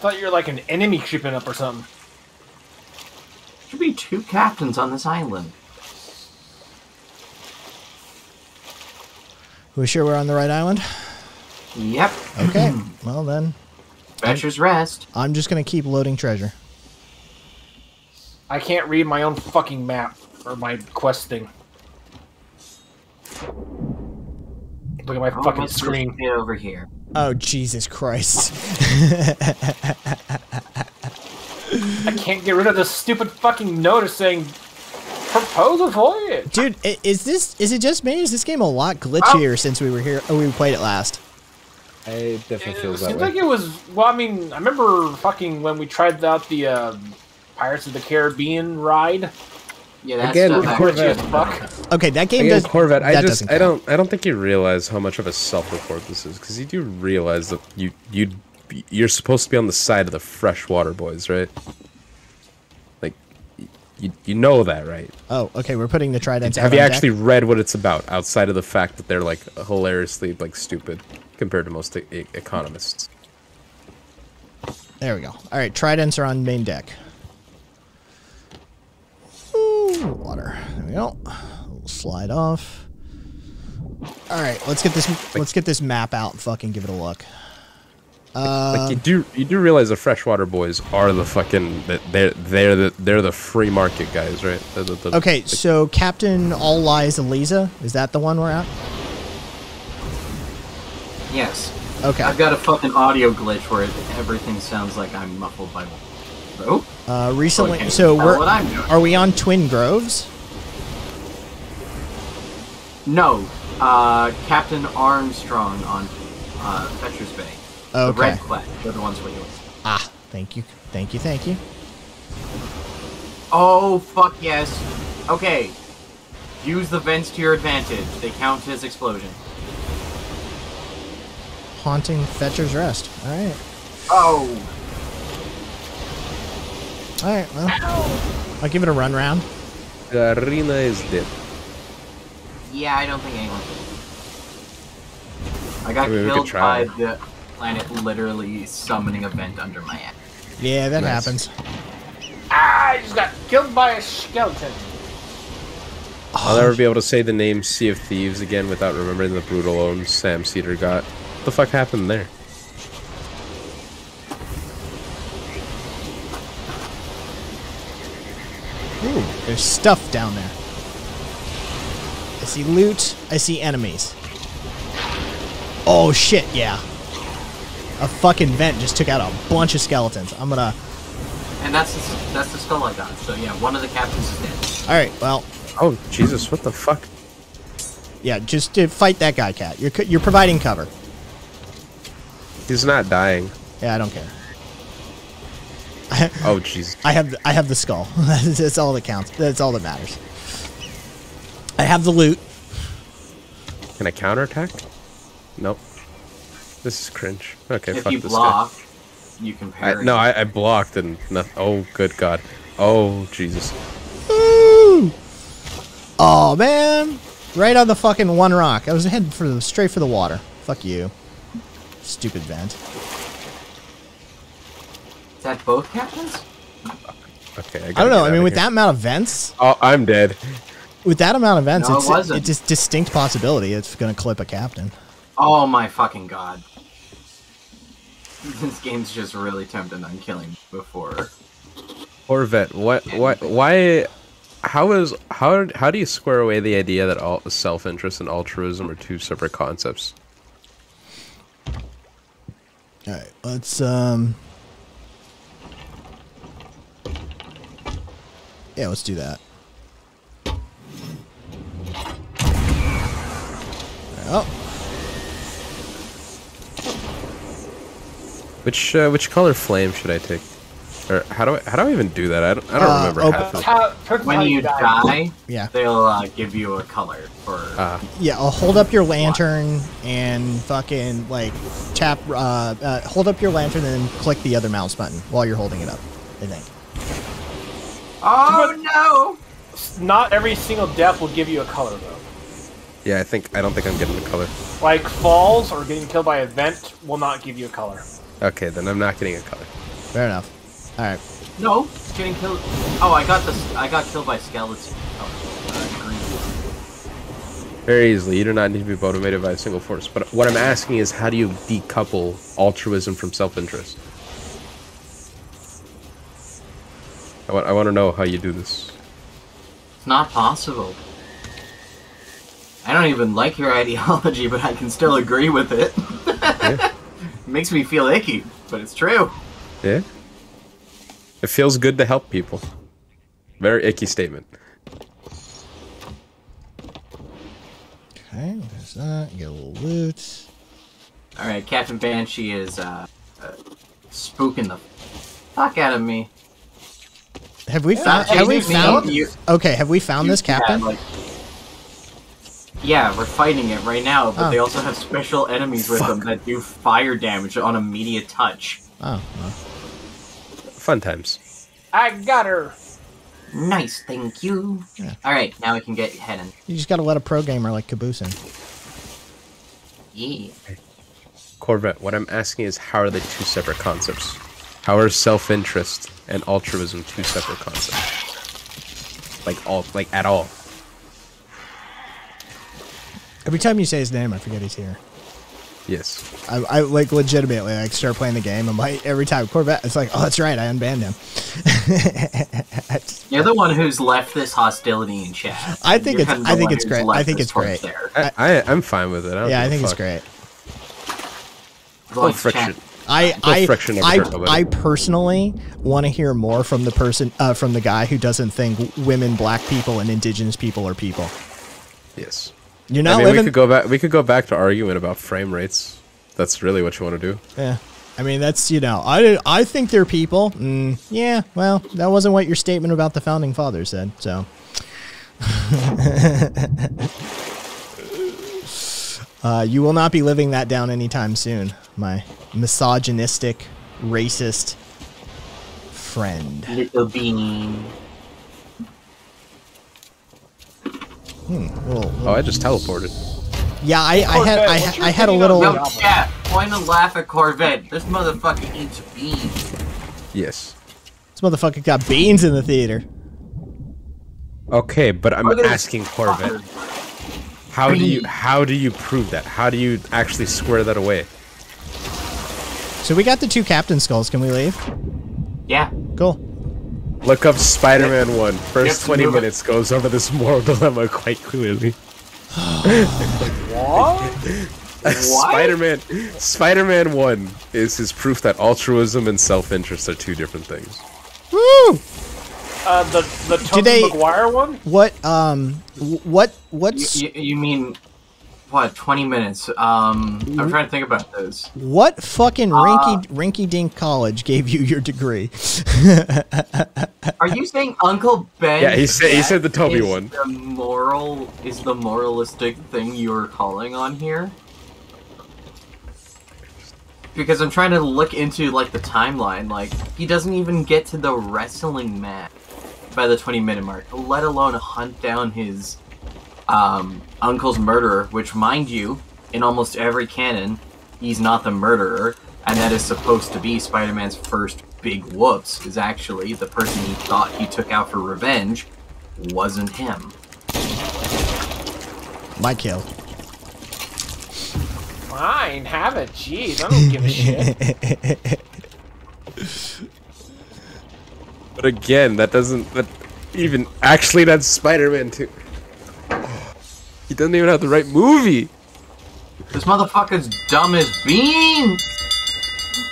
Thought you were like an enemy creeping up or something. There should be two captains on this island. We sure we're on the right island? Yep. Okay. well then, Fetcher's Rest. I'm just gonna keep loading treasure. I can't read my own fucking map or my quest thing. Look at my Oh, fucking screen. Over here. Oh Jesus Christ! I can't get rid of this stupid fucking notice saying propose a voyage. Dude, is this is it just me? Is this game a lot glitchier since we were here? Oh, we played it last. I definitely It feels that seems way. like it was. Well, I mean, I remember fucking when we tried out the uh, Pirates of the Caribbean ride. Yeah, that Again, with Corvette. Fuck. Okay, that game Again, does. Corvette. I just, I don't, I don't think you realize how much of a self-report this is, because you do realize that you, you, you're supposed to be on the side of the freshwater boys, right? Like, you, you know that, right? Oh, okay. We're putting the tridents. Have you on deck. actually read what it's about, outside of the fact that they're like hilariously like stupid compared to most e- economists? There we go. All right, tridents are on main deck. Ooh, water. There we go. We'll slide off. All right, let's get this. Let's get this map out and fucking give it a look. Uh, like you do, you do realize the freshwater boys are the fucking that they're they're the they're the free market guys, right? The- the- okay, the- so Captain All Lies Eliza, is that the one we're at? Yes. Okay. I've got a fucking audio glitch where it, everything sounds like I'm muffled by. Oh. Uh, recently, Okay, so we're what I'm doing. are we on Twin Groves? No. Uh, Captain Armstrong on uh, Fetcher's Bay. The Okay. red flag. They're the ones we're doing. Ah, thank you, thank you, thank you. Oh fuck yes. Okay. Use the vents to your advantage. They count as explosion. Haunting Fetcher's Rest. All right, Oh. all right. Well, I'll give it a run round. Garina is dead. Yeah, I don't think anyone. I got I mean, killed try. by the planet literally summoning a vent under my ass. Yeah, that Nice. happens. Ah, I just got killed by a skeleton. I'll never be able to say the name Sea of Thieves again without remembering the brutal own Sam Seder got. What the fuck happened there? Ooh, there's stuff down there. I see loot. I see enemies. Oh shit! Yeah. A fucking vent just took out a bunch of skeletons. I'm gonna. And that's the, that's the skull I got. So yeah, one of the captains is dead. All right. Well, Oh Jesus! What the fuck? yeah. Just uh, fight that guy, cat. You're you're providing cover. He's not dying. Yeah, I don't care. Oh Jesus! I have the, I have the skull. that's, that's all that counts. That's all that matters. I have the loot. Can I counterattack? Nope. This is cringe. Okay, if fuck you this block, you can guy. parry. I, no, I, I blocked and nothing. Oh, good God. Oh Jesus! Ooh. Oh man! Right on the fucking one rock. I was heading for the straight for the water. Fuck you. Stupid vent. Is that both captains? Okay, I, I don't know. I mean, with here. that amount of vents, Oh, I'm dead. with that amount of vents, No, it's wasn't. it's just distinct possibility it's gonna clip a captain. Oh my fucking god. This game's just really tempting on killing before. Corvette. What? What? Why? How is how how do you square away the idea that all self-interest and altruism are two separate concepts? All right, let's um. Yeah, let's do that. Oh, Which uh, which color flame should I take? Or how do I how do I even do that? I don't, I don't Uh, remember half of it. How, perfect When how you die, Yeah. they'll uh, give you a color for. Ah. yeah. I'll hold up your lantern and fucking like tap. Uh, uh, hold up your lantern and then click the other mouse button while you're holding it up. I think. oh no! Not every single death will give you a color though. Yeah, I think I don't think I'm getting the color. Like falls or getting killed by a vent will not give you a color. Okay, then I'm not getting a color. Fair enough. All right. No, getting killed. Oh, I got this. I got killed by skeleton. Oh, uh. Very easily. You do not need to be motivated by a single force. But what I'm asking is, how do you decouple altruism from self-interest? I want, I want to know how you do this. It's not possible. I don't even like your ideology, but I can still agree with it. Makes me feel icky, but it's true. Yeah? It feels good to help people. Very icky statement. Okay, there's that. Get a little loot. All right, Captain Banshee is uh, uh, spooking the fuck out of me. Have we Yeah, found? Have we found? you- Okay, have we found you this captain? have, like- yeah, we're fighting it right now, but Oh. they also have special enemies with them that do fire damage on immediate touch. Oh, well. Fun times. I got her. Nice, thank you. Yeah. All right, now we can get heading. you just gotta let a pro gamer like Caboose in. Yeah. Corvette, what I'm asking is, how are they two separate concepts? How are self-interest and altruism two separate concepts? Like all, like at all? Every time you say his name, I forget he's here. Yes. I, I like legitimately like start playing the game. I'm like every time Corvette. It's like, oh, that's right, I unbanned him. You're the one who's left this hostility in chat. I think You're it's- kind of I think it's great. I think it's great. There. I, I I'm fine with it. I don't yeah, I give a think it's great. Little Voice friction. chat. I I friction I. I personally want to hear more from the person uh, from the guy who doesn't think women, black people, and indigenous people are people. Yes. You're not I not mean, we could go back. We could go back to arguing about frame rates. That's really what you want to do. Yeah. I mean, that's you know, I I think they're people. Mm, yeah. Well, that wasn't what your statement about the founding fathers said. So. uh, you will not be living that down anytime soon, my misogynistic, racist friend. Little bean. Hmm. Well, Oh, I just teleported. yeah, I, I had I, what's your I had a opinion little. on No, chat. Point and laugh at Corvette. This motherfucker eats beans. Yes. This motherfucker got beans in the theater. Okay, but I'm Look at this asking Corvette. How do you how do you prove that? How do you actually square that away? So we got the two captain skulls. Can we leave? Yeah. Cool. Look up Spider-Man One. First 20 move it. minutes goes over this moral dilemma quite clearly. What? Spider-Man Spider-Man 1 is his proof that altruism and self-interest are two different things. Woo! Uh, the the Tobey they- Maguire one. What um what what's You, you mean what? Twenty minutes. Um, I'm trying to think about this. what fucking Uh, rinky rinky dink college gave you your degree? Are you saying Uncle Ben? Yeah, he said- he said the Tobey is one. The moral is the moralistic thing you're calling on here. Because I'm trying to look into like the timeline. Like he doesn't even get to the wrestling match by the 20 minute mark, let alone hunt down his um, uncle's murderer. Which, mind you, in almost every canon, he's not the murderer, and that is supposed to be Spider-Man's first big whoops. Is actually the person he thought he took out for revenge wasn't him. My kill. Fine, have it. Jeez, I don't give a shit. But again, that doesn't that even actually that's Spider-Man 2. He doesn't even have the right movie. This motherfucker's dumb as beans.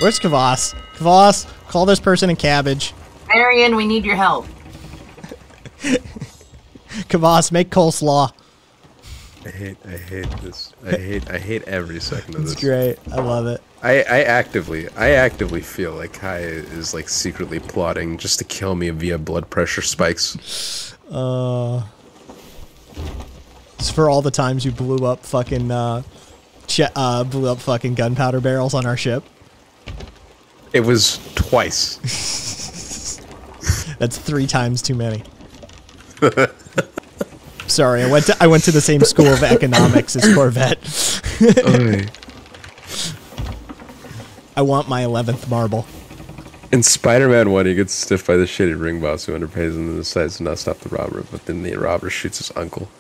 Where's Kavas? Kavas, call this person a cabbage. Marion, we need your help. Kavas, make coleslaw. I hate I hate this. I hate I hate every second of It's this. great. I love it. I, I actively I actively feel like Kai is like secretly plotting just to kill me via blood pressure spikes. Uh, it's for all the times you blew up fucking uh, che- uh blew up fucking gunpowder barrels on our ship. It was twice. That's three times too many. Sorry, I went to I went to the same school of economics as Corvette. I want my eleventh marble. In Spider-Man 1, he gets stiffed by the shitty ring boss who underpays him and decides to not stop the robber, but then the robber shoots his uncle.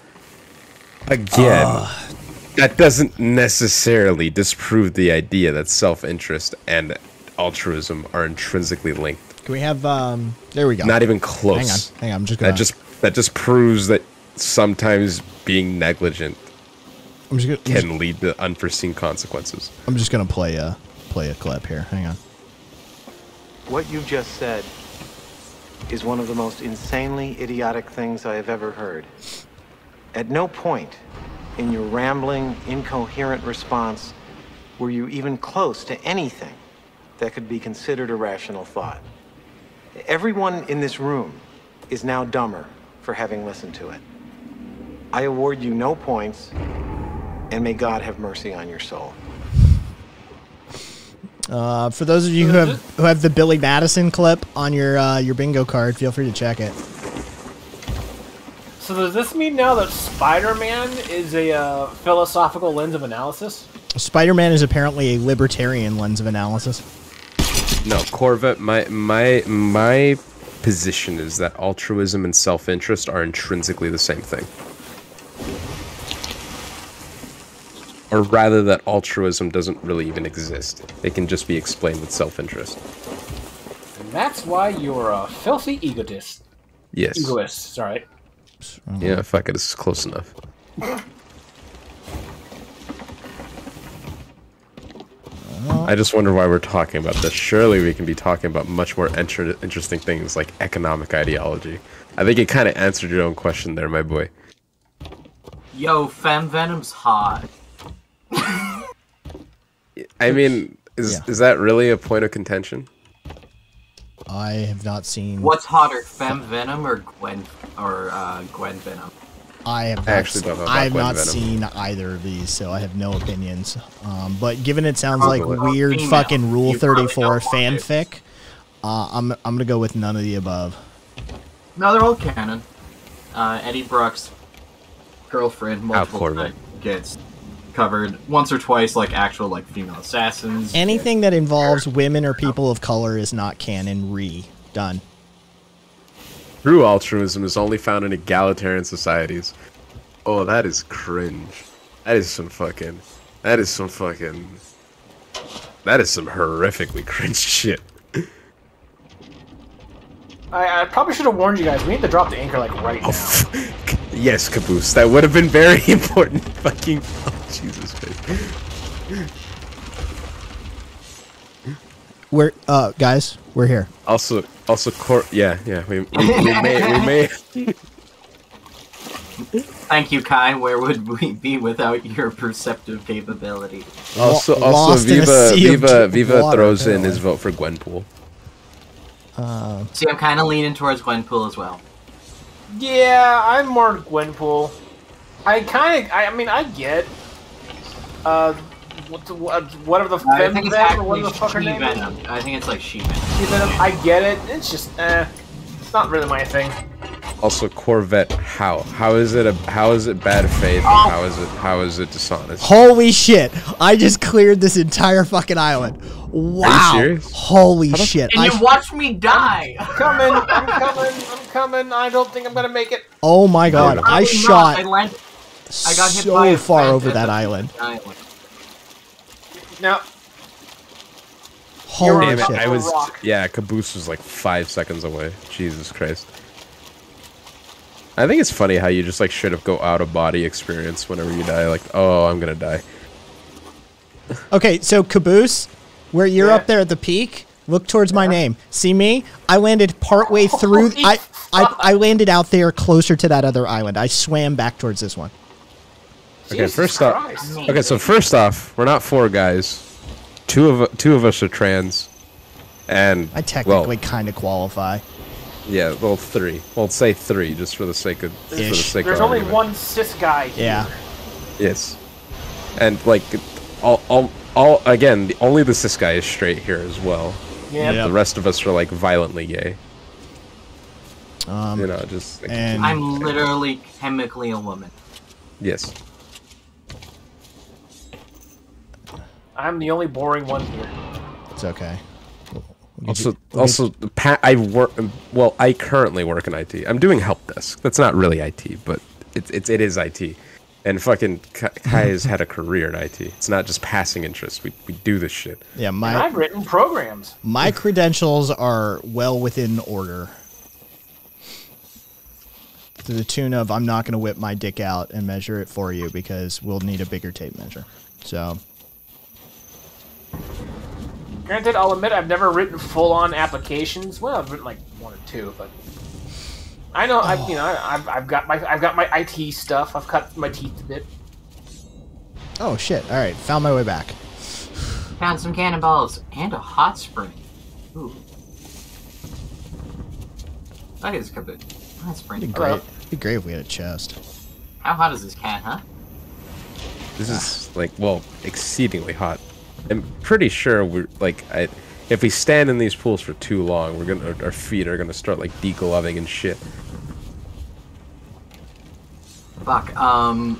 Again, Ah. that doesn't necessarily disprove the idea that self-interest and altruism are intrinsically linked. Can we have um? There we go. Not even close. Hang on, hang on. I'm just gonna. That just that just proves that sometimes being negligent I'm just gonna. I'm just, can lead to unforeseen consequences. I'm just gonna play a play a clip here. Hang on. What you've just said is one of the most insanely idiotic things I have ever heard. At no point in your rambling, incoherent response were you even close to anything that could be considered a rational thought. Everyone in this room is now dumber for having listened to it. I award you no points, and may God have mercy on your soul. Uh, for those of you who have who have the Billy Madison clip on your uh, your bingo card, feel free to check it. So does this mean now that Spider-Man is a uh, philosophical lens of analysis? Spider-Man is apparently a libertarian lens of analysis. No, Corvette. My my my position is that altruism and self-interest are intrinsically the same thing, or rather, that altruism doesn't really even exist. It can just be explained with self-interest. And that's why you're a filthy egotist. Yes. Egoist, sorry. Yeah, fuck it. It's close enough. I just wonder why we're talking about this. Surely we can be talking about much more inter- interesting things like economic ideology. I think it kind of answered your own question there, my boy. Yo, Fem Venom's hot. I mean, is Yeah. is that really a point of contention? I have not seen. What's hotter, Fem Venom or Gwen or uh, Gwen Venom? I have not actually se- don't know about I have Gwen not Venom. seen either of these, so I have no opinions. Um, but given it sounds like weird Female. fucking Rule Thirty Four don't want it. fanfic, uh, I'm I'm gonna go with none of the above. No, they're all canon. Uh, Eddie Brock's girlfriend multiple Corvette. times gets covered once or twice, like actual like female assassins. Anything that involves women or people of color is not canon. Re done. True altruism is only found in egalitarian societies. Oh, that is cringe. That is some fucking. That is some fucking. That is some horrifically cringe shit. I, I probably should have warned you guys. We need to drop the anchor like right now. Yes, Caboose. That would have been very important. Fucking. Oh, Jesus Christ. We're uh guys, we're here. Also, also, cor- yeah, yeah. We, we, we may, we may. Thank you, Kai. Where would we be without your perceptive capability? Also, also, lost Viva, Viva, Viva water, throws in his vote for Gwenpool. Uh, See, I'm kind of leaning towards Gwenpool as well. Yeah, I'm more Gwenpool. I kind of, I, I mean, I get, uh, what, the- what, whatever the I Fem think it's Venom or whatever actually the fuck her She name is. Venom. I think it's like She Venom. She Venom, I get it. It's just, eh, it's not really my thing. Also, Corvette. How? How is it a? How is it bad faith? Oh. How is it? How is it dishonest? Holy shit! I just cleared this entire fucking island. Wow! serious? Holy shit! And I you watched me die. Coming, I'm coming, I'm coming. I don't think I'm gonna make it. oh my god! I shot I, land- I got hit by so far over that island. island. Now, Holy Damn it! shit! I was. rock. Yeah, Caboose was like five seconds away. Jesus Christ. I think it's funny how you just like should have go out of body experience whenever you die. Like, oh, I'm gonna die. Okay, so Caboose, where you're Yeah. up there at the peak, look towards my name. See me? I landed partway through. I, I I landed out there closer to that other island. I swam back towards this one. Okay, Jesus first off. Okay, so first off, we're not four guys. Two of two of us are trans, and I technically well, kind of qualify. yeah, well, three. Well, say three, just for the sake of for the sake there's of only argument. one cis guy. Here. Yeah. Yes, and like all all all again, the, only the cis guy is straight here as well. Yeah. Yeah. The rest of us are like violently gay. Um, you know, just like, and I'm literally chemically a woman. yes. I'm the only boring one here. it's okay. We'll Also, you- also, Pat, I work. Well, I currently work in IT. I'm doing help desk. That's not really IT, but it's it's it is IT. And fucking Kai Kai has had a career in IT. It's not just passing interest. We we do this shit. yeah, And my I've written programs. my credentials are well within order. To the tune of I'm not going to whip my dick out and measure it for you because we'll need a bigger tape measure. So Granted, I'll admit I've never written full-on applications. Well, I've written like one or two, but I know I've you know I've, I've got my I've got my IT stuff. I've cut my teeth a bit. oh shit! All right, found my way back. Found some cannonballs and a hot spring. Ooh. That is a bit. Hot spring. It'd be great. It'd be great if we had a chest. How hot is this cat, huh? This is like well, exceedingly hot. I'm pretty sure we're like I. If we stand in these pools for too long, we're gonna our, our feet are gonna start like degloving and shit. Fuck. Um,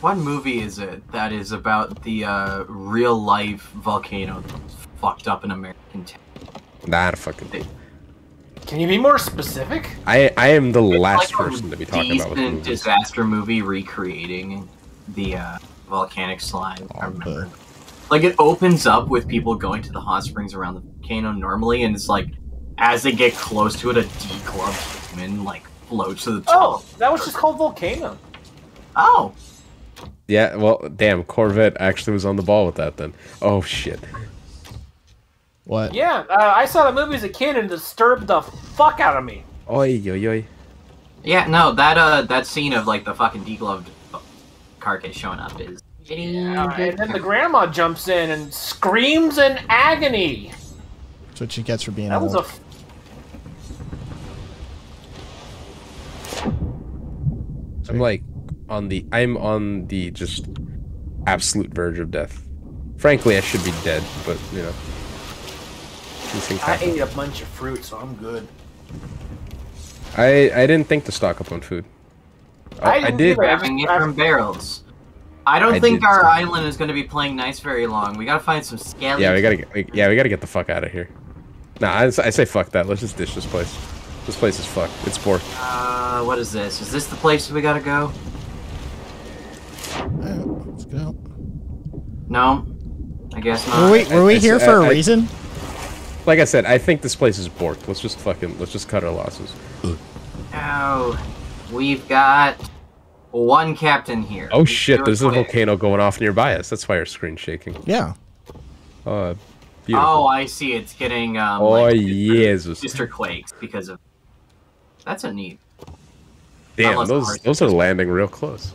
what movie is it that is about the uh, real life volcano that's fucked up in American town? Nah, fucking thing. Can you be more specific? I I am the last Like person to be talking about with decent movies. disaster movie recreating the uh, volcanic slime. Oh, I remember. Like it opens up with people going to the hot springs around the volcano normally, and it's like as they get close to it, a degloved human like floats to the top. Oh, that was just called Volcano. Oh, Yeah, well, damn, Corvette actually was on the ball with that then. Oh shit. What? Yeah, uh, I saw the movie as a kid and disturbed the fuck out of me. Oi, oi, oi. yeah, no, that uh, that scene of like the fucking degloved carcass showing up is. Uh, and then the grandma jumps in and screams in agony. That's what she gets for being That was old. a. f- I'm like on the I'm on the just absolute verge of death. Frankly, I should be dead, but you know. I ate a bunch of fruit, so I'm good. I I didn't think to stock up on food. I I, didn't did. either. grabbing it from barrels. I don't I think our too. island is going to be playing nice very long. We got to find some scaly. Yeah, we gotta get. we- Yeah, we gotta get the fuck out of here. Nah, I say fuck that. Let's just ditch this place. This place is fucked. It's borked. Uh, what is this? Is this the place we gotta go? Let's go. No, I guess not. Were we were we I- here I- for a I- reason? Like I said, I think this place is borked. Let's just fucking let's just cut our losses. Oh, we've got one captain here. Oh We shit! There's a quick. volcano going off nearby us. That's why our screen's shaking. Yeah. Uh, beautiful. Oh, I see. It's getting um. Oh, like, Jesus. Sister quakes because of. That's a neat. Damn, unless those those are landing real close.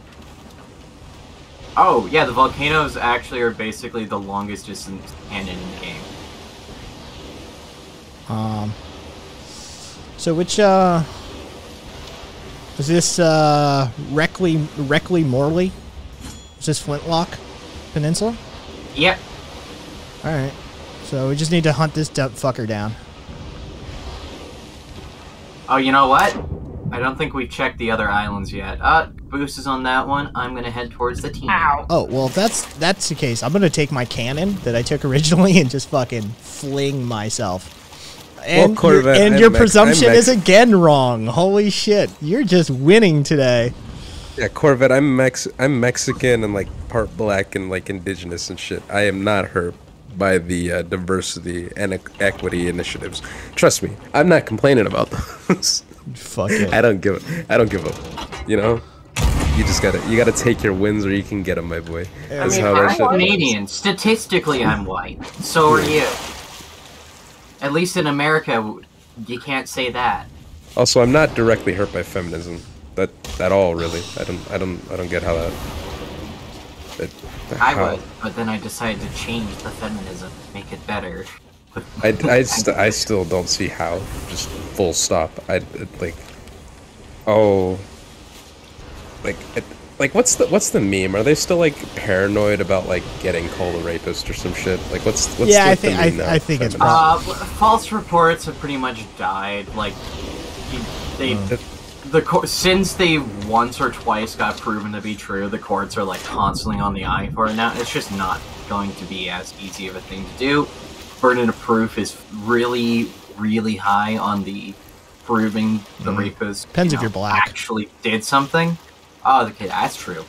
Oh yeah, the volcanoes actually are basically the longest distance canyon in the game. Um. So which uh is this uh Reckley Reckley Morley? Is this Flintlock Peninsula? Yep. All right. So we just need to hunt this dumb fucker down. Oh, you know what? I don't think we've checked the other islands yet. Uh, Boost is on that one. I'm gonna head towards the team. Oh well, if that's that's the case, I'm gonna take my cannon that I took originally and just fucking fling myself. And, your- Corvette, and I'm your Mex- presumption Mex- is again wrong. Holy shit, you're just winning today. Yeah, Corvette. I'm Mex. I'm Mexican and like part black and like indigenous and shit. I am not hurt by the uh, diversity and e- equity initiatives. Trust me, I'm not complaining about those. Fuck it. I don't give. A, I don't give up. You know, you just gotta. You gotta take your wins or you can get them, my boy. I That's mean, how that I'm shit. Canadian. Statistically, I'm white. So are you. At least in America, you can't say that. Also, I'm not directly hurt by feminism. That at all, really. I don't. I don't. I don't get how that. It, I how- would, but then I decided to change the feminism, make it better. I, I, st- I still don't see how. Just full stop. I it, like. Oh. Like, it, like what's the what's the meme? Are they still like paranoid about like getting called a rapist or some shit? Like, what's what's Yeah, I like, the think- I- meme now I think it's Feminism? Uh, false reports have pretty much died. Like, you, they the co- since they once or twice got proven to be true, the courts are like constantly on the eye for it now. It's just not going to be as easy of a thing to do. Burden of proof is really, really high on the proving the Mhm. rapist Depends you if you're black. actually did something. Oh, okay, that's true.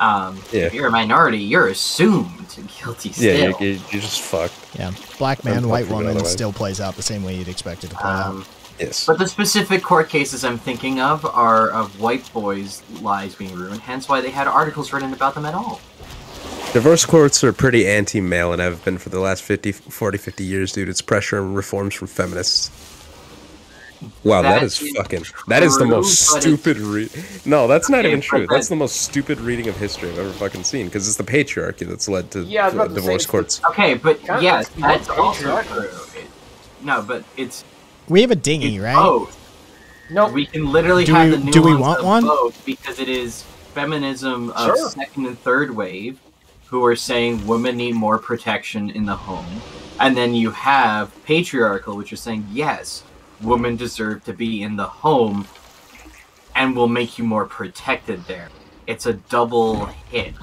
Um, Yeah. If you're a minority, you're assumed guilty still. Yeah, you're, you're you're just fucked. Yeah, black man, Unfortunately, white woman still plays out the same way you'd expect it to play Um, out. Yes. But the specific court cases I'm thinking of are of white boys' lives being ruined, hence why they had articles written about them at all. Divorce courts are pretty anti-male and have been for the last 50, 40, 50 years due to its pressure and reforms from feminists. Wow, that That is is fucking. That is the most stupid read. No, that's not Okay, even but true. That's the most stupid reading of history I've ever fucking seen because it's the patriarchy that's led to Yeah, I was about uh, to say, divorce courts. Okay, but Kind of yes, like that's more also true. No, but it's We have a dinghy, right? both. No, We can literally Do have we- the nuance do we want one? both because it is feminism of Sure. second and third wave who are saying women need more protection in the home, and then you have patriarchal, which is saying yes, women deserve to be in the home, and will make you more protected there. It's a double hit.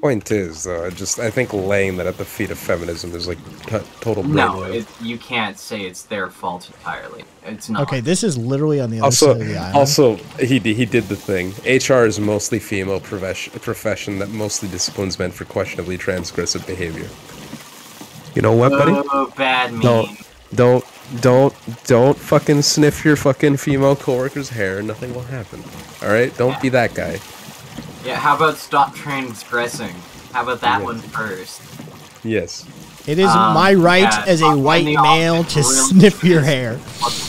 Point is, though, I just I think laying that at the feet of feminism is like t- total No, brainwave. it, you can't say it's their fault entirely. It's not. Okay, this is literally on the other Also, side of the island. also he d- he did the thing. HR is mostly female profession profession that mostly disciplines men for questionably transgressive behavior. You know what, buddy? Oh, bad meme. Don't don't don't don't fucking sniff your fucking female coworker's hair. Nothing will happen. All right, don't be that guy. Yeah, how about stop transgressing? How about that Yeah. one first? Yes. it is um, my right yeah, as a white male to really sniff your hair.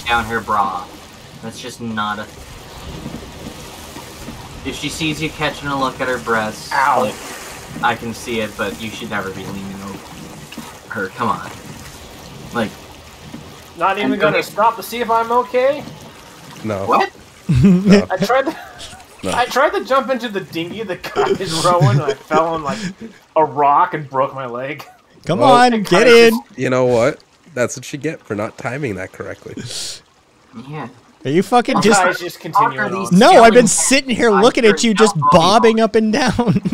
Down her bra. That's just not a. If she sees you catching a look at her breasts, Ow. like, I can see it, but you should never be leaning over her. Come on. Like, not even gonna stop to see if I'm okay. No. what? No. I tried to. No. I tried to jump into the dinghy the guy is rowing, and I fell on like a rock and broke my leg. Come Well, on, get in. You know what? That's what you get for not timing that correctly. Yeah. Are you fucking just? guys just continuing Fuck are these- on. No, I've been sitting here looking at you, just bobbing up and down.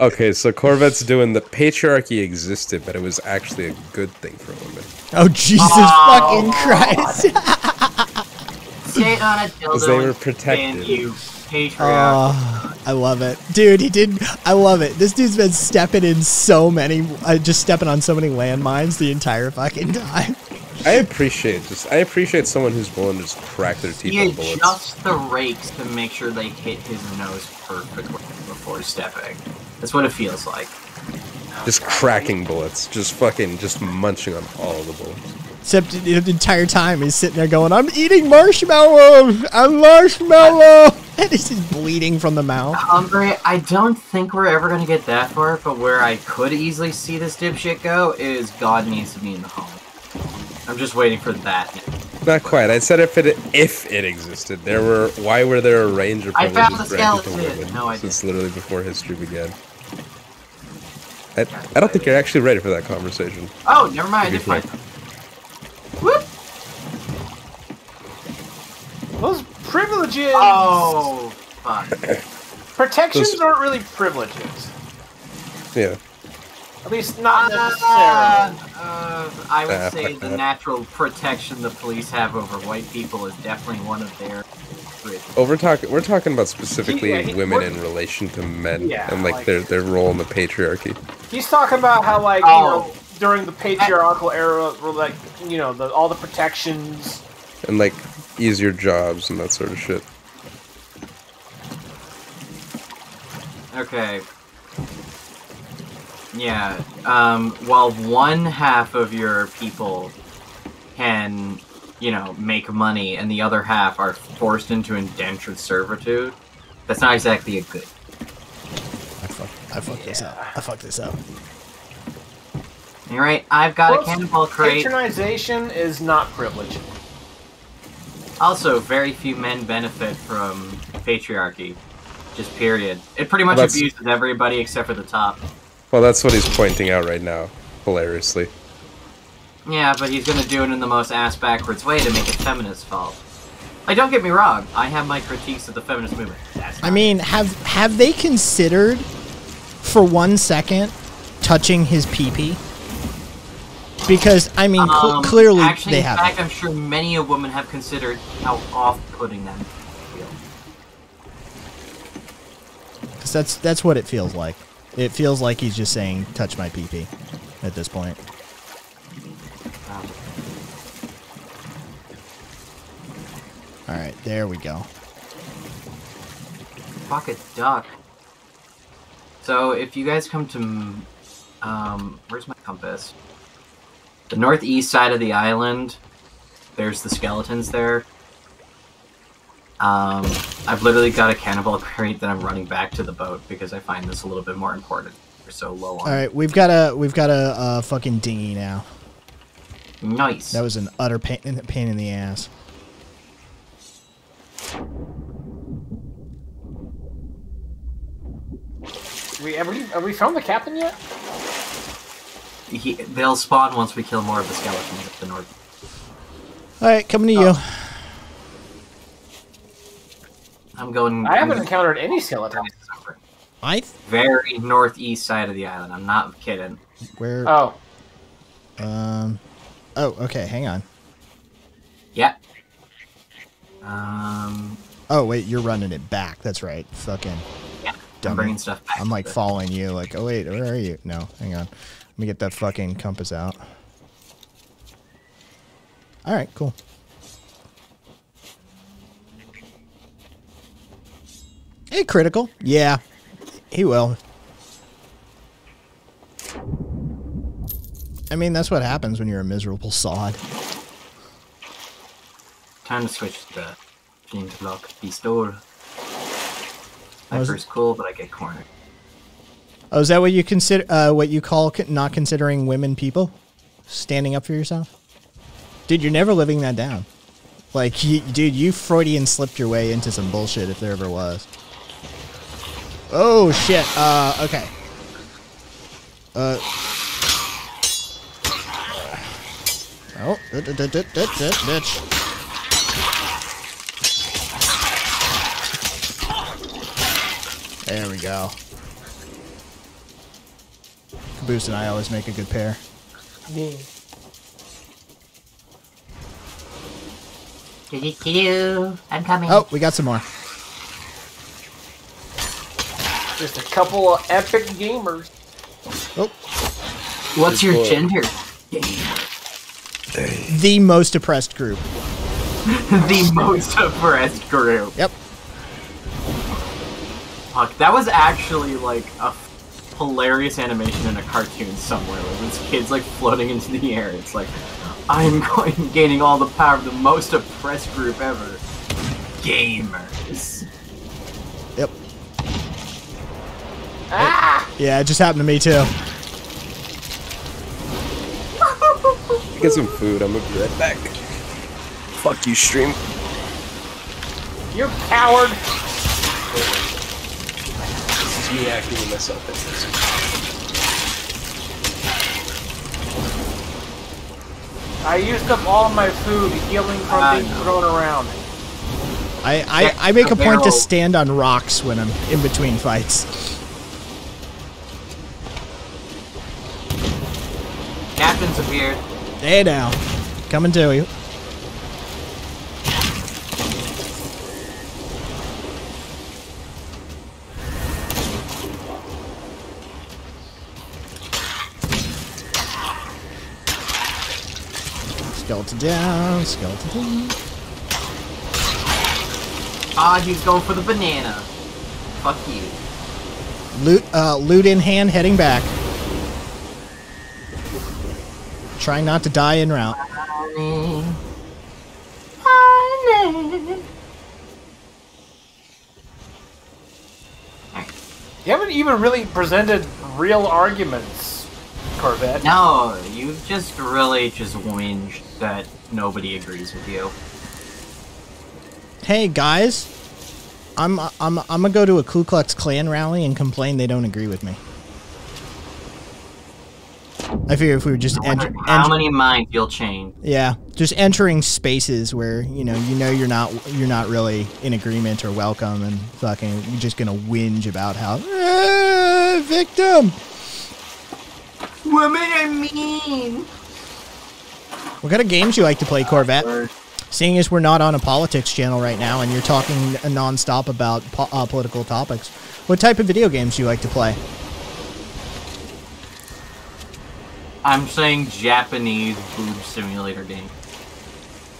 Okay, so Corvette's doing the patriarchy existed, but it was actually a good thing for women. oh Jesus Oh. fucking Christ! Sit on a Because dildo they were protected. you patriarch. Oh, I love it, dude. He did. I love it. This dude's been stepping in so many, uh, just stepping on so many landmines the entire fucking time. I appreciate just I appreciate someone who's willing to just crack their teeth He on bullets. adjusts the rakes to make sure they hit his nose perfectly before stepping. That's what it feels like. Just cracking bullets. Just fucking just munching on all the bullets. Except the the entire time he's sitting there going, "I'm eating marshmallows. I'm marshmallow," and he's just bleeding from the mouth. Humphrey, I don't think we're ever gonna get that far, but where I could easily see this dipshit go is God needs to be in the home. I'm just waiting for that. Not quite. I said if it if it existed. There were why were there a range of I found privileges the skeleton. No, I didn't. since literally before history began? I, I don't think you're actually ready for that conversation. Oh, never mind. be It's fine. Whoop! Those privileges. Oh, fuck. Protections Those- aren't really privileges. Yeah. At least not Uh, necessarily. uh, I would say fuck the that. natural protection the police have over white people is definitely one of their. Privileges. Oh, we're talking we're talking about specifically Yeah, he- women in relation to men Yeah, and like, like- their their role in the patriarchy. He's talking about how, like, Oh. you know, during the patriarchal era, were like, you know, the, all the protections. And like easier jobs and that sort of shit. Okay. Yeah. Um, while one half of your people can, you know, make money, and the other half are forced into indentured servitude, that's not exactly a good. I fuck, I fucked this up. I fucked this up. All right, I've got a cannonball crate. Patronization is not privilege. Also, very few men benefit from patriarchy. Just period. It pretty much Well, abuses everybody except for the top. Well, that's what he's pointing out right now, hilariously. Yeah, but he's gonna do it in the most ass backwards way to make it feminist fault. Like, don't get me wrong, I have my critiques of the feminist movement. I mean, have have they considered for one second touching his pee-pee? Because I mean, cl- Um, clearly actually, they in have. fact, I'm sure many a woman have considered how off-putting that feel. Because that's that's what it feels like. It feels like he's just saying, "Touch my pee-pee," at this point. All right, there we go. Fuck a duck. So if you guys come to, um, where's my compass? The northeast side of the island. There's the skeletons there. Um, I've literally got a cannibal crate that I'm running back to the boat because I find this a little bit more important. We're so low on. All right, we've got a we've got a, uh fucking dinghy now. Nice. That was an utter pain pain in the ass. We have we have we found the captain yet? He, they'll spawn once we kill more of the skeletons at the north. All right, coming to you. I'm going. I haven't I'm encountered any skeletons. I very northeast side of the island. I'm not kidding. Where? Oh. Um. Oh, okay. Hang on. Yeah. Um. Oh wait, you're running it back. That's right. Fucking. Yeah. I'm bringing stuff back. I'm like following you. Like, oh wait, where are you? No, hang on. Let me get that fucking compass out. All right, cool. Hey, critical. Yeah, he will. I mean, that's what happens when you're a miserable sod. Time to switch to the James Block pistol. Is it- Viper's cool, but I get cornered. Oh, is that what you consider? Uh, what you call not considering women people? Standing up for yourself? Dude, you're never living that down. Like, you, dude, you Freudian slipped your way into some bullshit if there ever was. Oh shit. Uh, okay. Uh. Oh, dit- There we go. Caboose and I always make a good pair. I'm coming. Oh, we got some more. Just a couple of epic gamers. Oh. What's your Good gender? The most oppressed group. the most oppressed group. Yep. Fuck, that was actually like a f- hilarious animation in a cartoon somewhere. Where this kid's like floating into the air. It's like, I'm going gaining all the power of the most oppressed group ever. Gamers. Yep. Ah! Yeah, it just happened to me too. Get some food. I'm gonna be right back. Fuck you, stream. You're coward! This is me acting in my self-interest. I used up all my food healing from Ah, being thrown around. I, I, I make a point to stand on rocks when I'm in between fights. Captain's appeared. Hey now. Coming to you. Skeleton down, skeleton. Ah, he's going for the banana. Fuck you. Loot, uh, loot in hand, heading back. Trying not to die en route. You haven't even really presented real arguments, Corvette. No, you've just really just whinged that nobody agrees with you. Hey guys, I'm I'm I'm gonna go to a Ku Klux Klan rally and complain they don't agree with me. I figure if we were just enter, How many minds you'll change? yeah, just entering spaces where you know you know you're not you're not really in agreement or welcome, and fucking you're just gonna whinge about how "Eh, victim. Women are mean. What kind of games you like to play, Corvette? Seeing as we're not on a politics channel right now, and you're talking nonstop about po- uh, political topics, what type of video games do you like to play? I'm saying Japanese boob simulator game.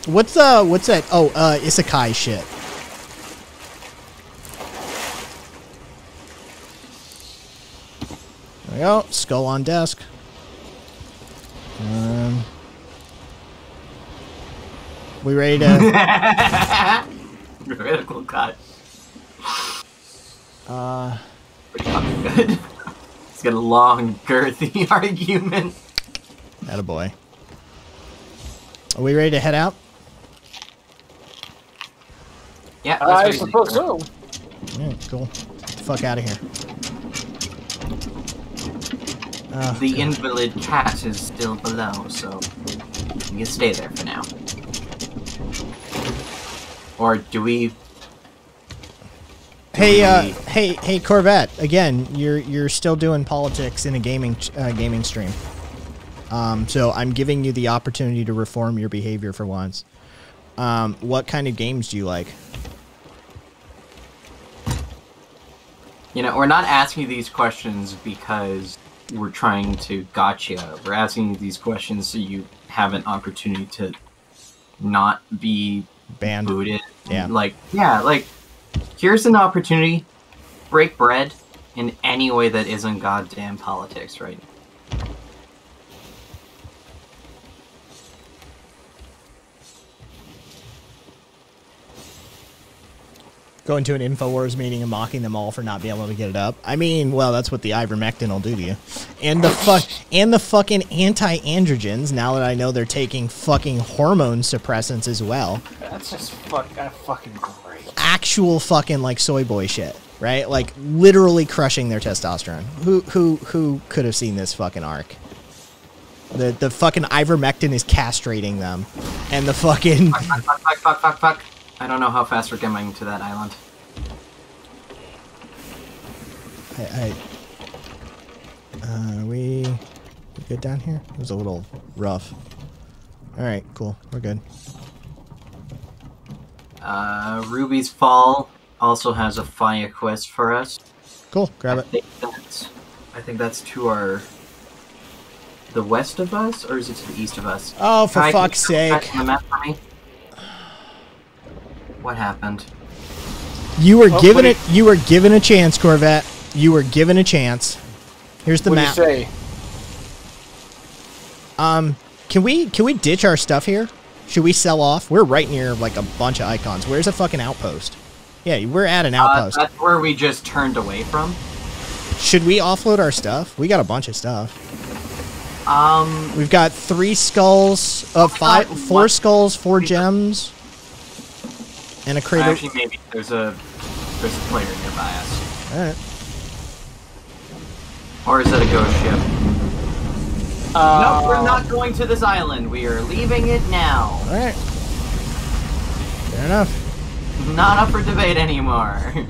What's uh what's that? Oh, uh isekai shit. There we go. Skull on desk. Um, we ready to? Critical cut. uh, Pretty fucking good. It's got a long, girthy argument. attaboy. Are we ready to head out? Yeah, I what he's suppose doing. so. Yeah, cool. Fuck out of here. Oh, The invalid cat is still below, so you can stay there for now. Or do we? Hey, uh, hey, hey, Corvette. Again, you're you're still doing politics in a gaming uh, gaming stream. Um, so I'm giving you the opportunity to reform your behavior for once. Um, what kind of games do you like? You know, we're not asking these questions because we're trying to gotcha. We're asking these questions so you have an opportunity to not be banned. Booted. Yeah. Like, yeah, like, here's an opportunity. Break bread in any way that isn't goddamn politics, right? Going to an Infowars meeting and mocking them all for not being able to get it up. I mean, well, that's what the ivermectin will do to you. And the fuck and the fucking anti-androgens. Now that I know they're taking fucking hormone suppressants as well. That's just fuck. Fucking great. Actual fucking like soy boy shit, right? Like literally crushing their testosterone. Who who who could have seen this fucking arc? The the fucking ivermectin is castrating them, and the fucking Fuck, fuck, fuck, fuck, fuck, fuck. I don't know how fast we're getting to that island. I, I uh, we we good down here? It was a little rough. All right, cool. We're good. Uh, Ruby's Fall also has a fire quest for us. Cool. Grab I it. think that's, I think that's to our the west of us, or is it to the east of us? Oh, for can fuck's you put that sake. the map for me? What happened? You were Oh, given it. You were given a chance, Corvette. You were given a chance. Here's the what map. do you say? Um, can we can we ditch our stuff here? Should we sell off? We're right near like a bunch of icons. Where's a fucking outpost? Yeah, we're at an Uh, outpost. that's where we just turned away from. Should we offload our stuff? We got a bunch of stuff. Um, We've got three skulls, uh, five, four skulls, four gems, and a crate. of- actually, maybe there's a there's a player nearby us, All right. or is that a ghost ship? Uh, no, we're not going to this island. We are leaving it now. All right. Fair enough. Not up for debate anymore.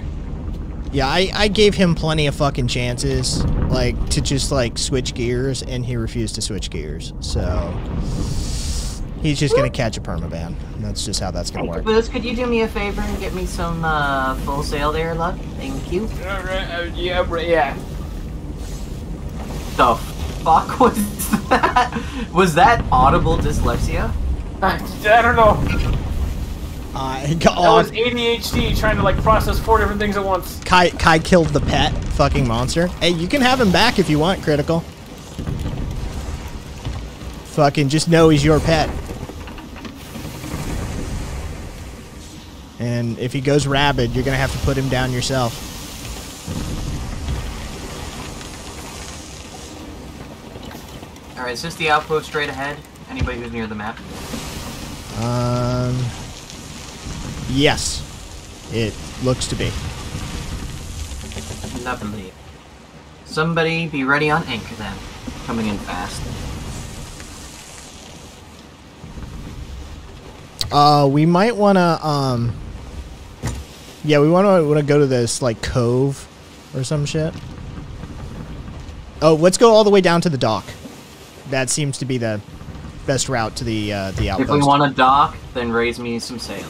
Yeah, I, I gave him plenty of fucking chances, like to just like switch gears, and he refused to switch gears. So he's just gonna catch a permaban. That's just how that's gonna work. Booze, could you do me a favor and get me some uh, full sail there, love? Thank you. Uh, yeah, right, yeah. The fuck was that? Was that audible dyslexia? I, I don't know. I That God, was ADHD trying to like process four different things at once. Kai Kai killed the pet fucking monster. Hey, you can have him back if you want, critical. Fucking just know he's your pet. And if he goes rabid, you're going to have to put him down yourself. Alright, is this the outpost straight ahead? Anybody who's near the map? Um... Yes. It looks to be. Lovely. Somebody be ready on anchor then. Coming in fast. Uh, we might want to, um yeah, we want to want to go to this like cove or some shit. Oh, let's go all the way down to the dock. That seems to be the best route to the uh, the outpost. If we want a dock, then raise me some sail.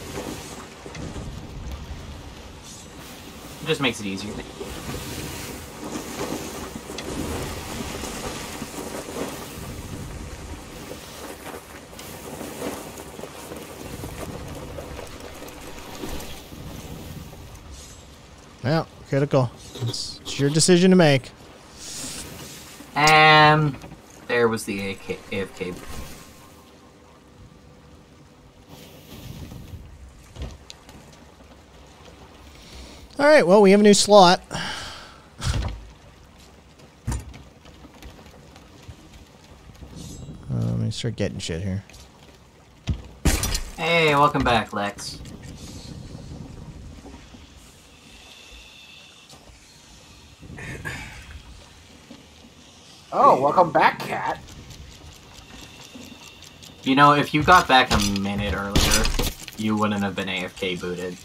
It just makes it easier. Yeah, critical. It's, it's your decision to make. And there was the AK, AFK. All right, well, we have a new slot. Uh, let me start getting shit here. Hey, welcome back, Lex. Oh, welcome back, cat. You know, if you got back a minute earlier, you wouldn't have been AFK booted.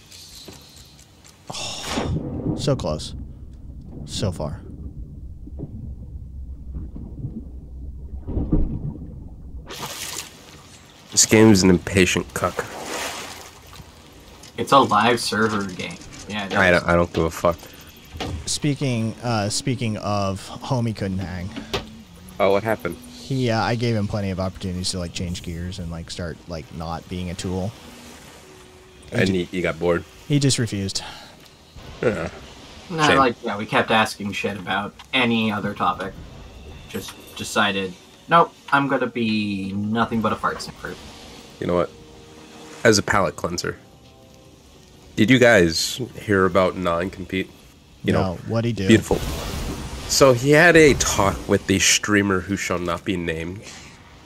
Oh, So close. So far. This game is an impatient cuck. It's a live server game. Yeah, I don't, I don't give a fuck. Speaking uh, speaking of, homie couldn't hang. Oh, what happened? He, uh, I gave him plenty of opportunities to like change gears and like start like not being a tool. And he, you got bored. He just refused. Yeah. No, like yeah, we kept asking shit about any other topic. Just decided, nope, I'm gonna be nothing but a fart sniffer. You know what? As a palate cleanser, did you guys hear about non-compete? You no, know, what'd he do? beautiful. So he had a talk with the streamer who shall not be named,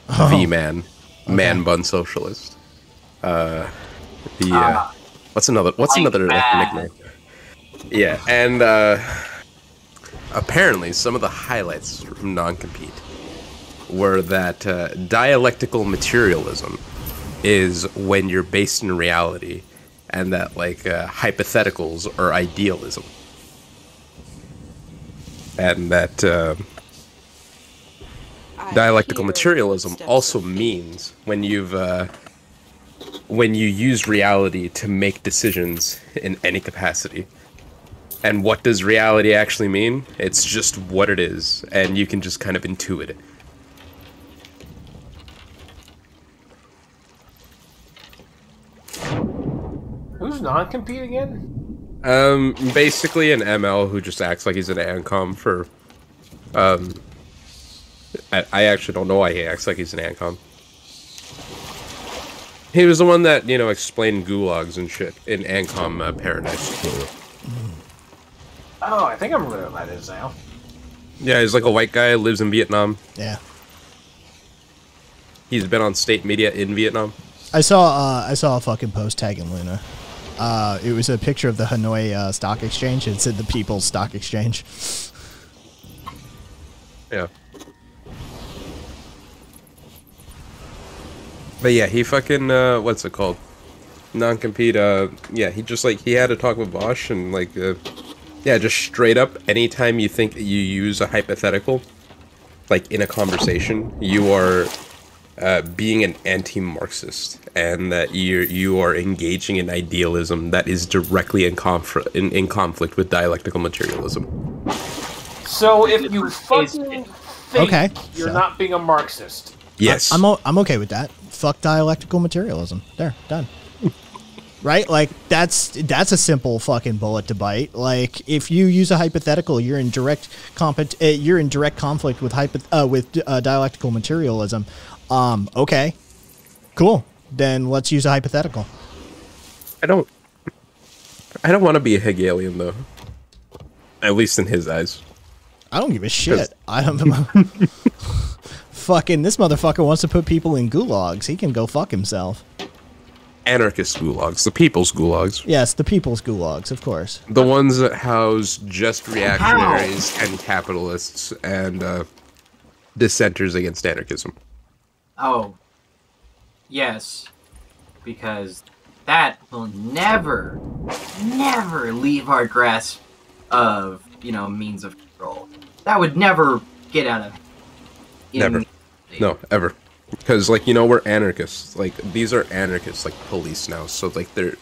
Oh. V Man, Man Bun Socialist. Uh, the uh, Ah. what's another what's Like another that. nickname? Yeah, and uh, apparently some of the highlights from non-compete were that uh, dialectical materialism is when you're based in reality, and that like uh, hypotheticals are idealism, and that uh, dialectical materialism also means when you've uh, when you use reality to make decisions in any capacity. And what does reality actually mean? It's just what it is, and you can just kind of intuit it. Who's non-compete again? Um, basically an ML who just acts like he's an ANCOM for, um, I, I actually don't know why he acts like he's an ANCOM. He was the one that, you know, explained gulags and shit in ANCOM uh, Paradise. Oh, I think I remember what that is now. Yeah, he's like a white guy, lives in Vietnam. Yeah. He's been on state media in Vietnam. I saw uh, I saw a fucking post tagging Luna. Uh, it was a picture of the Hanoi uh, Stock Exchange. It said the People's Stock Exchange. Yeah. But yeah, he fucking uh what's it called? Non compete, uh yeah, he just like he had to talk with Vosh and like uh yeah, just straight up anytime you think you use a hypothetical, like in a conversation, you are uh, being an anti-Marxist, and that you you are engaging in idealism that is directly in, conf- in, in conflict with dialectical materialism. So if you fucking think Okay, you're so- not being a Marxist, Yes. I, am o- I'm okay with that. Fuck dialectical materialism. There, done. right? Like that's that's a simple fucking bullet to bite. Like if you use a hypothetical, you're in direct compet- uh, you're in direct conflict with hypo- uh, with uh, dialectical materialism. Um, okay, cool. Then let's use a hypothetical. I don't. I don't want to be a Hegelian though. At least in his eyes. I don't give a shit. I don't. fucking this motherfucker wants to put people in gulags. He can go fuck himself. Anarchist gulags, the people's gulags, Yes, the people's gulags, of course. the ones that house just reactionaries and capitalists and uh, dissenters against anarchism. Oh, yes. because that will never, never leave our grasp of you know means of control. That would never get out of. Never. No, ever. Because like you know we're anarchists. Like these are anarchists, like police now. So like they're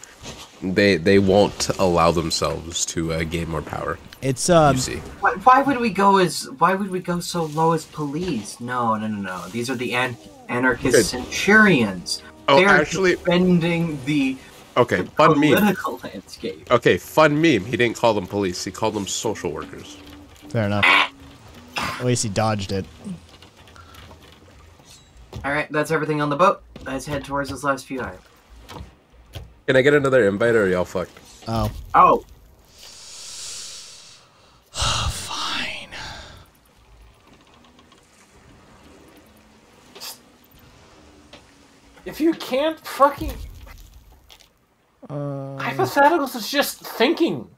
they they won't allow themselves to uh, gain more power. It's um. You see. Why, why would we go as? Why would we go so low as police? No, no, no, no. These are the an- anarchist Okay. centurions. Oh, They're actually- defending the Okay, fun meme. landscape. Okay, fun meme. He didn't call them police. He called them social workers. Fair enough. At least he dodged it. All right, that's everything on the boat. Let's head towards this last few items. Can I get another invite or are y'all fucked? Oh. Oh, If you can't fucking hypotheticals is just thinking.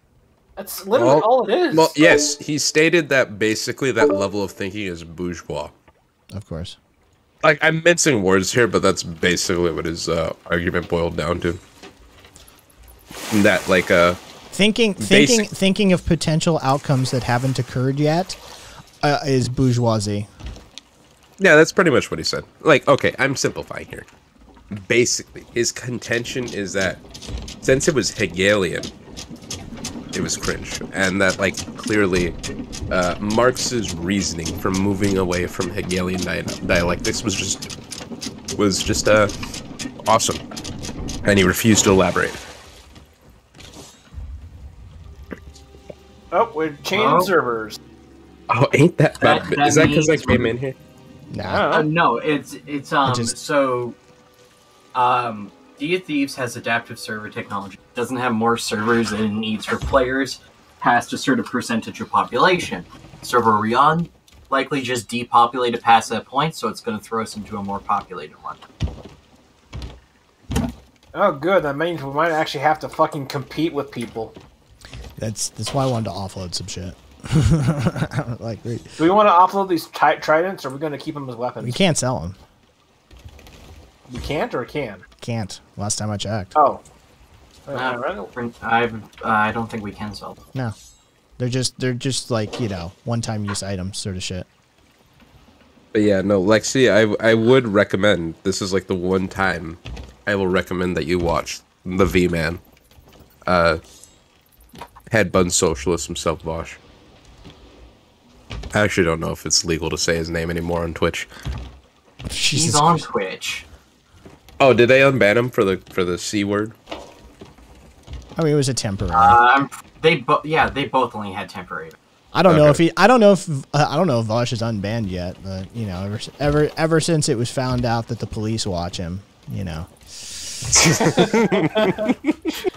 That's literally all it is. Well, yes, he stated that basically that level of thinking is bourgeois. Of course. Like I'm mincing words here, but that's basically what his uh, argument boiled down to. That like uh Thinking, thinking, thinking of potential outcomes that haven't occurred yet uh, is bourgeoisie. Yeah, that's pretty much what he said. Like, okay, I'm simplifying here. Basically, his contention is that since it was Hegelian, it was cringe, and that like clearly, uh, Marx's reasoning for moving away from Hegelian dia- dialectics was just was just uh awesome, and he refused to elaborate. Oh, we're changing Oh. servers. Oh, ain't that That- bad? that Is that because I came in here? Uh, no, it's it's um just- so um Sea of Thieves has adaptive server technology. Doesn't have more servers than it needs for players. Past a certain percentage of population. Server we're on likely just depopulated past that point, so it's going to throw us into a more populated one. Oh, good. That means we might actually have to fucking compete with people. That's that's why I wanted to offload some shit. like we, Do we want to offload these tri- tridents, or are we going to keep them as weapons? we can't sell them. We can't, or can? Can't. Last time I checked. Oh. Uh, I I don't think we can sell. them. No. They're just they're just like you know one time use items sort of shit. But yeah, no, Lexi, I I would recommend. This is like the one time I will recommend that you watch the V Man. Uh, head bun socialist himself, Vosh. I actually don't know if it's legal to say his name anymore on Twitch. He's on Twitch. Oh, did they unban him for the for the c word? I mean, it was a temporary. Um, they both yeah they both only had temporary. I don't know if he. I don't know if uh, I don't know if Vosh is unbanned yet, but you know, ever ever ever since it was found out that the police watch him, you know.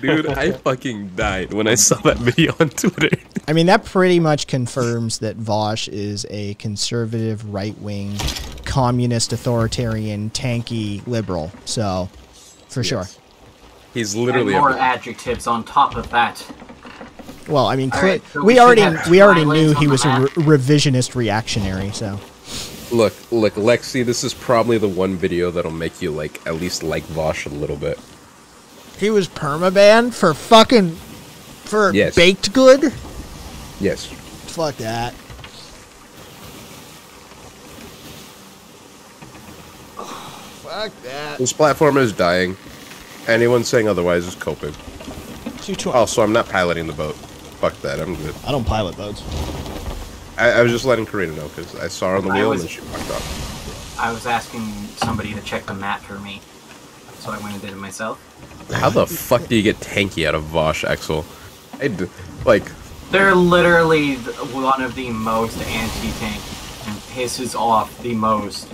Dude, I fucking died when I saw that video on Twitter. I mean, that pretty much confirms that Vosh is a conservative, right wing, communist, authoritarian, tanky liberal. So, for sure. He's literally and more everything. adjectives on top of that. Well, I mean, All right, so we we already we already knew he the was a re- revisionist reactionary. So, Look, look, Lexi, this is probably the one video that'll make you like at least like Vosh a little bit. He was permabanned for fucking for Yes. baked good. Yes. Fuck that. Fuck that. This platform is dying. Anyone saying otherwise is coping. Also, I'm not piloting the boat. Fuck that, I'm good. I don't pilot boats. I, I was just letting Karina know because I saw her on the I wheel was- and she fucked up. I was asking somebody to check the map for me, so I went and did it myself. How the fuck do you get tanky out of Vosh, Axel? I d- like, They're literally one of the most anti-tank and pisses off the most,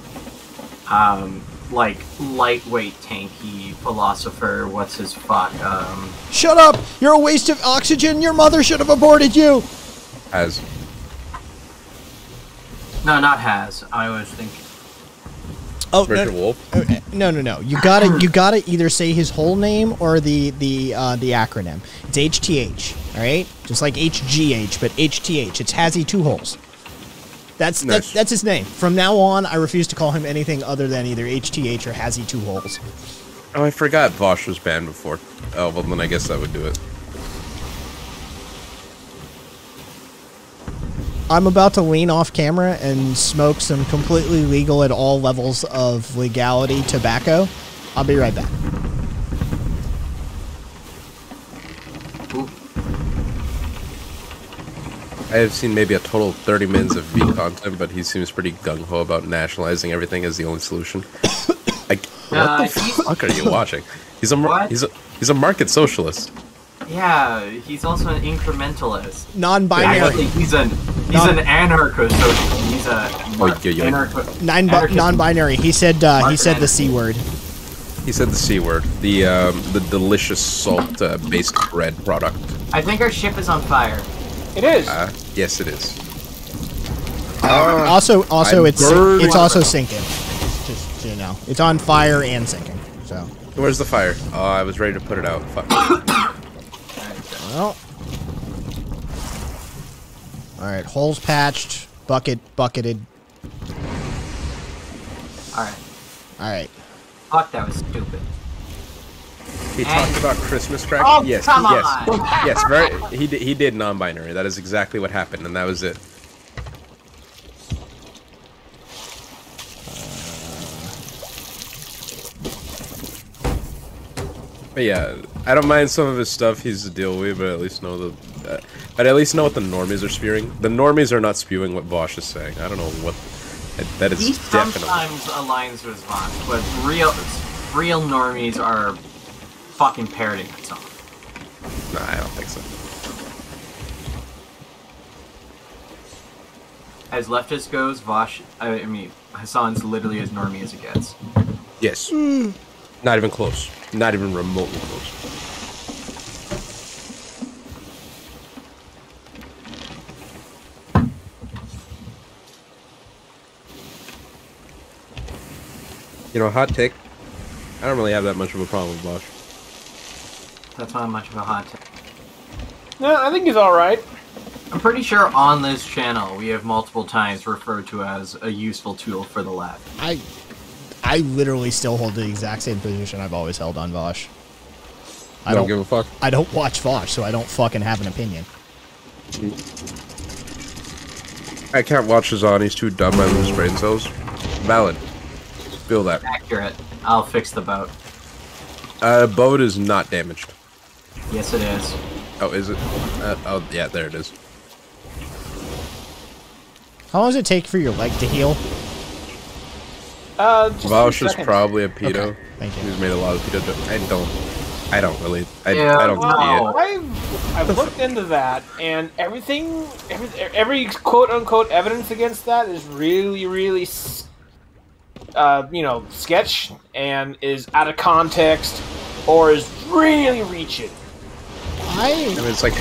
um, like lightweight tanky philosopher. What's his fuck? Um, Shut up! You're a waste of oxygen. Your mother should have aborted you. as no, not has. I was thinking. Oh, Richard no, Wolff. okay. no, no, no. You gotta, you gotta either say his whole name or the the uh, the acronym. It's HTH. All right, just like HGH, but HTH. It's Hazzy two holes. That's Nice. that's that's his name. From now on, I refuse to call him anything other than either HTH or he two holes. Oh, I forgot Vosh was banned before. Oh, well, then I guess that would do it. I'm about to lean off camera and smoke some completely legal at all levels of legality tobacco. I'll be right back. I have seen maybe a total of 30 minutes of V content, but he seems pretty gung ho about nationalizing everything as the only solution. Like, what Uh, the fuck are you watching? He's a What? he's a he's a market socialist. Yeah, he's also an incrementalist. Non-binary. Actually, he's an he's Non- an anarcho-socialist. He's a Oh, yeah, yeah. anarcho. Nine bu- non-binary. He said uh, he said the anarchist. c word. He said the c word. The um, the delicious salt uh, based bread product. I think our ship is on fire. It is. Uh, yes, it is. also, also I'm it's burned. it's also sinking. Just so you know, it's on fire and sinking. So Where's the fire? Oh, I was ready to put it out. Fuck. well. All right, holes patched, bucket bucketed. All right. All right. Fuck, that was stupid. He talked about Christmas crack. Oh, yes, come yes, on. yes. Very. He did, he did non-binary. That is exactly what happened, and that was it. But yeah, I don't mind some of his stuff he's to deal with, but at least know the. Uh, but at least know what the normies are spewing. The normies are not spewing what Vosh is saying. I don't know what. That is He definitely. sometimes aligns with Vox, but real real normies are fucking parroting that song. Nah, I don't think so. As leftist goes, Vosh, I I mean, Hasan's literally as normie as it gets. Yes. Not even close. Not even remotely close. You know, hot take. I don't really have that much of a problem with Vosh. That's not much of a hot take. No, I think he's all right. I'm pretty sure on this channel we have multiple times referred to as a useful tool for the left. I I literally still hold the exact same position I've always held on Vosh. I Don't give a fuck. I don't watch Vosh, so I don't fucking have an opinion. I can't watch Hasan. He's too dumb. I lose brain cells. Valid. Feel that. Accurate. I'll fix the boat. Uh, boat is not damaged. Yes, it is. Oh, is it? Uh, oh, yeah, there it is. How long does it take for your leg to heal? Uh, just a Vosh few is probably a pedo. Okay, thank you. He's made a lot of pedo jokes. I don't. I don't really. I, Yeah, I don't no. see it. I've, I've looked into that, and everything, every, every quote unquote evidence against that is really, really, uh, you know, sketch and is out of context or is really reaching. I I mean, it's like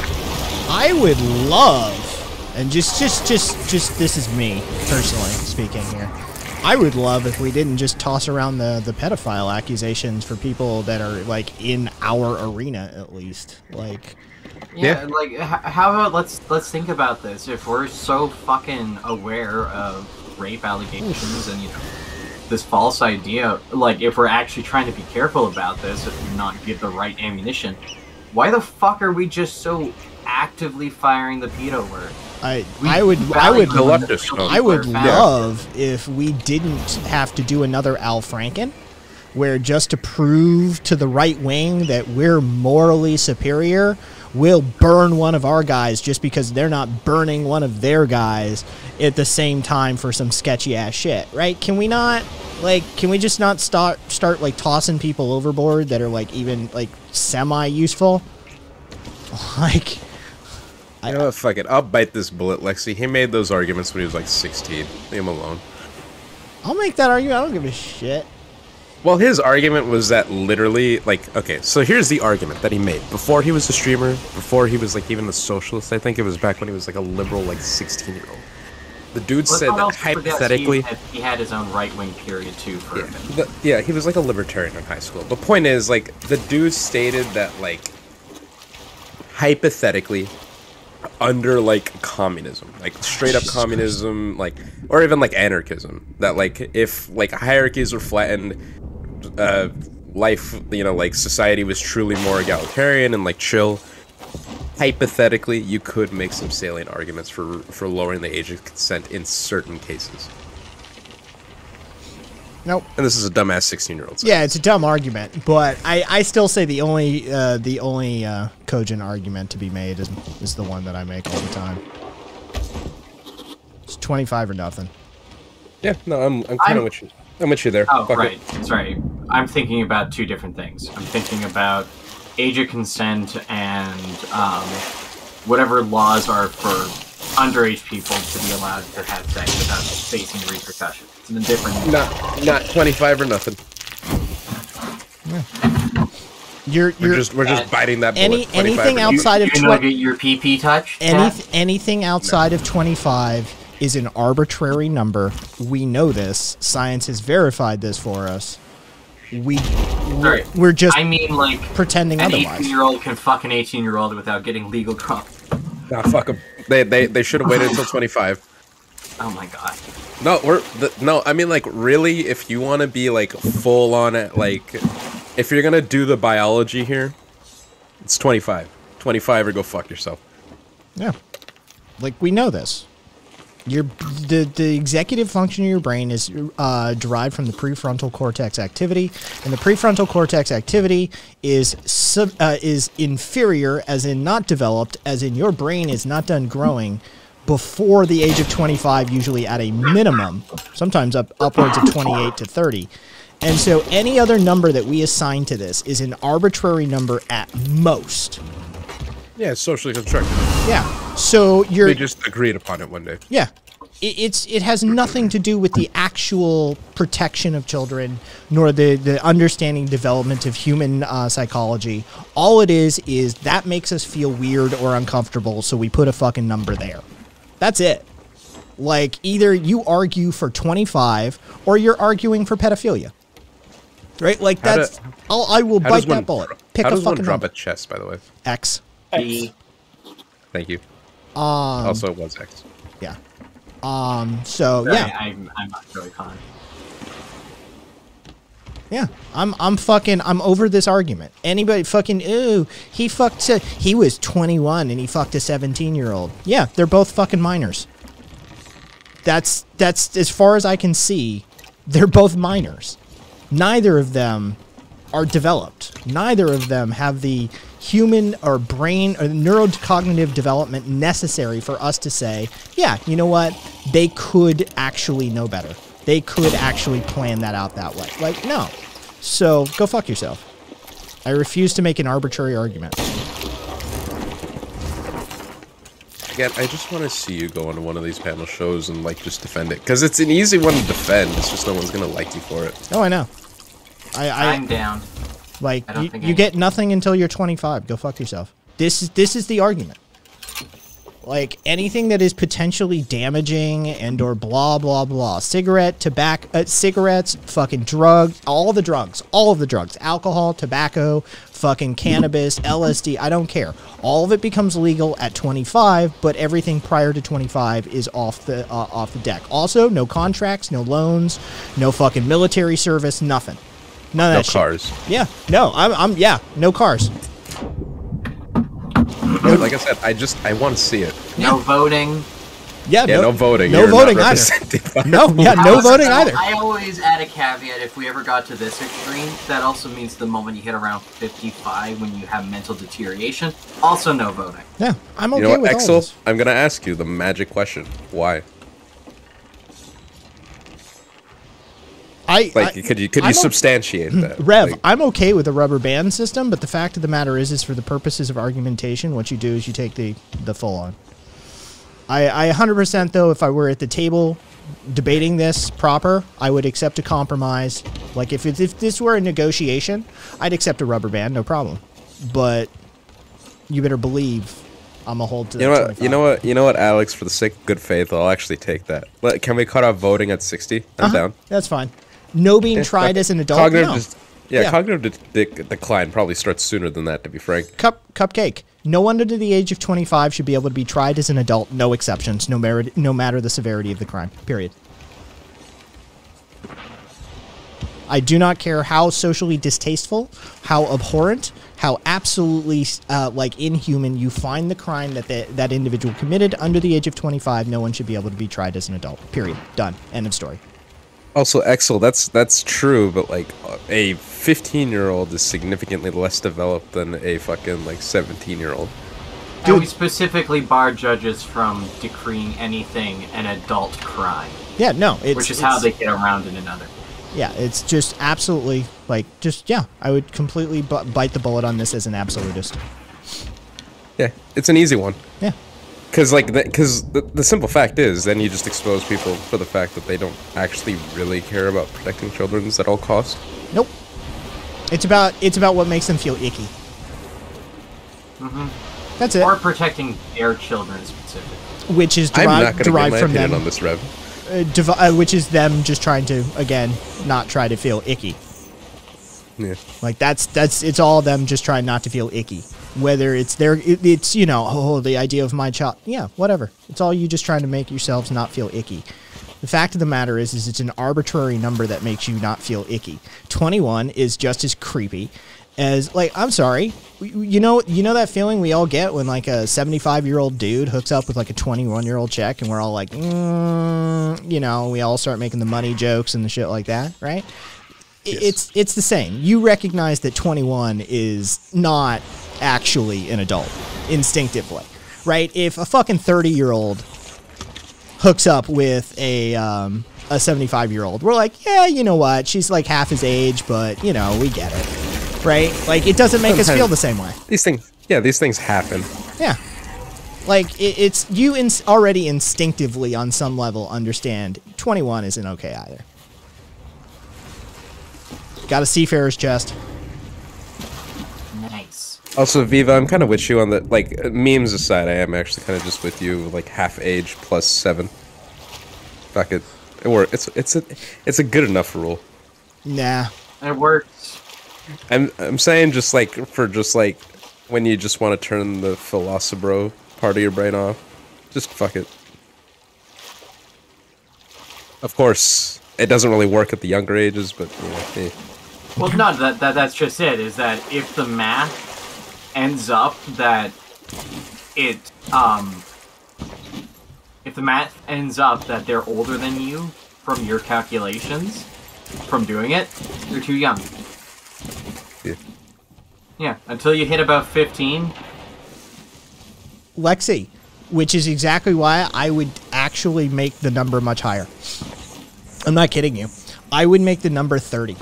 I would love, and just just just just this is me personally speaking here. I would love if we didn't just toss around the the pedophile accusations for people that are like in our arena at least. Like Yeah, like how about let's let's think about this. If we're so fucking aware of rape allegations and you know this false idea, like if we're actually trying to be careful about this, if we not give the right ammunition, why the fuck are we just so actively firing the pedo word? I We I would I would value The leftist, no. I would people are love if we didn't have to do another Al Franken, where just to prove to the right wing that we're morally superior, we'll burn one of our guys just because they're not burning one of their guys at the same time for some sketchy ass shit, right? Can we not like can we just not start start like tossing people overboard that are like even like semi useful? Like You know what? Fuck it. I'll bite this bullet, Lexi. He made those arguments when he was like 16. Leave him alone. I'll make that argument. I don't give a shit. Well, his argument was that literally, like, okay, so here's the argument that he made. Before he was a streamer, before he was, like, even a socialist, I think it was back when he was, like, a liberal, like, 16 year old. The dude Let's said that hypothetically. he had, he had his own right wing period too. For a bit. The, yeah, he was like a libertarian in high school. The point is, like, the dude stated that, like, hypothetically, under like communism, like straight up communism, like or even like anarchism. That like if like hierarchies were flattened, uh, life, you know, like society was truly more egalitarian and like chill. Hypothetically, you could make some salient arguments for for lowering the age of consent in certain cases. Nope. And this is a dumbass sixteen-year-old. Yeah, it's a dumb argument, but I, I still say the only uh, the only uh, cogent argument to be made is, is the one that I make all the time. It's twenty five or nothing. Yeah, no, I'm I'm kind of with you. I'm with you there. Oh, Fuck it. right. Sorry. I'm thinking about two different things. I'm thinking about age of consent and um, whatever laws are for underage people to be allowed to have sex without facing repercussions. It's a different. Not not 25 or nothing. You're We're you're just we're just biting that bullet. any anything or nothing. outside of You know, twen- get your PP touch. any anything outside of twenty five is an arbitrary number. We know this. Science has verified this for us. We Sorry. we're just I mean, like pretending an otherwise. 18 year old can fuck an 18 year old without getting legal drunk. Nah, fuck 'em. They they they should have waited until 25. Oh my god. No, we're the, no. I mean, like, really, if you want to be like full on it, like, if you're gonna do the biology here, it's 25. 25 or go fuck yourself. Yeah. Like we know this. Your the the executive function of your brain is uh, derived from the prefrontal cortex activity, and the prefrontal cortex activity is sub, uh, is inferior, as in not developed, as in your brain is not done growing before the age of 25, usually at a minimum, sometimes up upwards of 28 to 30. And so any other number that we assign to this is an arbitrary number at most. Yeah, it's socially constructed. Yeah. So you're They just agreed upon it one day. yeah. It, it's it has nothing to do with the actual protection of children, nor the the understanding development of human uh, psychology. All it is is that makes us feel weird or uncomfortable, so we put a fucking number there. That's it. Like either you argue for 25 or you're arguing for pedophilia. Right? Like How do- that's I'll, I will bite does one that bullet. Pick how a does one fucking drop number. a chess, by the way? X. E. Thank you. Um, also, it was X. Yeah. Um. So Sorry, yeah. I'm, I'm not Joy-Con. Yeah, I'm I'm fucking I'm over this argument. Anybody fucking ooh, he fucked a, he was 21 and he fucked a 17 year old. Yeah, they're both fucking minors. That's that's as far as I can see, they're both minors. Neither of them are developed. Neither of them have the human or brain or neurocognitive development necessary for us to say, yeah, you know what? They could actually know better. They could actually plan that out that way. Like, no. So go fuck yourself. I refuse to make an arbitrary argument. Again, I just want to see you go on one of these panel shows and like just defend it because it's an easy one to defend. It's just no one's gonna like you for it. Oh, I know. I, I I'm down. Like I you, you get nothing until you're 25. Go fuck yourself. This is this is the argument. Like anything that is potentially damaging and or blah blah blah. Cigarette, tobacco, uh, cigarettes, fucking drugs, all the drugs, all of the drugs, alcohol, tobacco, fucking cannabis, LSD. I don't care. All of it becomes legal at 25, but everything prior to 25 is off the uh, off the deck. Also, no contracts, no loans, no fucking military service, nothing. None of No that shit. cars. Yeah, no, I'm, I'm, yeah, no cars. Like I said, I just I want to see it. No voting. Yeah, Yeah, no, voting. no You're voting either. represented by- No, yeah, no However, voting I- either. I always add a caveat if we ever got to this extreme, that also means the moment you hit around 55 when you have mental deterioration, also no voting. Yeah, I'm You okay know what, with all Exel? this. I'm gonna ask you the magic question. Why? I, Like, I- could you could you I'm o- substantiate that? Rev, Like, I'm okay with a rubber band system, but the fact of the matter is, is for the purposes of argumentation, what you do is you take the the full on. I, I 100% though, if I were at the table debating this proper, I would accept a compromise. Like if it, if this were a negotiation, I'd accept a rubber band, no problem. But you better believe I'm a hold to you that know what? 25. You know what? You know what, Alex? For the sake of good faith, I'll actually take that. Can we cut off voting at 60? I'm Uh-huh, down. That's fine. No being tried as an adult. Cognitive no. dis- yeah, Yeah. cognitive de- de- decline probably starts sooner than that. To be frank. Cup cupcake. No one under the age of 25 should be able to be tried as an adult, no exceptions, no, matter no matter the severity of the crime. Period. I do not care how socially distasteful, how abhorrent, how absolutely uh, like inhuman you find the crime that the, that individual committed under the age of 25. No one should be able to be tried as an adult. Period. Done. End of story. Also, Exel, that's that's true, but like a 15 year old is significantly less developed than a fucking like 17 year old. And we specifically bar judges from decreeing anything an adult crime. Yeah, no, it's which is how they get around in another. Yeah, it's just absolutely like just yeah. I would completely bu- bite the bullet on this as an absolutist. Yeah, it's an easy one. Yeah. Because like, because the, the simple fact is, then you just expose people for the fact that they don't actually really care about protecting children at all costs. Nope. It's about it's about what makes them feel icky. hmm That's it. Or protecting their children specifically. Which is derived, I'm not derived, going to give derived my from opinion them. on this, Rev. uh, dev- uh, which is them just trying to again not try to feel icky. Yeah. Like that's that's it's all them just trying not to feel icky. Whether it's their it, it's you know oh the idea of my child yeah whatever it's all you just trying to make yourselves not feel icky. The fact of the matter is is it's an arbitrary number that makes you not feel icky. Twenty one is just as creepy as like I'm sorry you- you know you know that feeling we all get when like a 75 year old dude hooks up with like a 21 year old chick and we're all like mm, you know we all start making the money jokes and the shit like that right It's it's the same. You recognize that 21 is not actually an adult instinctively right? If a fucking 30 year old hooks up with a um, a 75 year old we're like yeah you know what? She's like half his age but you know we get it. Right? Like it doesn't make us feel the same way. These things, yeah, these things happen. yeah. Like it, it's you already instinctively on some level understand 21 isn't okay either. Got a seafarer's chest. Nice. Also, Viva, I'm kind of with you on the like memes aside. I am actually kind of just with you, like half age plus seven. Fuck it, it work. It's it's a it's a good enough rule. Nah. It works. I'm I'm saying just like for just like when you just want to turn the philosopher part of your brain off, just fuck it. Of course, it doesn't really work at the younger ages, but you know, eh. Well, no, that, that that's just it. Is that if the math ends up that it um if the math ends up that they're older than you from your calculations from doing it, you're too young. Yeah. Yeah, until you hit about 15, Lexi, which is exactly why I would actually make the number much higher. I'm not kidding you. I would make the number 30.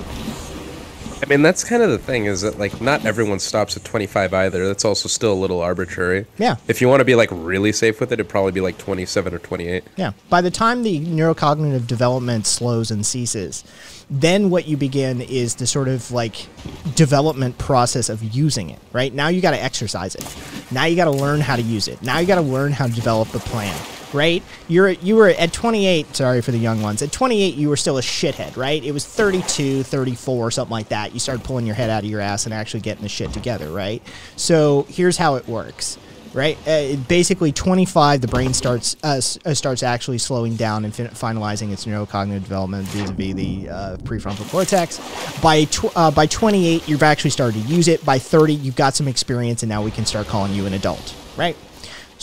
I mean that's kind of the thing is that like not everyone stops at 25 either. That's also still a little arbitrary. Yeah. If you want to be like really safe with it, it'd probably be like 27 or 28. Yeah. By the time the neurocognitive development slows and ceases, then what you begin is the sort of like development process of using it, right? Now you got to exercise it. Now you got to learn how to use it. Now you got to learn how to develop the plan, right? You're you were at 28, sorry for the young ones. At 28 you were still a shithead, right? It was 32, 34, something like that. You started pulling your head out of your ass and actually getting the shit together, right? So, here's how it works right? Uh, basically, 25, the brain starts uh, uh, starts actually slowing down and fin- finalizing its neurocognitive development vis-a-vis the uh, prefrontal cortex. By tw- uh, by 28, you've actually started to use it. By 30, you've got some experience, and now we can start calling you an adult, right?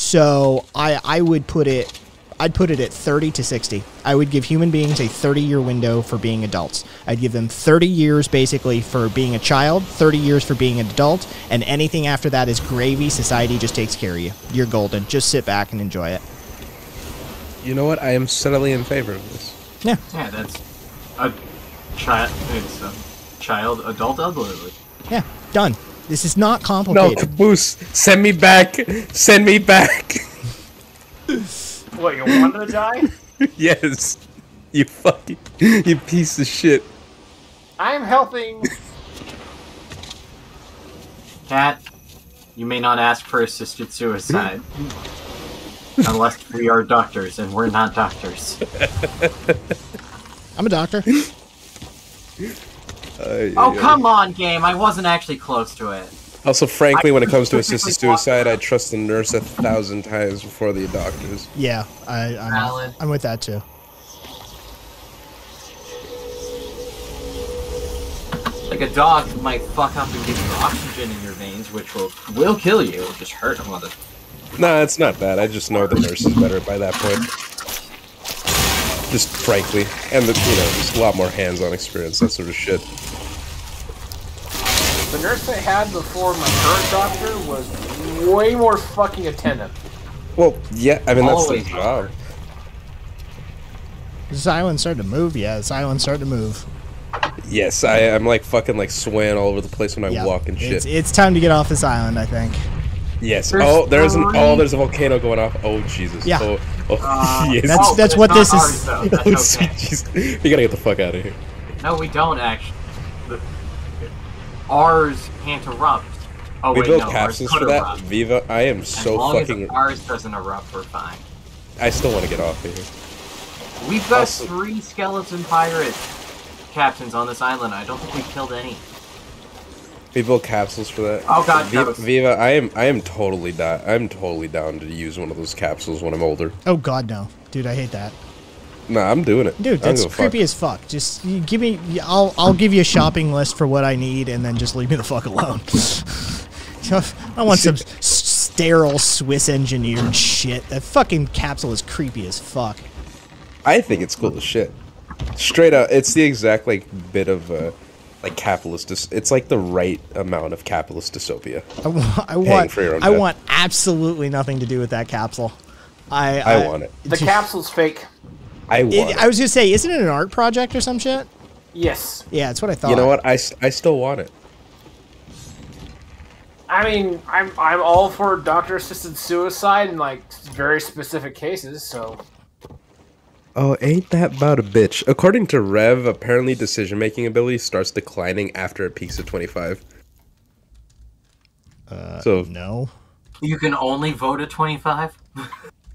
So I I would put it. I'd put it at 30 to 60. I would give human beings a 30 year window for being adults. I'd give them 30 years basically for being a child, 30 years for being an adult, and anything after that is gravy. Society just takes care of you. You're golden. Just sit back and enjoy it. You know what? I am subtly in favor of this. Yeah. yeah, that's a child. It's a child, adult, elderly. Yeah, done. This is not complicated. No. Caboose, send me back. Send me back. What, you want to die? yes. You fucking, you piece of shit. I'm helping. Cat, you may not ask for assisted suicide. unless we are doctors, and we're not doctors. I'm a doctor. Oh, come on, game. I wasn't actually close to it. Also, frankly, when it comes to assisted suicide, I trust the nurse a thousand times before the doctors. Yeah, I, I'm, Valid. I'm with that too. Like a dog might fuck up and give you oxygen in your veins, which will will kill you. It'll just hurt them with it. No, it's not that. I just know the nurse is better by that point. Just frankly, and the, you know, just a lot more hands-on experience, that sort of shit. The nurse I had before my current doctor was way more fucking attentive. Well, yeah, I mean that's the job. This island started to move. Yeah, this island started to move. Yes, I, I'm like fucking like swaying all over the place when I Yeah, walk and shit. It's, it's time to get off this island. I think. yes. There's oh, there's an three- oh, there's a volcano going off. Oh Jesus. Yeah. Oh, oh Uh, yes. That's- that's what this is- ours, oh, That's sweet okay. Jesus. We gotta get the fuck out of here. No, we don't actually. The- Ours can't erupt. Oh we wait, built no, capsules for that. erupt. Viva, I am As so long fucking. as ours doesn't erupt, we're fine. I still want to get off of here. We've got Also- three skeleton pirate captains on this island. I don't think we've killed any. We built capsules for that. Oh, God, Viva, Ghost. Viva, I am I am totally down. I'm totally down to use one of those capsules when I'm older. Oh God, no, dude, I hate that. Nah, I'm doing it. Dude, that's give a fuck. creepy as fuck. Just you give me, I'll I'll give you a shopping list for what I need, and then just leave me the fuck alone. I want some sterile Swiss engineered shit. That fucking capsule is creepy as fuck. I think it's cool as shit. Straight up, it's the exact like bit of uh, like capitalist. Dys- it's like the right amount of capitalist dystopia. I, I want for your own I death. want absolutely nothing to do with that capsule. I I want it. The capsule's fake. I want. It- it. I was gonna say, isn't it an art project or some shit? Yes. Yeah, that's what I thought. You know what? I, I still want it. I mean, I'm I'm all for doctor assisted suicide in like very specific cases. So Oh, ain't that about a bitch? According to Rev, apparently decision making ability starts declining after it peaks at 25. Uh, so no. You can only vote at 25?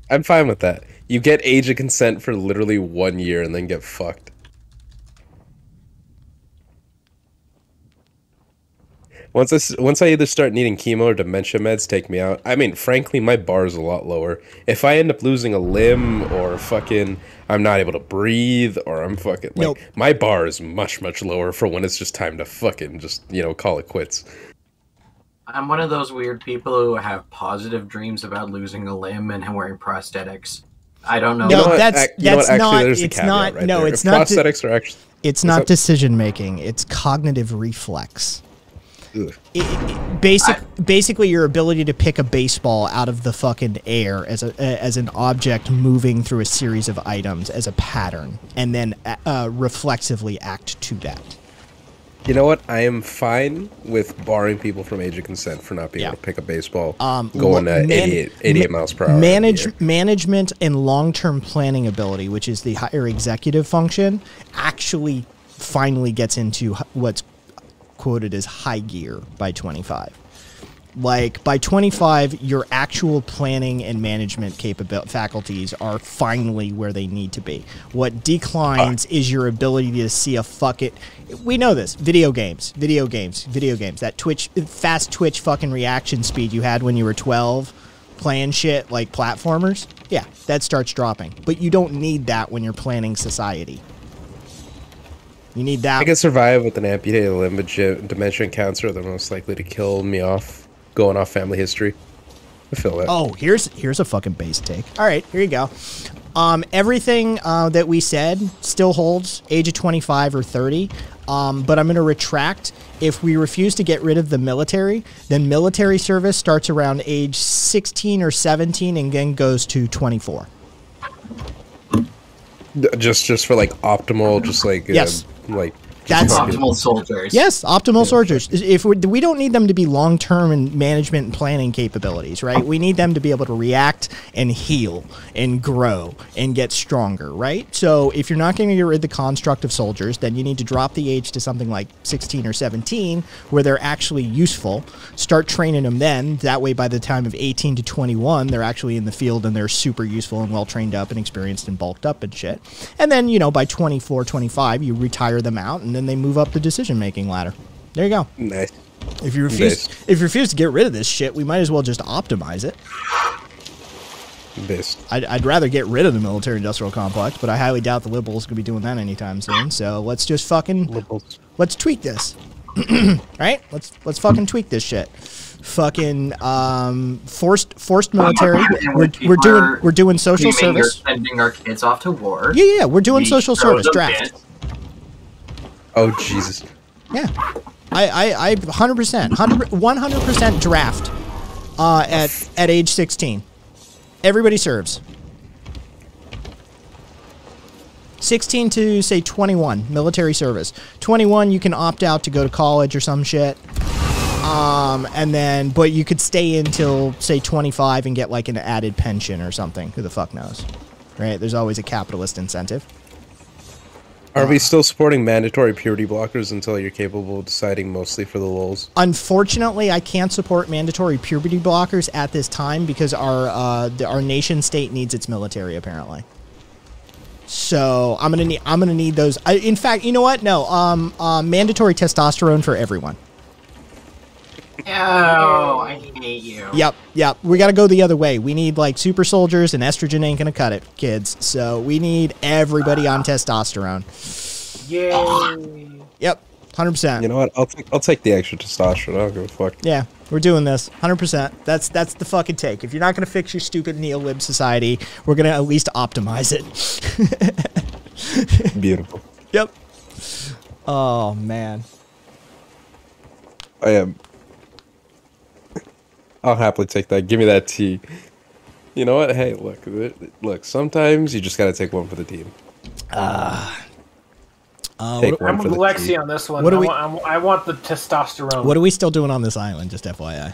I'm fine with that. You get age of consent for literally one year and then get fucked. Once I, s- once I either start needing chemo or dementia meds, take me out. I mean, frankly, my bar is a lot lower. If I end up losing a limb or fucking I'm not able to breathe or I'm fucking like Nope. my bar is much much lower for when it's just time to fucking just you know call it quits. I'm one of those weird people who have positive dreams about losing a limb and wearing prosthetics. I don't know. No, what? that's Ac- that's what? Actually, not. It's not. right no, there. it's If not. de- are actually- It's not up? decision making. It's cognitive reflex. It, it- basic, basically, your ability to pick a baseball out of the fucking air as a as an object moving through a series of items as a pattern, and then uh, reflexively act to that. You know what? I am fine with barring people from age of consent for not being able to pick a baseball Um, going at man- 88, 88 ma- miles per hour. Manage management and long term planning ability, which is the higher executive function, actually finally gets into what's quoted as high gear by 25. Like by 25, your actual planning and management capability faculties are finally where they need to be. What declines is your ability to see a fuck it. We know this. Video games, video games, video games. That Twitch, fast Twitch fucking reaction speed you had when you were 12 playing shit like platformers. Yeah, that starts dropping. But you don't need that when you're planning society. You need that. I can survive with an amputated limb, but dementia and cancer are the most likely to kill me off, going off family history. I feel that. Oh, here's here's a fucking base take. All right, here you go. Um, everything uh, that we said still holds, age of 25 or 30. Um, but I'm going to retract. If we refuse to get rid of the military, then military service starts around age 16 or 17 and then goes to 24. Just, just for like optimal, just like uh, Yes. like That's optimal soldiers. Yes, optimal soldiers. If we, we don't need them to be long term and management and planning capabilities, right? We need them to be able to react and heal and grow and get stronger, right? So if you're not going to get rid of the construct of soldiers, then you need to drop the age to something like 16 or 17, where they're actually useful. Start training them then. That way, by the time of 18 to 21, they're actually in the field and they're super useful and well trained up and experienced and bulked up and shit. And then, you know, by 24, 25, you retire them out and then they move up the decision making ladder. There you go. Nice. If you refuse, Based. if you refuse to get rid of this shit, we might as well just optimize it. Based. I'd, I'd rather get rid of the military-industrial complex, but I highly doubt the liberals gonna be doing that anytime soon. So let's just fucking Liberals. let's tweak this, right? Let's let's fucking tweak this shit. Fucking um, forced forced military. And We're, we're doing we're doing social service. You're sending our kids off to war. Yeah, yeah, we're doing we social service draft. in. Oh Jesus. Yeah, I I I hundred percent, one hundred percent draft uh, at at age sixteen. Everybody serves. Sixteen to say twenty-one, military service. Twenty-one, you can opt out to go to college or some shit. Um, and then, but you could stay until say twenty-five and get like an added pension or something. Who the fuck knows, right? There's always a capitalist incentive. Are we still supporting mandatory puberty blockers until you're capable of deciding mostly for the lulz? Unfortunately, I can't support mandatory puberty blockers at this time because our uh, the, our nation state needs its military apparently. So I'm gonna need I'm gonna need those. I, in fact, you know what? No, um, uh, mandatory testosterone for everyone. Oh, I hate you. Yep, yep. We got to go the other way. We need like super soldiers, and estrogen ain't gonna cut it, kids. So we need everybody on testosterone. Yay! Yep, hundred percent. You know what? I'll take I'll take the extra testosterone. I don't give a fuck. Yeah, we're doing this. 100%. That's that's the fucking take. If you're not going to fix your stupid neo-lib society, we're going to at least optimize it. Beautiful. Yep. Oh, man. I am. I'll happily take that. Give me that tea. You know what? Hey, look, look. Sometimes you just gotta take one for the team. Uh, Take what, one I'm for with the Lexi team. on this one. What do I, we- want, I want- I want the testosterone. what are we still doing on this island, just FYI?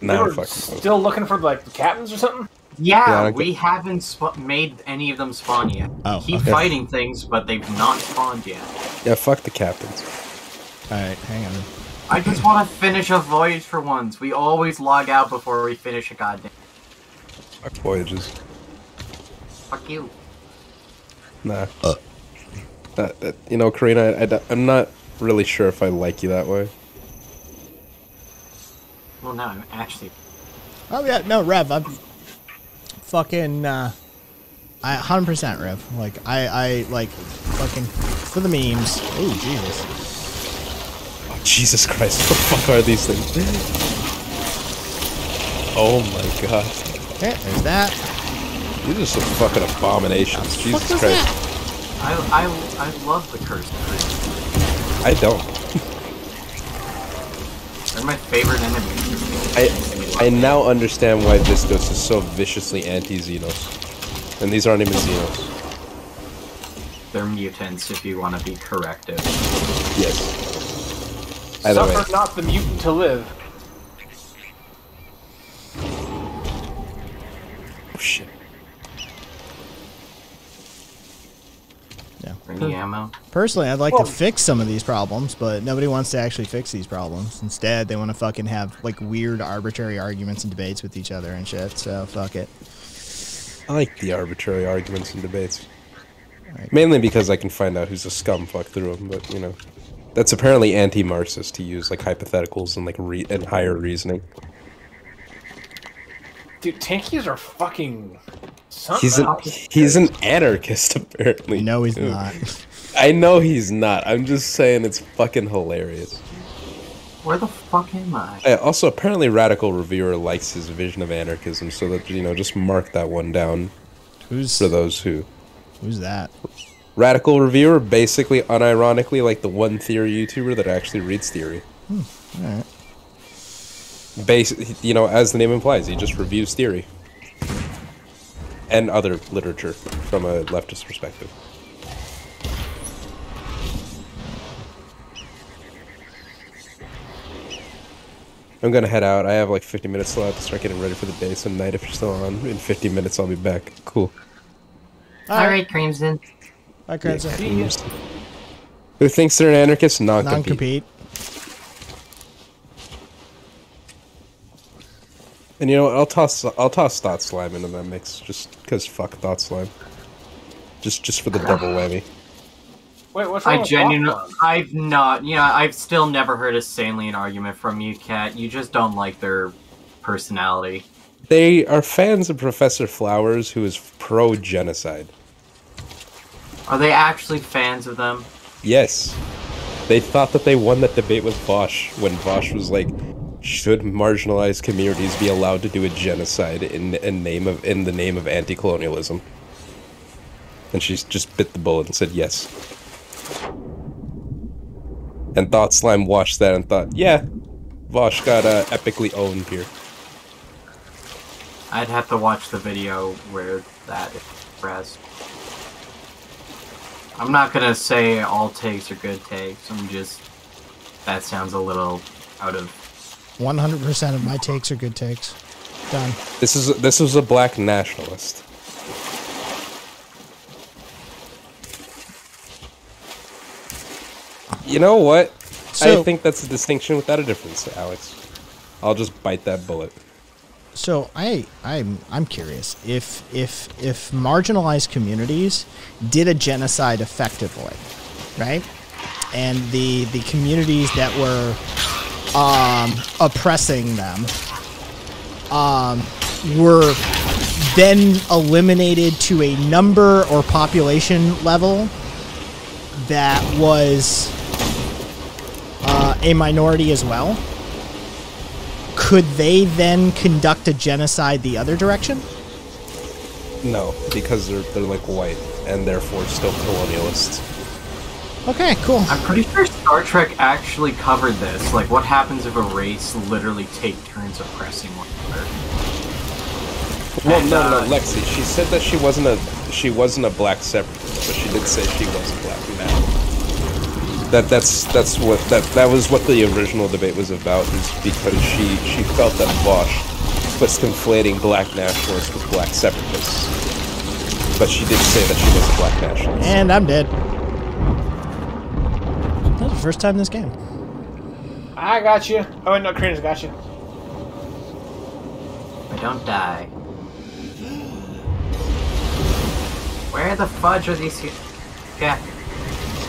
We Nah, were fuck. still looking for like the captains or something. Yeah, Yeah, I we haven't sp- made any of them spawn yet. Oh, Keep okay. fighting things, but they've not spawned yet. Yeah, fuck the captains. Alright, hang on. I just want to finish a voyage for once. We always log out before we finish a goddamn. Fuck voyages. Fuck you. Nah. Uh, that- you know, Karina, I, I, I, am not really sure if I like you that way. Well, no, I'm actually. Oh, yeah, no, Rev, I'm fucking, uh, I 100% Rev. Like, I, I, like, fucking, for the memes. Oh, Jesus. Jesus Christ, what the fuck are these things? Oh my god. Okay, there's that. These are some fucking abominations. Jesus was Christ. I, I, I love the cursed crew. I don't. They're my favorite enemies. I I now understand why Vistos is so viciously anti-Xenos. And these aren't even Xenos. They're mutants, if you want to be corrective. Yes. Either way. Suffer not the mutant to live. Oh shit. Yeah. Any ammo? Personally, I'd like Well- to oh. fix some of these problems, but nobody wants to actually fix these problems. Instead, they want to fucking have like weird, arbitrary arguments and debates with each other and shit. So fuck it. I like the arbitrary arguments and debates. Mainly because I can find out who's a scumfuck through them, but you know. That's apparently anti-Marxist to use like hypotheticals and like re- and higher reasoning. Dude, tankies are fucking. He's an he's an anarchist apparently. No, he's too. not. I know he's not. I'm just saying it's fucking hilarious. Where the fuck am I? Uh, also, apparently, Radical Reviewer likes his vision of anarchism, so that you know, just mark that one down Who's for those who. who's that? Radical Reviewer, basically, unironically, like the one theory YouTuber that actually reads theory. Hmm, All right. Base, you know, as the name implies, he just reviews theory and other literature from a leftist perspective. I'm gonna head out. I have like 50 minutes left to start getting ready for the day. So night, if you're still on, in 50 minutes I'll be back. Cool. All right, Crimson. Hi, Crimson. Who thinks they're an anarchist? Non-compete. Non-compete. And you know what? I'll toss I'll toss Thought Slime into that mix just because fuck Thought Slime. Just just for the double whammy. Wait, what's wrong I genuinely. I've not, you know, I've still never heard a salient argument from you, Cat. You just don't like their personality. They are fans of Professor Flowers, who is pro genocide. Are they actually fans of them? Yes. They thought that they won that debate with Vosh when Vosh was like, should marginalized communities be allowed to do a genocide in, in name of in the name of anti-colonialism? And she just bit the bullet and said yes. And Thought Slime watched that and thought, yeah, Vosh got uh, epically owned here. I'd have to watch the video where that is expressed. I'm not gonna say all takes are good takes. I'm just that sounds a little out of 100% of my takes are good takes. Done. This is this was a black nationalist. You know what? So- I think that's a distinction without a difference, Alex. I'll just bite that bullet. So I I'm I'm curious if if if marginalized communities did a genocide effectively, right? And the the communities that were um, oppressing them um, were then eliminated to a number or population level that was uh, a minority as well could they then conduct a genocide the other direction? No, because they're they're like white and therefore still colonialists. Okay, cool. I'm pretty sure Star Trek actually covered this. Like, what happens if a race literally take turns oppressing one another? Well, And, no, uh, no, Lexi. She said that she wasn't a she wasn't a black separatist, but she did say she was a black man. That that's that's what that that was what the original debate was about. Is because she she felt that Vosh was conflating black nationalists with black separatists, but she did say that she was a black nationalist. And I'm dead. That's the first time this game. I got you. Oh, no, Karina's got you. I don't die. Where the fudge are these? hu-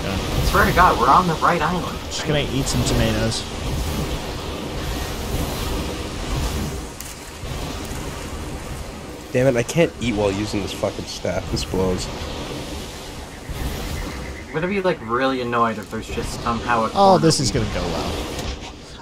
Yeah. I swear to God, we're on the right island. Just gonna eat some tomatoes. Damn it! I can't eat while using this fucking staff. This blows. I'm gonna be like really annoyed if there's just somehow a. Oh, this is gonna go well.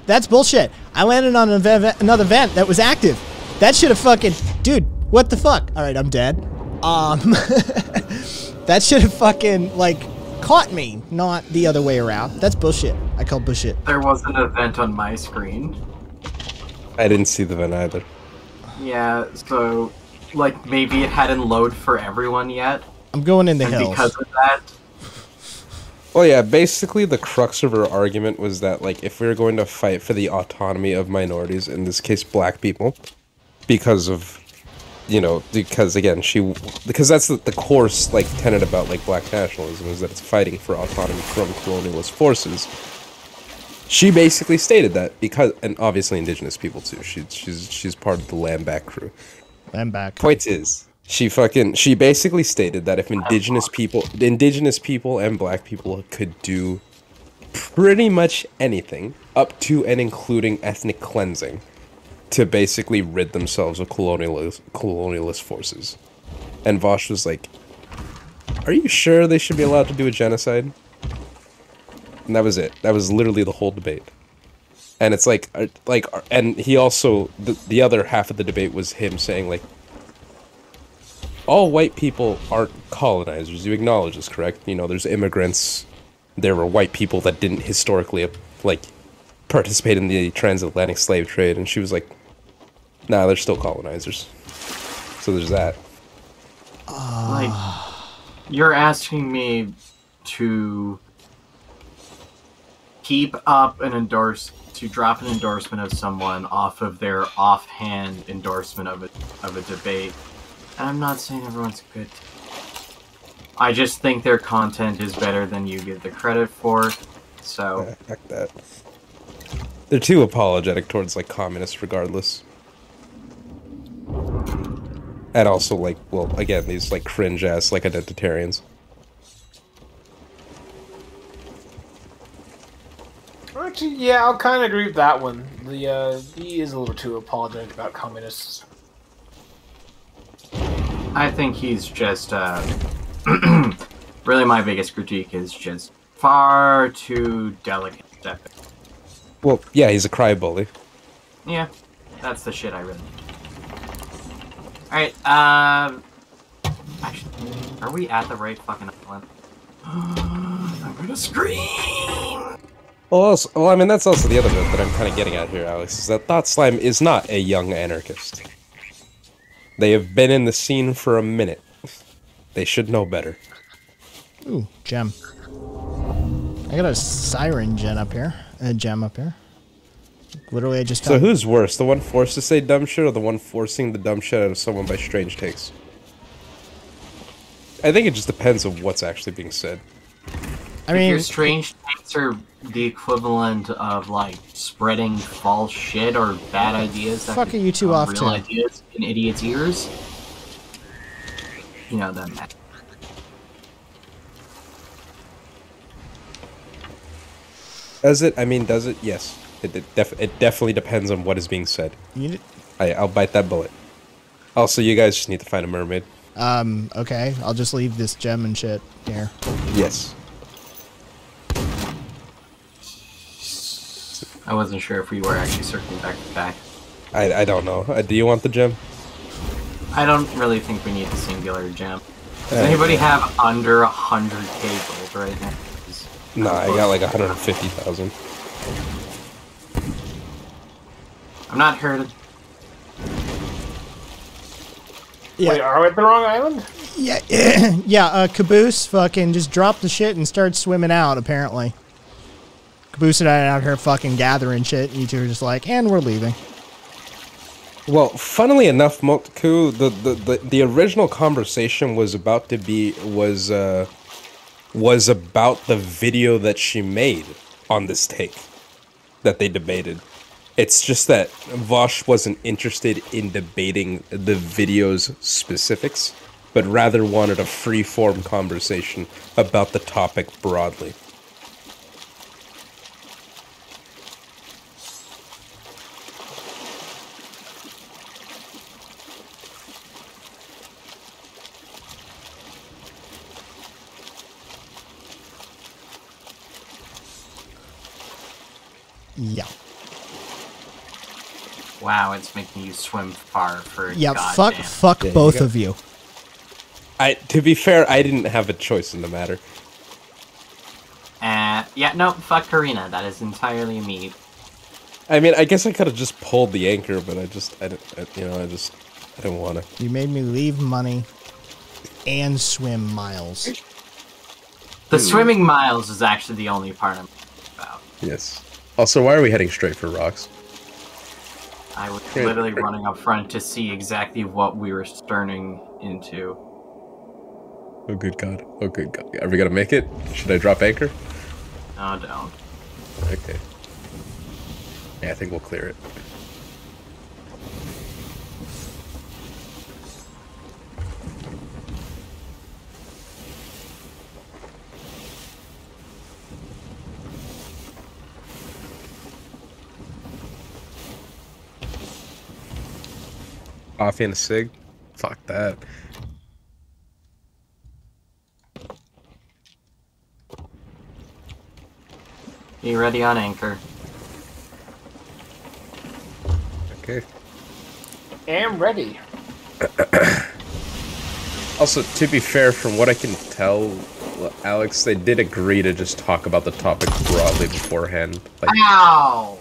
That's bullshit. I landed on an event, another vent that was active. That should have fucking, dude. What the fuck? All right, I'm dead. Um, that should have fucking like caught me, not the other way around. That's bullshit. I call bullshit. There was an event on my screen. I didn't see the vent either. Yeah, so like maybe it hadn't loaded for everyone yet. I'm going in the and hills. because of that, Well, yeah, basically the crux of her argument was that, like, if we were going to fight for the autonomy of minorities, in this case, black people, because of, you know, because again, she, because that's the, the core, like, tenet about, like, black nationalism is that it's fighting for autonomy from colonialist forces. She basically stated that because, and obviously indigenous people too. She, she's she's part of the land back crew. Land back. Point is, she fucking she basically stated that if indigenous people, indigenous people and black people could do pretty much anything, up to and including ethnic cleansing, to basically rid themselves of colonialist colonialist forces. And Vosh was like, "Are you sure they should be allowed to do a genocide?" And that was it. That was literally the whole debate. And it's like, uh, like, uh, and he also the, the other half of the debate was him saying like, all white people aren't colonizers. You acknowledge this, correct? You know, there's immigrants. There were white people that didn't historically, like, participate in the transatlantic slave trade. And she was like, nah, they're still colonizers. So there's that. like you're asking me to keep up an endorse to drop an endorsement of someone off of their offhand endorsement of a of a debate. And I'm not saying everyone's good. I just think their content is better than you give the credit for. So Fuck that. They're too apologetic towards like communists, regardless. And also, like, well, again, these like cringe ass like identitarians. Actually, yeah, I'll kind of agree with that one. The uh, he is a little too apologetic about communists. I think he's just uh, really my biggest critique is just far too delicate. Well, yeah, he's a cry bully. Yeah, that's the shit I really. All right. Um. Actually, are we at the right fucking island? I'm gonna scream. Well, also, well, I mean, that's also the other bit that I'm kind of getting at here, Alex, is that Thought Slime is not a young anarchist. They have been in the scene for a minute. They should know better. Ooh, gem. I got a siren gen up here. A gem up here. Literally, I just So found- who's worse, the one forced to say dumb shit or the one forcing the dumb shit out of someone by strange takes? I think it just depends on what's actually being said. I if mean, your strange takes are the equivalent of like spreading false shit or bad ideas. That fuck could are you two become off real to? ideas in idiots' ears. You know them. Does it? I mean, does it? Yes. It, it, def- it definitely depends on what is being said. You I, I'll bite that bullet. Also, you guys just need to find a mermaid. Um, okay, I'll just leave this gem and shit here. Yes. I wasn't sure if we were actually circling back to back. I, I don't know. Uh, do you want the gem? I don't really think we need the singular gem. Does Uh, anybody have under a hundred k gold right now? 'Cause Nah, I got like 150,000. I'm not hurt. Wait, are we at the wrong island? Yeah, yeah. Uh, Caboose fucking just dropped the shit and started swimming out. Apparently, Caboose and I are out here fucking gathering shit. And you two are just like, and we're leaving. Well, funnily enough, Mokku, the, the, the, the original conversation was about to be was uh was about the video that she made on this take that they debated. It's just that Vosh wasn't interested in debating the video's specifics, but rather wanted a free form conversation about the topic broadly. Yeah. Wow, it's making you swim far for. Yeah. goddamn- Fuck. Fuck There both go. of you. I to be fair, I didn't have a choice in the matter. Uh, yeah, no, fuck Karina. That is entirely me. I mean, I guess I could have just pulled the anchor, but I just, I didn't, I, you know, I just, I didn't want to. You made me leave money and swim miles. The Hmm. swimming miles is actually the only part I'm about. Yes. Also, why are we heading straight for rocks? I was literally running up front to see exactly what we were turning into. Oh, good God. Oh, good God. Are we gonna make it? Should I drop anchor? No, don't. Okay. Yeah, I think we'll clear it. Coffee and a cig? Fuck that. Be ready on anchor. Okay. I am ready. Also, to be fair, from what I can tell, Alex, they did agree to just talk about the topic broadly beforehand, like Ow!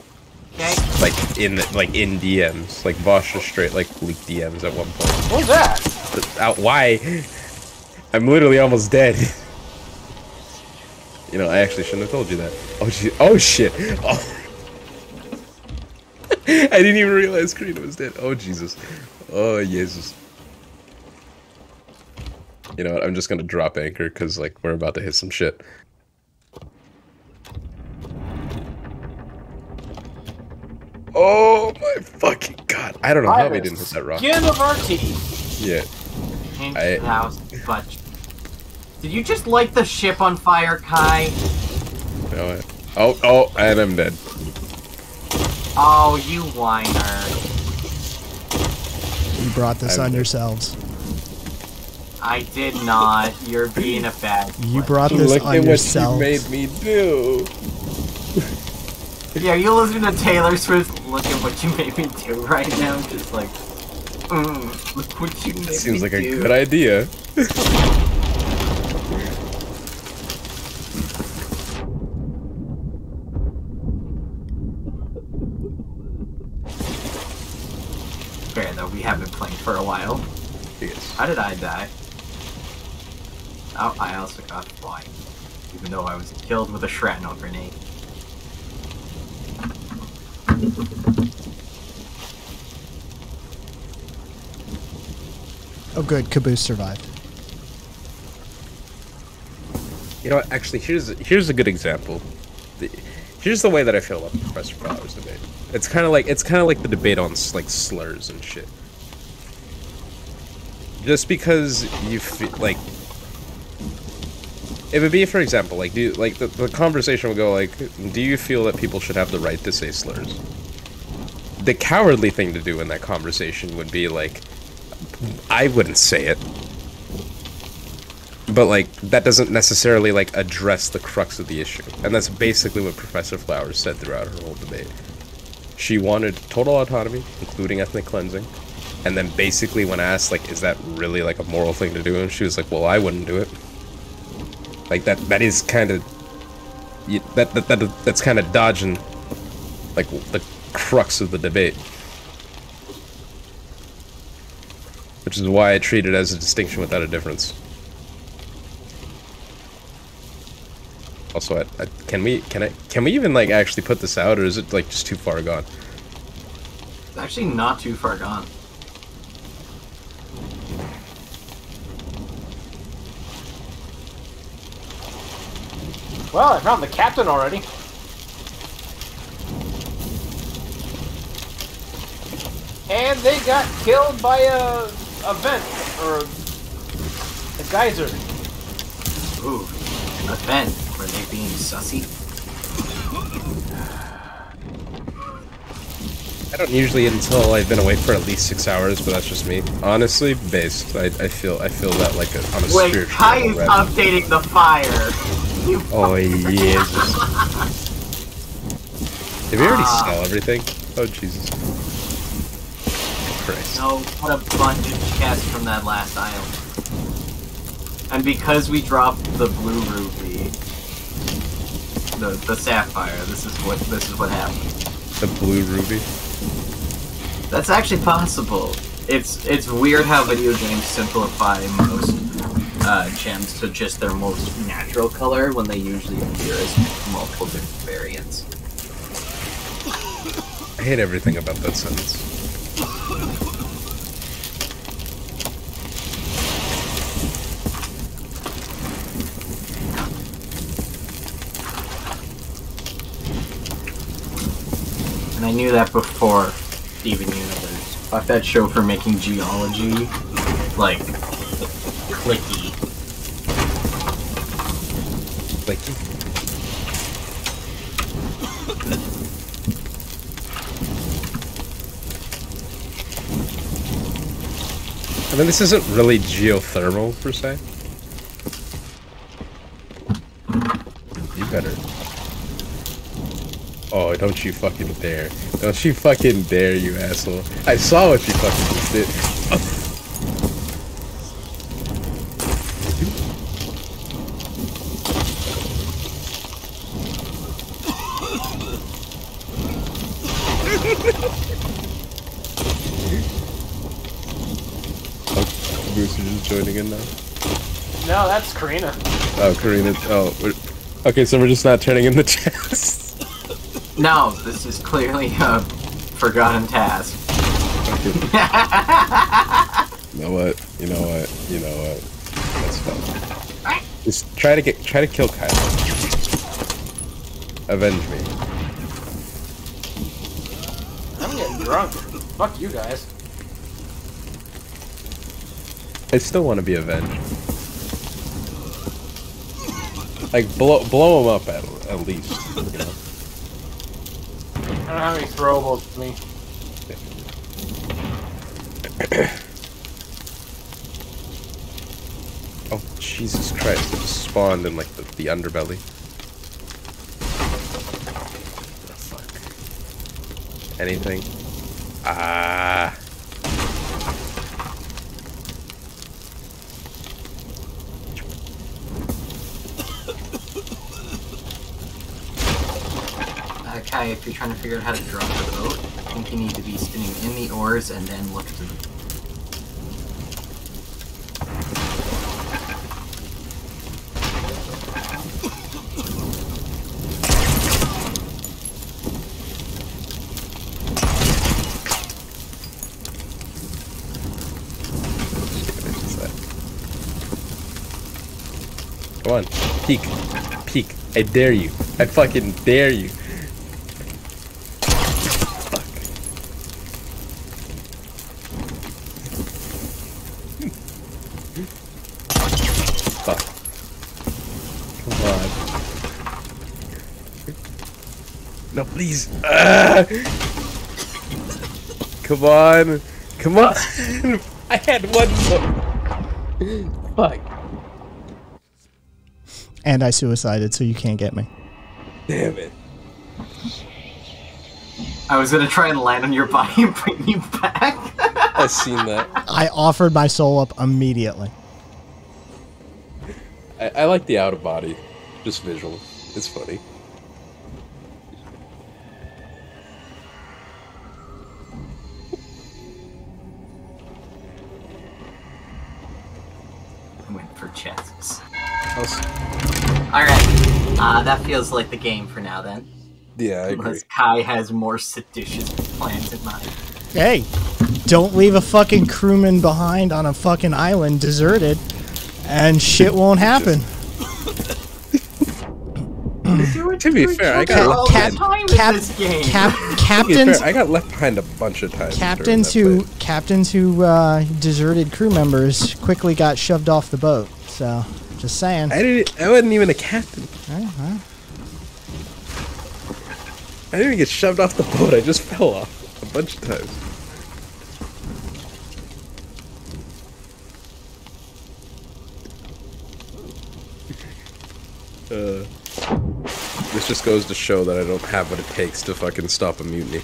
Okay. like in the, like in DMs, like Vosh just straight like leaked DMs at one point. What was that? But, uh, why? I'm literally almost dead. you know, I actually shouldn't have told you that. Oh, gee, oh shit! Oh. I didn't even realize Karina was dead. Oh Jesus! Oh Jesus! You know what? I'm just gonna drop anchor because like we're about to hit some shit. Oh my fucking god! I don't know how we didn't hit that rock. Skin of our teeth. Yeah. Into I- the house, but did you just light the ship on fire, Kai? You know what? Oh, oh, and I'm dead. Oh, you whiner. You brought this I'm on dead. yourselves. I did not. You're being a bad. You brought this Look on at what you made me do. Yeah, you listen to Taylor Swift. Look at what you made me do right now. Just like, mm, look what you made Seems me like a good idea. Fair though, we have been playing for a while. Yes. How did I die? Oh, I also got flying, even though I was killed with a shrapnel grenade. Oh, good. Caboose survived. You know what? Actually, here's here's a good example. The, here's the way that I feel about Professor Flowers debate. It's kind of like it's kind of like the debate on like slurs and shit. Just because you feel like it would be, for example, like do like the, the conversation would go like, do you feel that people should have the right to say slurs? The cowardly thing to do in that conversation would be like, I wouldn't say it. But like that doesn't necessarily like address the crux of the issue. And that's basically what professor flowers said throughout her whole debate. She wanted total autonomy including ethnic cleansing and then basically when asked like is that really like a moral thing to do? And she was like well i wouldn't do it like that that is kind of that, that, that that's kind of dodging like the crux of the debate which is why i treat it as a distinction without a difference Also, I, I, can we can I can we even like actually put this out, or is it like just too far gone? It's actually not too far gone. Well, I found the captain already. And they got killed by a, a vent, or a geyser. Ooh, a vent. Were they being sussy? I don't usually until I've been away for at least six hours, but that's just me. Honestly, based, I, I feel I feel that like a, on a Wait, spiritual Kai is updating the fire. Oh yes. Did we already Ah. sell everything? Oh Jesus. Christ. No, what a bunch of chests from that last island. And because we dropped the blue ruby, the the sapphire, this is what this is what happened. The blue ruby. That's actually possible. It's it's weird how video games simplify most uh, gems to just their most natural color when they usually appear as multiple different variants. I hate everything about that sentence. And I knew that before Steven Universe. Fuck that show for making geology like clicky. Clicky. I mean, this isn't really geothermal per se. You better. Oh, don't you fucking dare. Don't you fucking dare, you asshole. I saw what you fucking just did. Oh, you're just joining in now? No, that's Karina. Oh, Karina. Oh, we're, okay, so we're just not turning in the chest. No, this is clearly a forgotten task. You know what? You know what? You know what? That's fine. Just try to get, try to kill Kyle. Avenge me. I'm getting drunk. Fuck you guys. I still want to be avenged. Like blow blow him up at at least. You know. I don't have any throwables with me. Oh Jesus Christ! It just spawned in like the, the underbelly. The fuck? Anything? Ah. If you're trying to figure out how to drop the boat, I think you need to be spinning in the oars and then look to the. Come on, peek, peek. I dare you. I fucking dare you. Fuck. Come on. No, please. Ah! Come on. Come on. I had one more. Fuck. And I suicided, so you can't get me. Damn it. I was gonna try and land on your body and bring you back. I seen that. I offered my soul up immediately. I, I like the out of body, just visual. It's funny. Also- Alright. Uh, that feels like the game for now then. Yeah, I agree. Kai has more seditious plans in mind. Hey, don't leave a fucking crewman behind on a fucking island deserted, and shit won't happen. to be fair, I got all left behind. cap- in this game. cap- captains, fair, I got left behind a bunch of times. captains who captains who uh, deserted crew members quickly got shoved off the boat. So, just saying. I didn't. I wasn't even a captain. Alright, well, I didn't even get shoved off the boat. I just fell off a bunch of times. Uh, this just goes to show that I don't have what it takes to fucking stop a mutiny.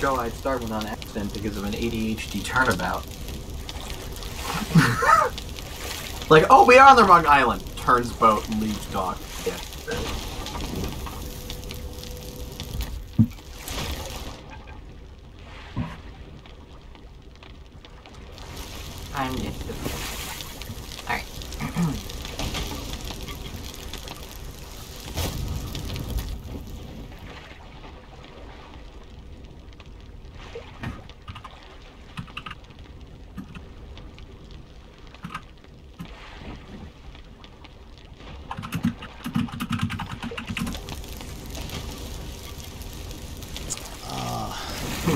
Show I'd start one on accident because of an ADHD turnabout. like, oh, we are on the wrong island. Turns boat and leaves dock. Yeah. I'm Alright.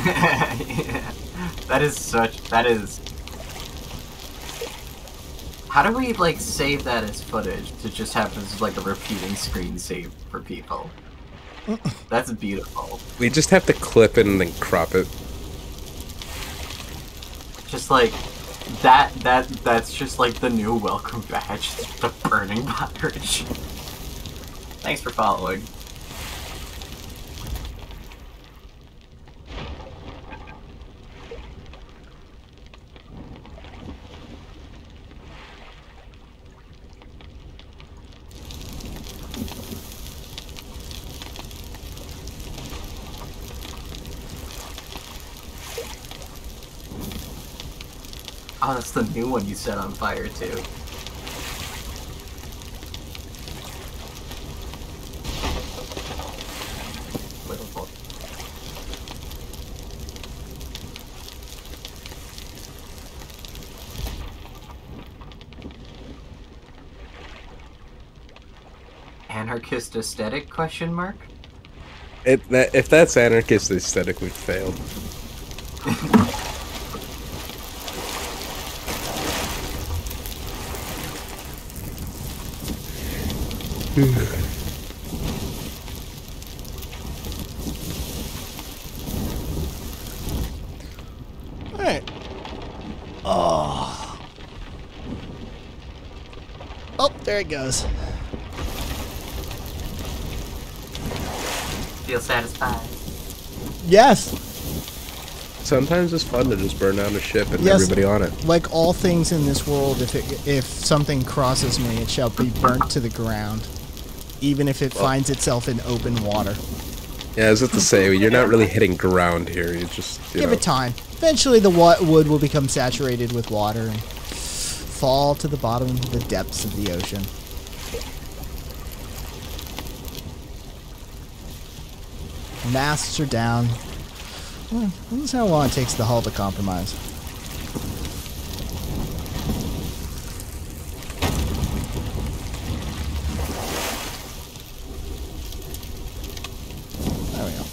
Yeah. That is such. That is. How do we like save that as footage to just have as like a repeating screen save for people? That's beautiful. We just have to clip it and then crop it. Just like that. That that's just like the new welcome badge. The burning bridge. Thanks for following. Oh, that's the new one you set on fire too. Anarchist aesthetic question mark? It, that, if that's anarchist aesthetic, we failed. Alright. Oh. Oh, there it goes. Feel satisfied. Yes. Sometimes it's fun to just burn down a ship and Yes. everybody on it. Like all things in this world, if it, if something crosses me, it shall be burnt to the ground, even if it Well- finds itself in open water. Yeah, I was about to say, you're not really hitting ground here. You just, you Give know. it time. Eventually, the wood will become saturated with water and fall to the bottom of the depths of the ocean. Masts are down. Well, this is how long it takes the hull to compromise. There we go.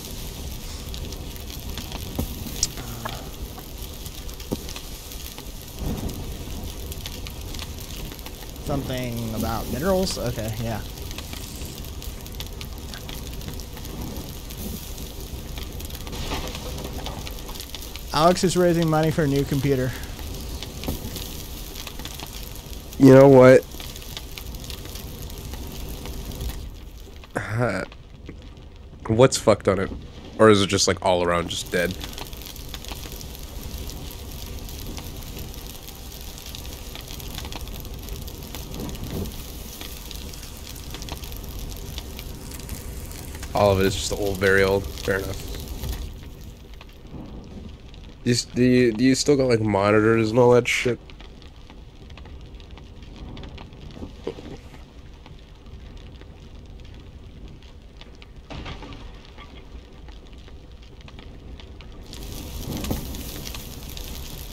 Something about minerals? Okay, yeah. Alex is raising money for a new computer. You know what? What's fucked on it? Or is it just like all around just dead? All of it is just old, very old. Fair enough. Do you, do you, do you still got like monitors and all that shit?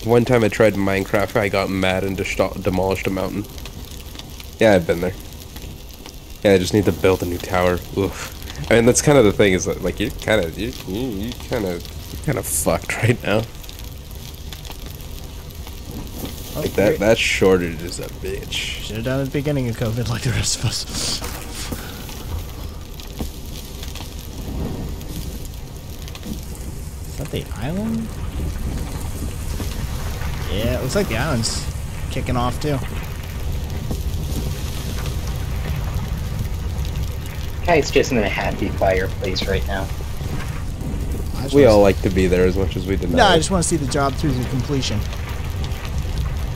One time I tried Minecraft, I got mad and demolished a mountain. Yeah, I've been there. Yeah, I just need to build a new tower. Oof. Mean, that's kind of the thing is that, like, you're kind of, you, you, you kind of, kind of fucked right now. Like that, that shortage is a bitch. Should have done it at the beginning of COVID like the rest of us. Is that the island? Yeah, it looks like the island's kicking off too. Guy's just in a happy fireplace right now. We all like to be there as much as we deny. No, I just want to see the job through to completion.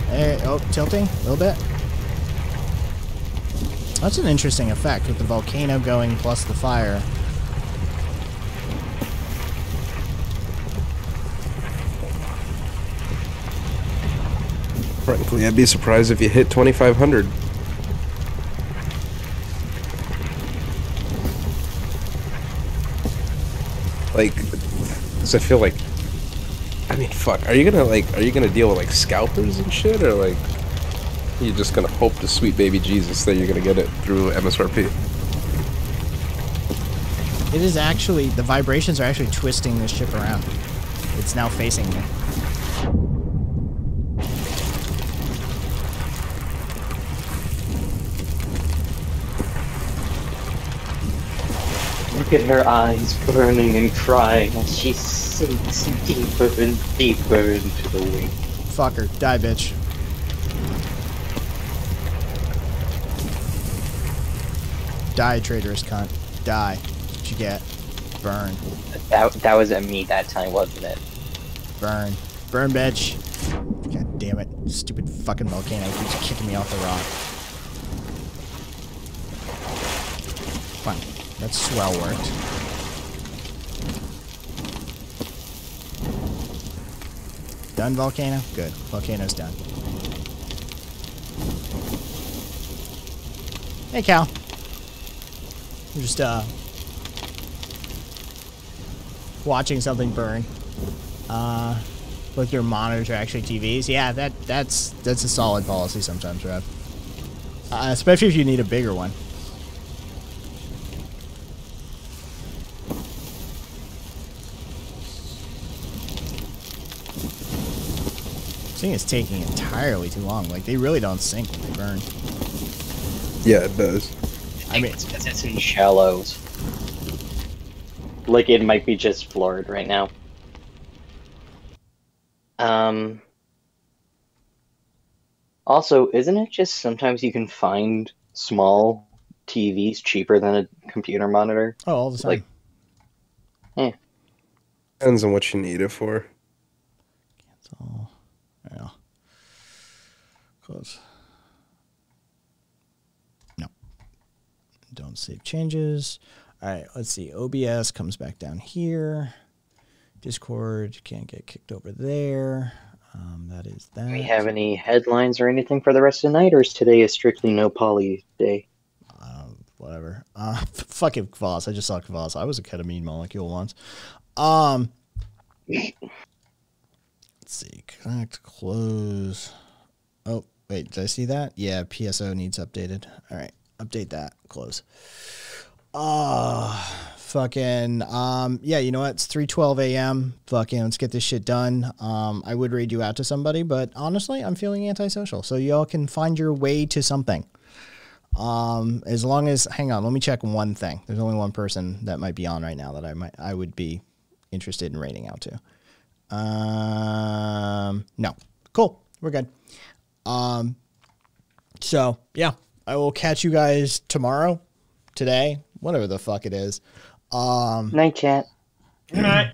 Hey, oh, tilting a little bit. That's an interesting effect with the volcano going plus the fire. Frankly, I'd be surprised if you hit 2,500. Like, 'cause I feel like, I mean, fuck. Are you gonna like, are you gonna deal with like scalpers and shit, or like, you're you just gonna hope to sweet baby Jesus that you're gonna get it through MSRP? It is actually, the vibrations are actually twisting this ship around. It's now facing me. Look at her eyes burning and crying as she sinks deeper and deeper into the wing. Fuck her. Die, bitch. Die, traitorous cunt. Die. What you get. Burn. That, that was at me that time, wasn't it? Burn. Burn, bitch. God damn it. Stupid fucking volcano keeps kicking me off the rock. Fine. That swell worked. Done, volcano? Good. Volcano's done. Hey, Cal. I'm just, uh, watching something burn. Uh, with your monitors are actually TVs. Yeah, that that's that's a solid policy sometimes, Rev. Uh, especially if you need a bigger one. Thing is taking entirely too long. Like they really don't sink when they burn. Yeah, it does. I mean, it's because it's in shallows. Like it might be just floored right now. Um. Also, isn't it just sometimes you can find small TVs cheaper than a computer monitor? Oh, all the time. Like, eh. Depends on what you need it for. Cancel. Yeah. Close. No. Don't save changes. All right, let's see. OBS comes back down here. Discord can't get kicked over there. Um, that is that. Do we have any headlines or anything for the rest of the night, or is today a strictly no poly day? whatever. Uh, fucking Kvass. I just saw Kvass. I was a ketamine molecule once. Um, let's see. Connect, close. Wait. Did I see that? Yeah, PSO needs updated. All right. Update that. Close. Ah, fucking. Um, yeah, you know what? It's 3:12 a.m. Fucking, let's get this shit done. Um, I would read you out to somebody, but honestly, I'm feeling antisocial. So y'all can find your way to something. Um, as long as hang on, let me check one thing. There's only one person that might be on right now that I might I would be interested in rating out to. Um, no, cool, we're good. Um, so yeah, I will catch you guys tomorrow, today, whatever the fuck it is. Um, night chat. Good night.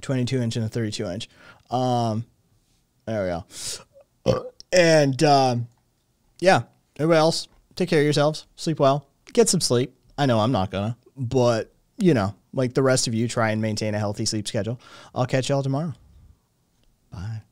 22 inch and a 32 inch. Um, there we go. And um, yeah, everybody else, take care of yourselves. Sleep well. Get some sleep. I know I'm not gonna, but you know, like the rest of you, try and maintain a healthy sleep schedule. I'll catch y'all tomorrow. Bye.